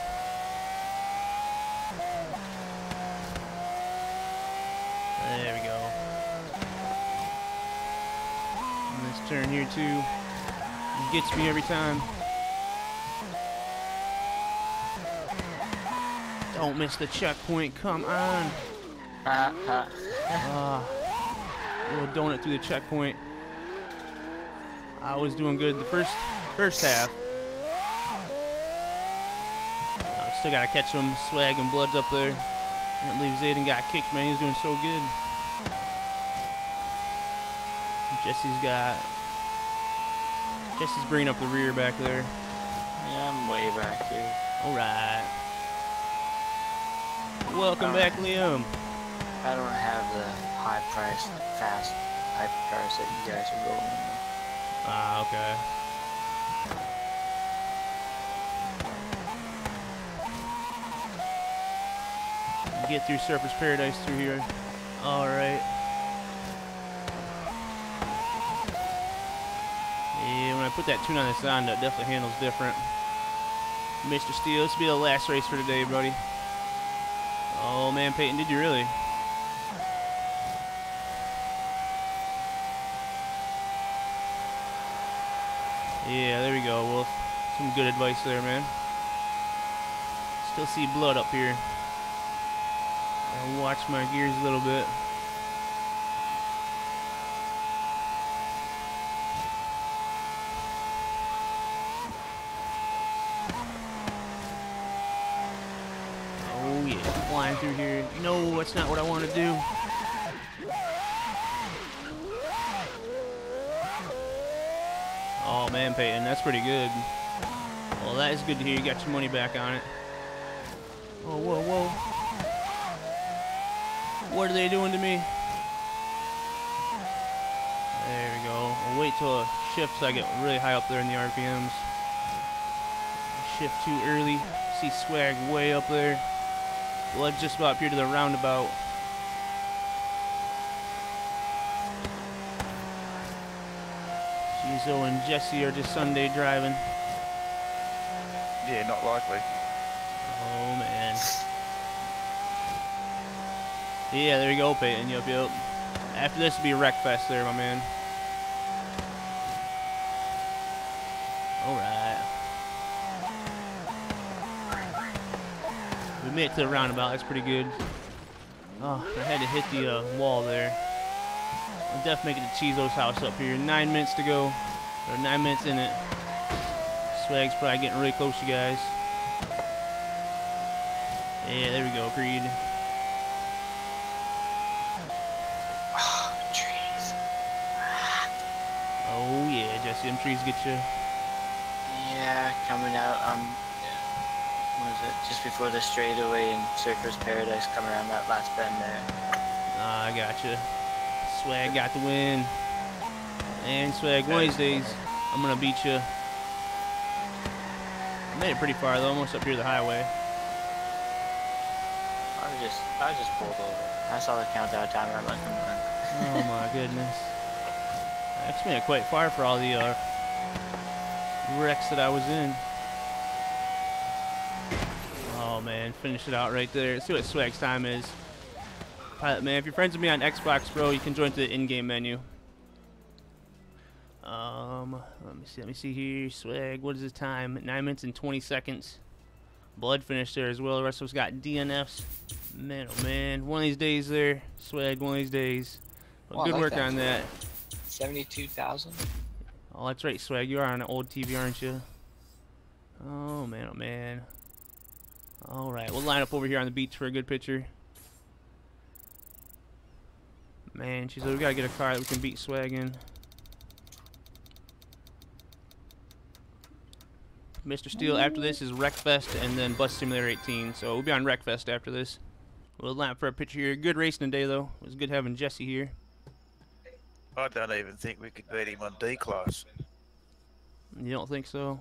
There we go. And this turn here too. Gets me every time. Don't miss the checkpoint, come on. Ah, little donut through the checkpoint. I was doing good the first first half. I still gotta catch some swag and bloods up there. Can't believe Zayden got kicked, man. He's doing so good. Jesse's got. Jesse's bringing up the rear back there.
yeah, I'm way back here.
All right. Welcome back, Liam.
I don't have the high price, fast hypercars that you guys are going.
Ah, okay. Get through Surfer's Paradise through here. Alright. Yeah, when I put that tune on the sound, that definitely handles different. Mr. Steele. This will be the last race for today, buddy. Oh man, Peyton, did you really? Yeah, there we go. Well, some good advice there, man. Still see blood up here. Watch my gears a little bit. Oh yeah, flying through here. No, that's not what I want to do. Oh man, Peyton, that's pretty good. Well, that is good to hear. You got your money back on it. Oh, whoa, whoa. What are they doing to me? There we go. I'll wait till it shifts. I get really high up there in the RPMs. Shift too early. See swag way up there. Blood just about up here to the roundabout. Chizo and Jesse are just Sunday driving.
Yeah, not likely.
Oh man. Yeah, there you go, Peyton. Yup, yup. After this will be Wreckfest there, my man. Alright. We made it to the roundabout, that's pretty good. Oh, I had to hit the uh, wall there. I'll definitely it to Chizo's house up here. Nine minutes to go. Nine minutes in it. Swag's probably getting really close, you guys. Yeah, there we go, Creed.
Trees.
Jesse, them trees get you.
Yeah, coming out. Um, what was it? Just before the straightaway in Surfer's Paradise, come around that last bend there.
Ah, I gotcha. Swag got the win. And Swag, one of these days, I'm gonna beat you. I made it pretty far though, almost up here the highway.
I was just, I was just pulled over. I saw the countdown timer. I'm like, come on.
Oh my goodness. Made it quite far for all the uh, wrecks that I was in. Oh man, finish it out right there. Let's see what Swag's time is. Pilot man, if you're friends with me on Xbox, bro, you can join to the in-game menu. Um, let me see. Let me see here. Swag. What is his time? Nine minutes and 20 seconds. Blood finished there as well. The rest of us got DNFs. Man, oh man. One of these days there. Swag. One of these days.
Oh,
good
like
work
that.
on that.
Seventy-two thousand.
Oh, that's right, Swag. You are on an old TV, aren't you? Oh man, oh man. All right, we'll line up over here on the beach for a good picture. Man, she's we gotta get a car that we can beat Swag in. Mr. Steele, after this is Wreckfest and then Bus Simulator 18. So we'll be on Wreckfest after this. We'll line up for a picture here. Good racing today, though. It was good having Jesse here.
I don't even think we could beat him on D class.
You don't think so?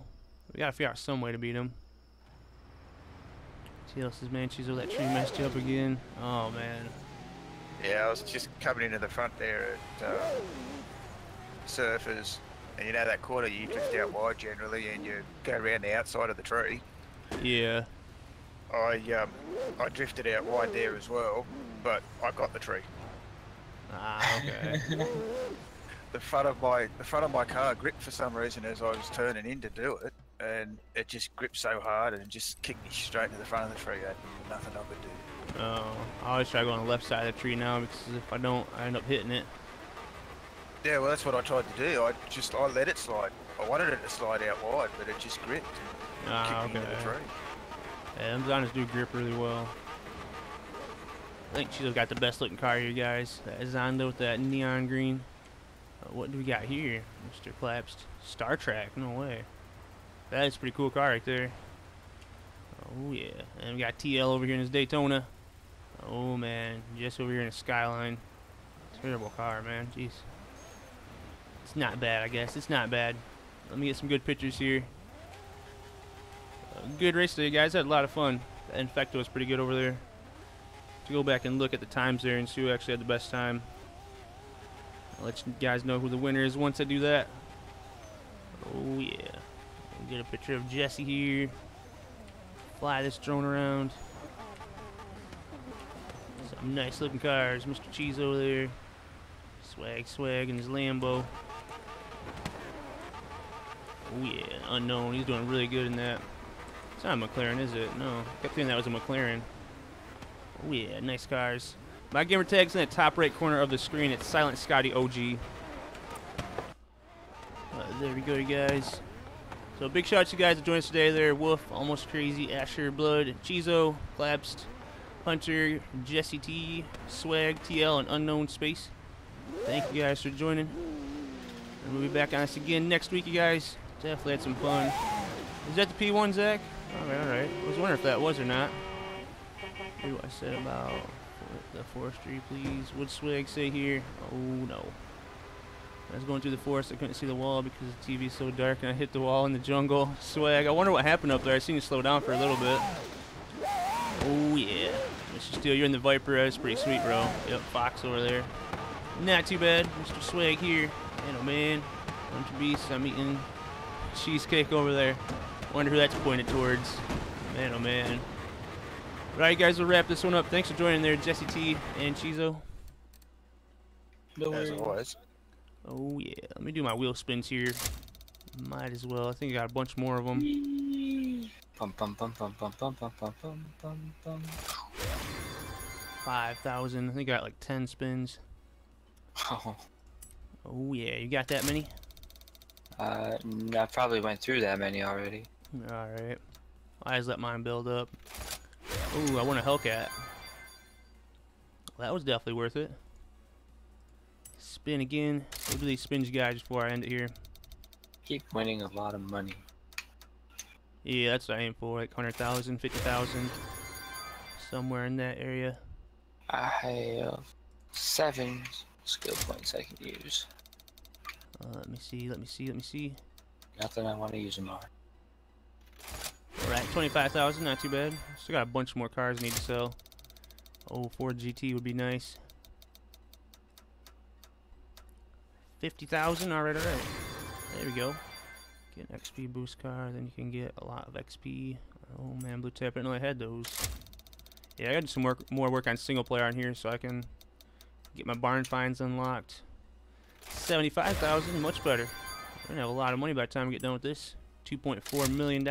We gotta figure out some way to beat him. TLS's man, she's all that tree messed you up again. Oh man.
Yeah, I was just coming into the front there at uh, Surfers, and you know that corner you drift out wide generally, and you go around the outside of the tree.
Yeah.
I um, I drifted out wide there as well, but I got the tree.
Ah, okay.
The front of my the front of my car gripped for some reason as I was turning in to do it, and it just gripped so hard and just kicked me straight to the front of the tree. I had nothing I could do.
oh, I always try to go on the left side of the tree now because if I don't, I end up hitting it.
Yeah, well, that's what I tried to do. I just I let it slide. I wanted it to slide out wide, but it just gripped and
Ah,
kicked me into the tree.
Yeah, them Zondas do grip really well. I think she's got the best looking car here, guys. That Zonda with that neon green. Uh, what do we got here, Mr. Collapsed? Star Trek? No way. That is a pretty cool car right there. Oh yeah, and we got TL over here in his Daytona. Oh man, just over here in a Skyline. Terrible car, man. Jeez. It's not bad, I guess. It's not bad. Let me get some good pictures here. Uh, good race today, guys. Had a lot of fun. The Infecto was pretty good over there. To go back and look at the times there and see who actually had the best time. I'll let you guys know who the winner is once I do that. Oh yeah. Get a picture of Jesse here. fly this drone around. Some nice looking cars. Mr. Cheese over there. Swag, swag, and his Lambo. Oh yeah, unknown. He's doing really good in that. It's not a McLaren, is it? No. I kept thinking that was a McLaren. Oh yeah, nice cars. My gamer tag's in the top right corner of the screen. It's Silent Scotty OG. Uh, there we go, guys. So big shout out to you guys that joined us today. There, Wolf, Almost Crazy, Asher, Blood, Chizo, Collapsed, Hunter, Jesse T, Swag, TL, and Unknown Space. Thank you guys for joining. And we'll be back on us again next week, you guys. Definitely had some fun. Is that the P1, Zach? Alright, alright. I was wondering if that was or not. What I said about the forestry, please. Would Swag say here? Oh no. I was going through the forest, I couldn't see the wall because the TV's so dark, and I hit the wall in the jungle. Swag, I wonder what happened up there. I seen you slow down for a little bit. Oh yeah. Mr. Steel, you're in the Viper. That's pretty sweet, bro. Yep, Fox over there. Not too bad. Mr. Swag here. Man, oh man. Bunch of beasts. I'm eating cheesecake over there. Wonder who that's pointed towards. Man, oh man. Alright, guys, we'll wrap this one up. Thanks for joining there, Jesse T and Chizo.
No
As
worries.
always.
Oh, yeah. Let me do my wheel spins here. Might as well. I think I got a bunch more of them.
Pum pum pum pum pum pum pum pum pum pum pum.
5,000. I think I got like 10 spins.
Oh,
Oh, yeah. You got that many?
uh, n- I probably went through that many already.
Alright. I just let mine build up. Ooh, I want a Hellcat. That was definitely worth it. Spin again. Do these spins, guys, before I end it here.
Keep winning a lot of money.
Yeah, that's what I aim for. Like 100,000, 50,000. Somewhere in that area.
I have seven skill points I can use.
Uh, let me see, let me see, let me see.
Nothing I want to use them on.
Alright, 25,000, not too bad. Still got a bunch more cars I need to sell. Oh, Ford GT would be nice. 50,000, alright, alright. There we go. Get an XP boost car, then you can get a lot of XP. Oh man, Blue Type, I didn't know I had those. Yeah, I gotta do some work, more work on single player on here so I can get my barn finds unlocked. 75,000, much better. We're gonna have a lot of money by the time we get done with this. $2.4 million.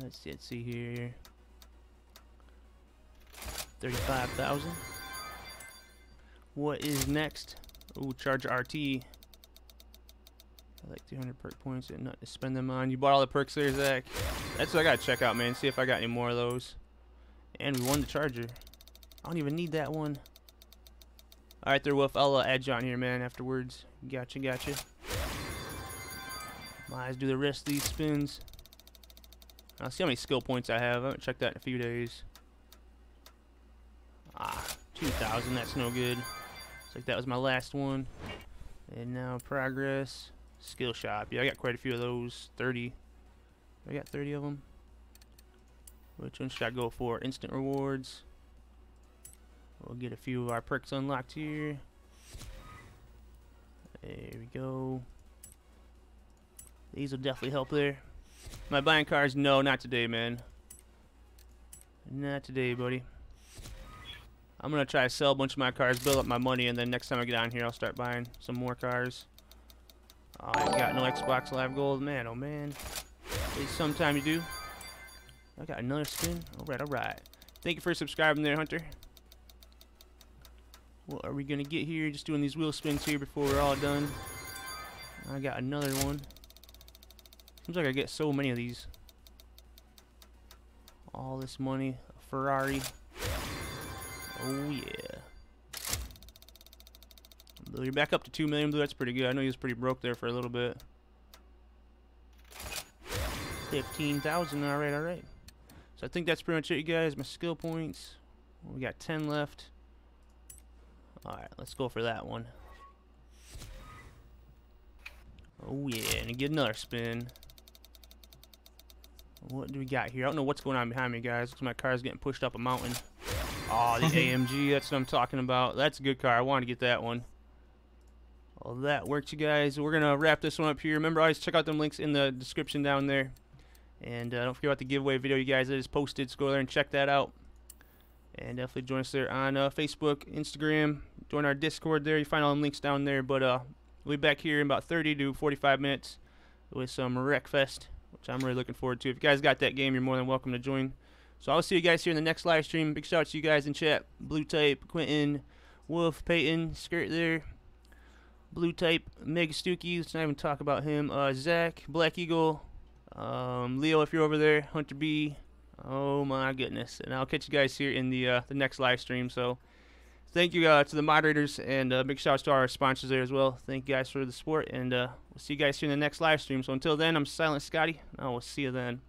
Let's see, let's see here. 35,000. What is next? Oh, Charger RT. I like 300 perk points and not to spend them on. You bought all the perks there, Zach. That's what I gotta check out, man. See if I got any more of those. And we won the Charger. I don't even need that one. Alright there, Wolf. I'll uh, add on here, man, afterwards. Gotcha, gotcha. Might as do the rest of these spins. I'll see how many skill points I have. I haven't checked that in a few days. Ah, 2,000. That's no good. Looks like that was my last one. And now progress. Skill shop. Yeah, I got quite a few of those. 30. I got 30 of them. Which one should I go for? Instant rewards. We'll get a few of our perks unlocked here. There we go. These will definitely help there. I buying cars? No, not today, man. Not today, buddy. I'm gonna try to sell a bunch of my cars, build up my money, and then next time I get on here, I'll start buying some more cars. Oh, I got no Xbox Live Gold, man. Oh man. At least sometime you do. I got another spin. All right, all right. Thank you for subscribing there, Hunter. What are we gonna get here? Just doing these wheel spins here before we're all done. I got another one. Seems like I get so many of these. All this money, Ferrari. Oh yeah. You're back up to two million, Blue. That's pretty good. I know you was pretty broke there for a little bit. Fifteen thousand. All right, all right. So I think that's pretty much it, you guys. My skill points. We got ten left. All right, let's go for that one. Oh yeah, and get another spin. What do we got here? I don't know what's going on behind me, guys. Looks like my car's getting pushed up a mountain. Oh, the AMG, that's what I'm talking about. That's a good car. I wanted to get that one. Well, that worked, you guys. We're going to wrap this one up here. Remember, always check out them links in the description down there. And uh, don't forget about the giveaway video you guys that is posted. So go there and check that out. And definitely join us there on uh, Facebook, Instagram. Join our Discord there. You find all the links down there. But uh, we'll be back here in about 30 to 45 minutes with some Wreckfest, which I'm really looking forward to. If you guys got that game, you're more than welcome to join. So I'll see you guys here in the next live stream. Big shout out to you guys in chat. Blue Type, Quentin, Wolf, Peyton, Skirt there. Blue Type, Meg Stookie. Let's not even talk about him. Uh, Zach, Black Eagle, um, Leo, if you're over there, Hunter B. Oh my goodness! And I'll catch you guys here in the uh, the next live stream. So thank you uh, to the moderators and uh, big shout out to our sponsors there as well. Thank you guys for the support, and uh, we'll see you guys here in the next live stream. So until then, I'm Silent Scotty. and I will see you then.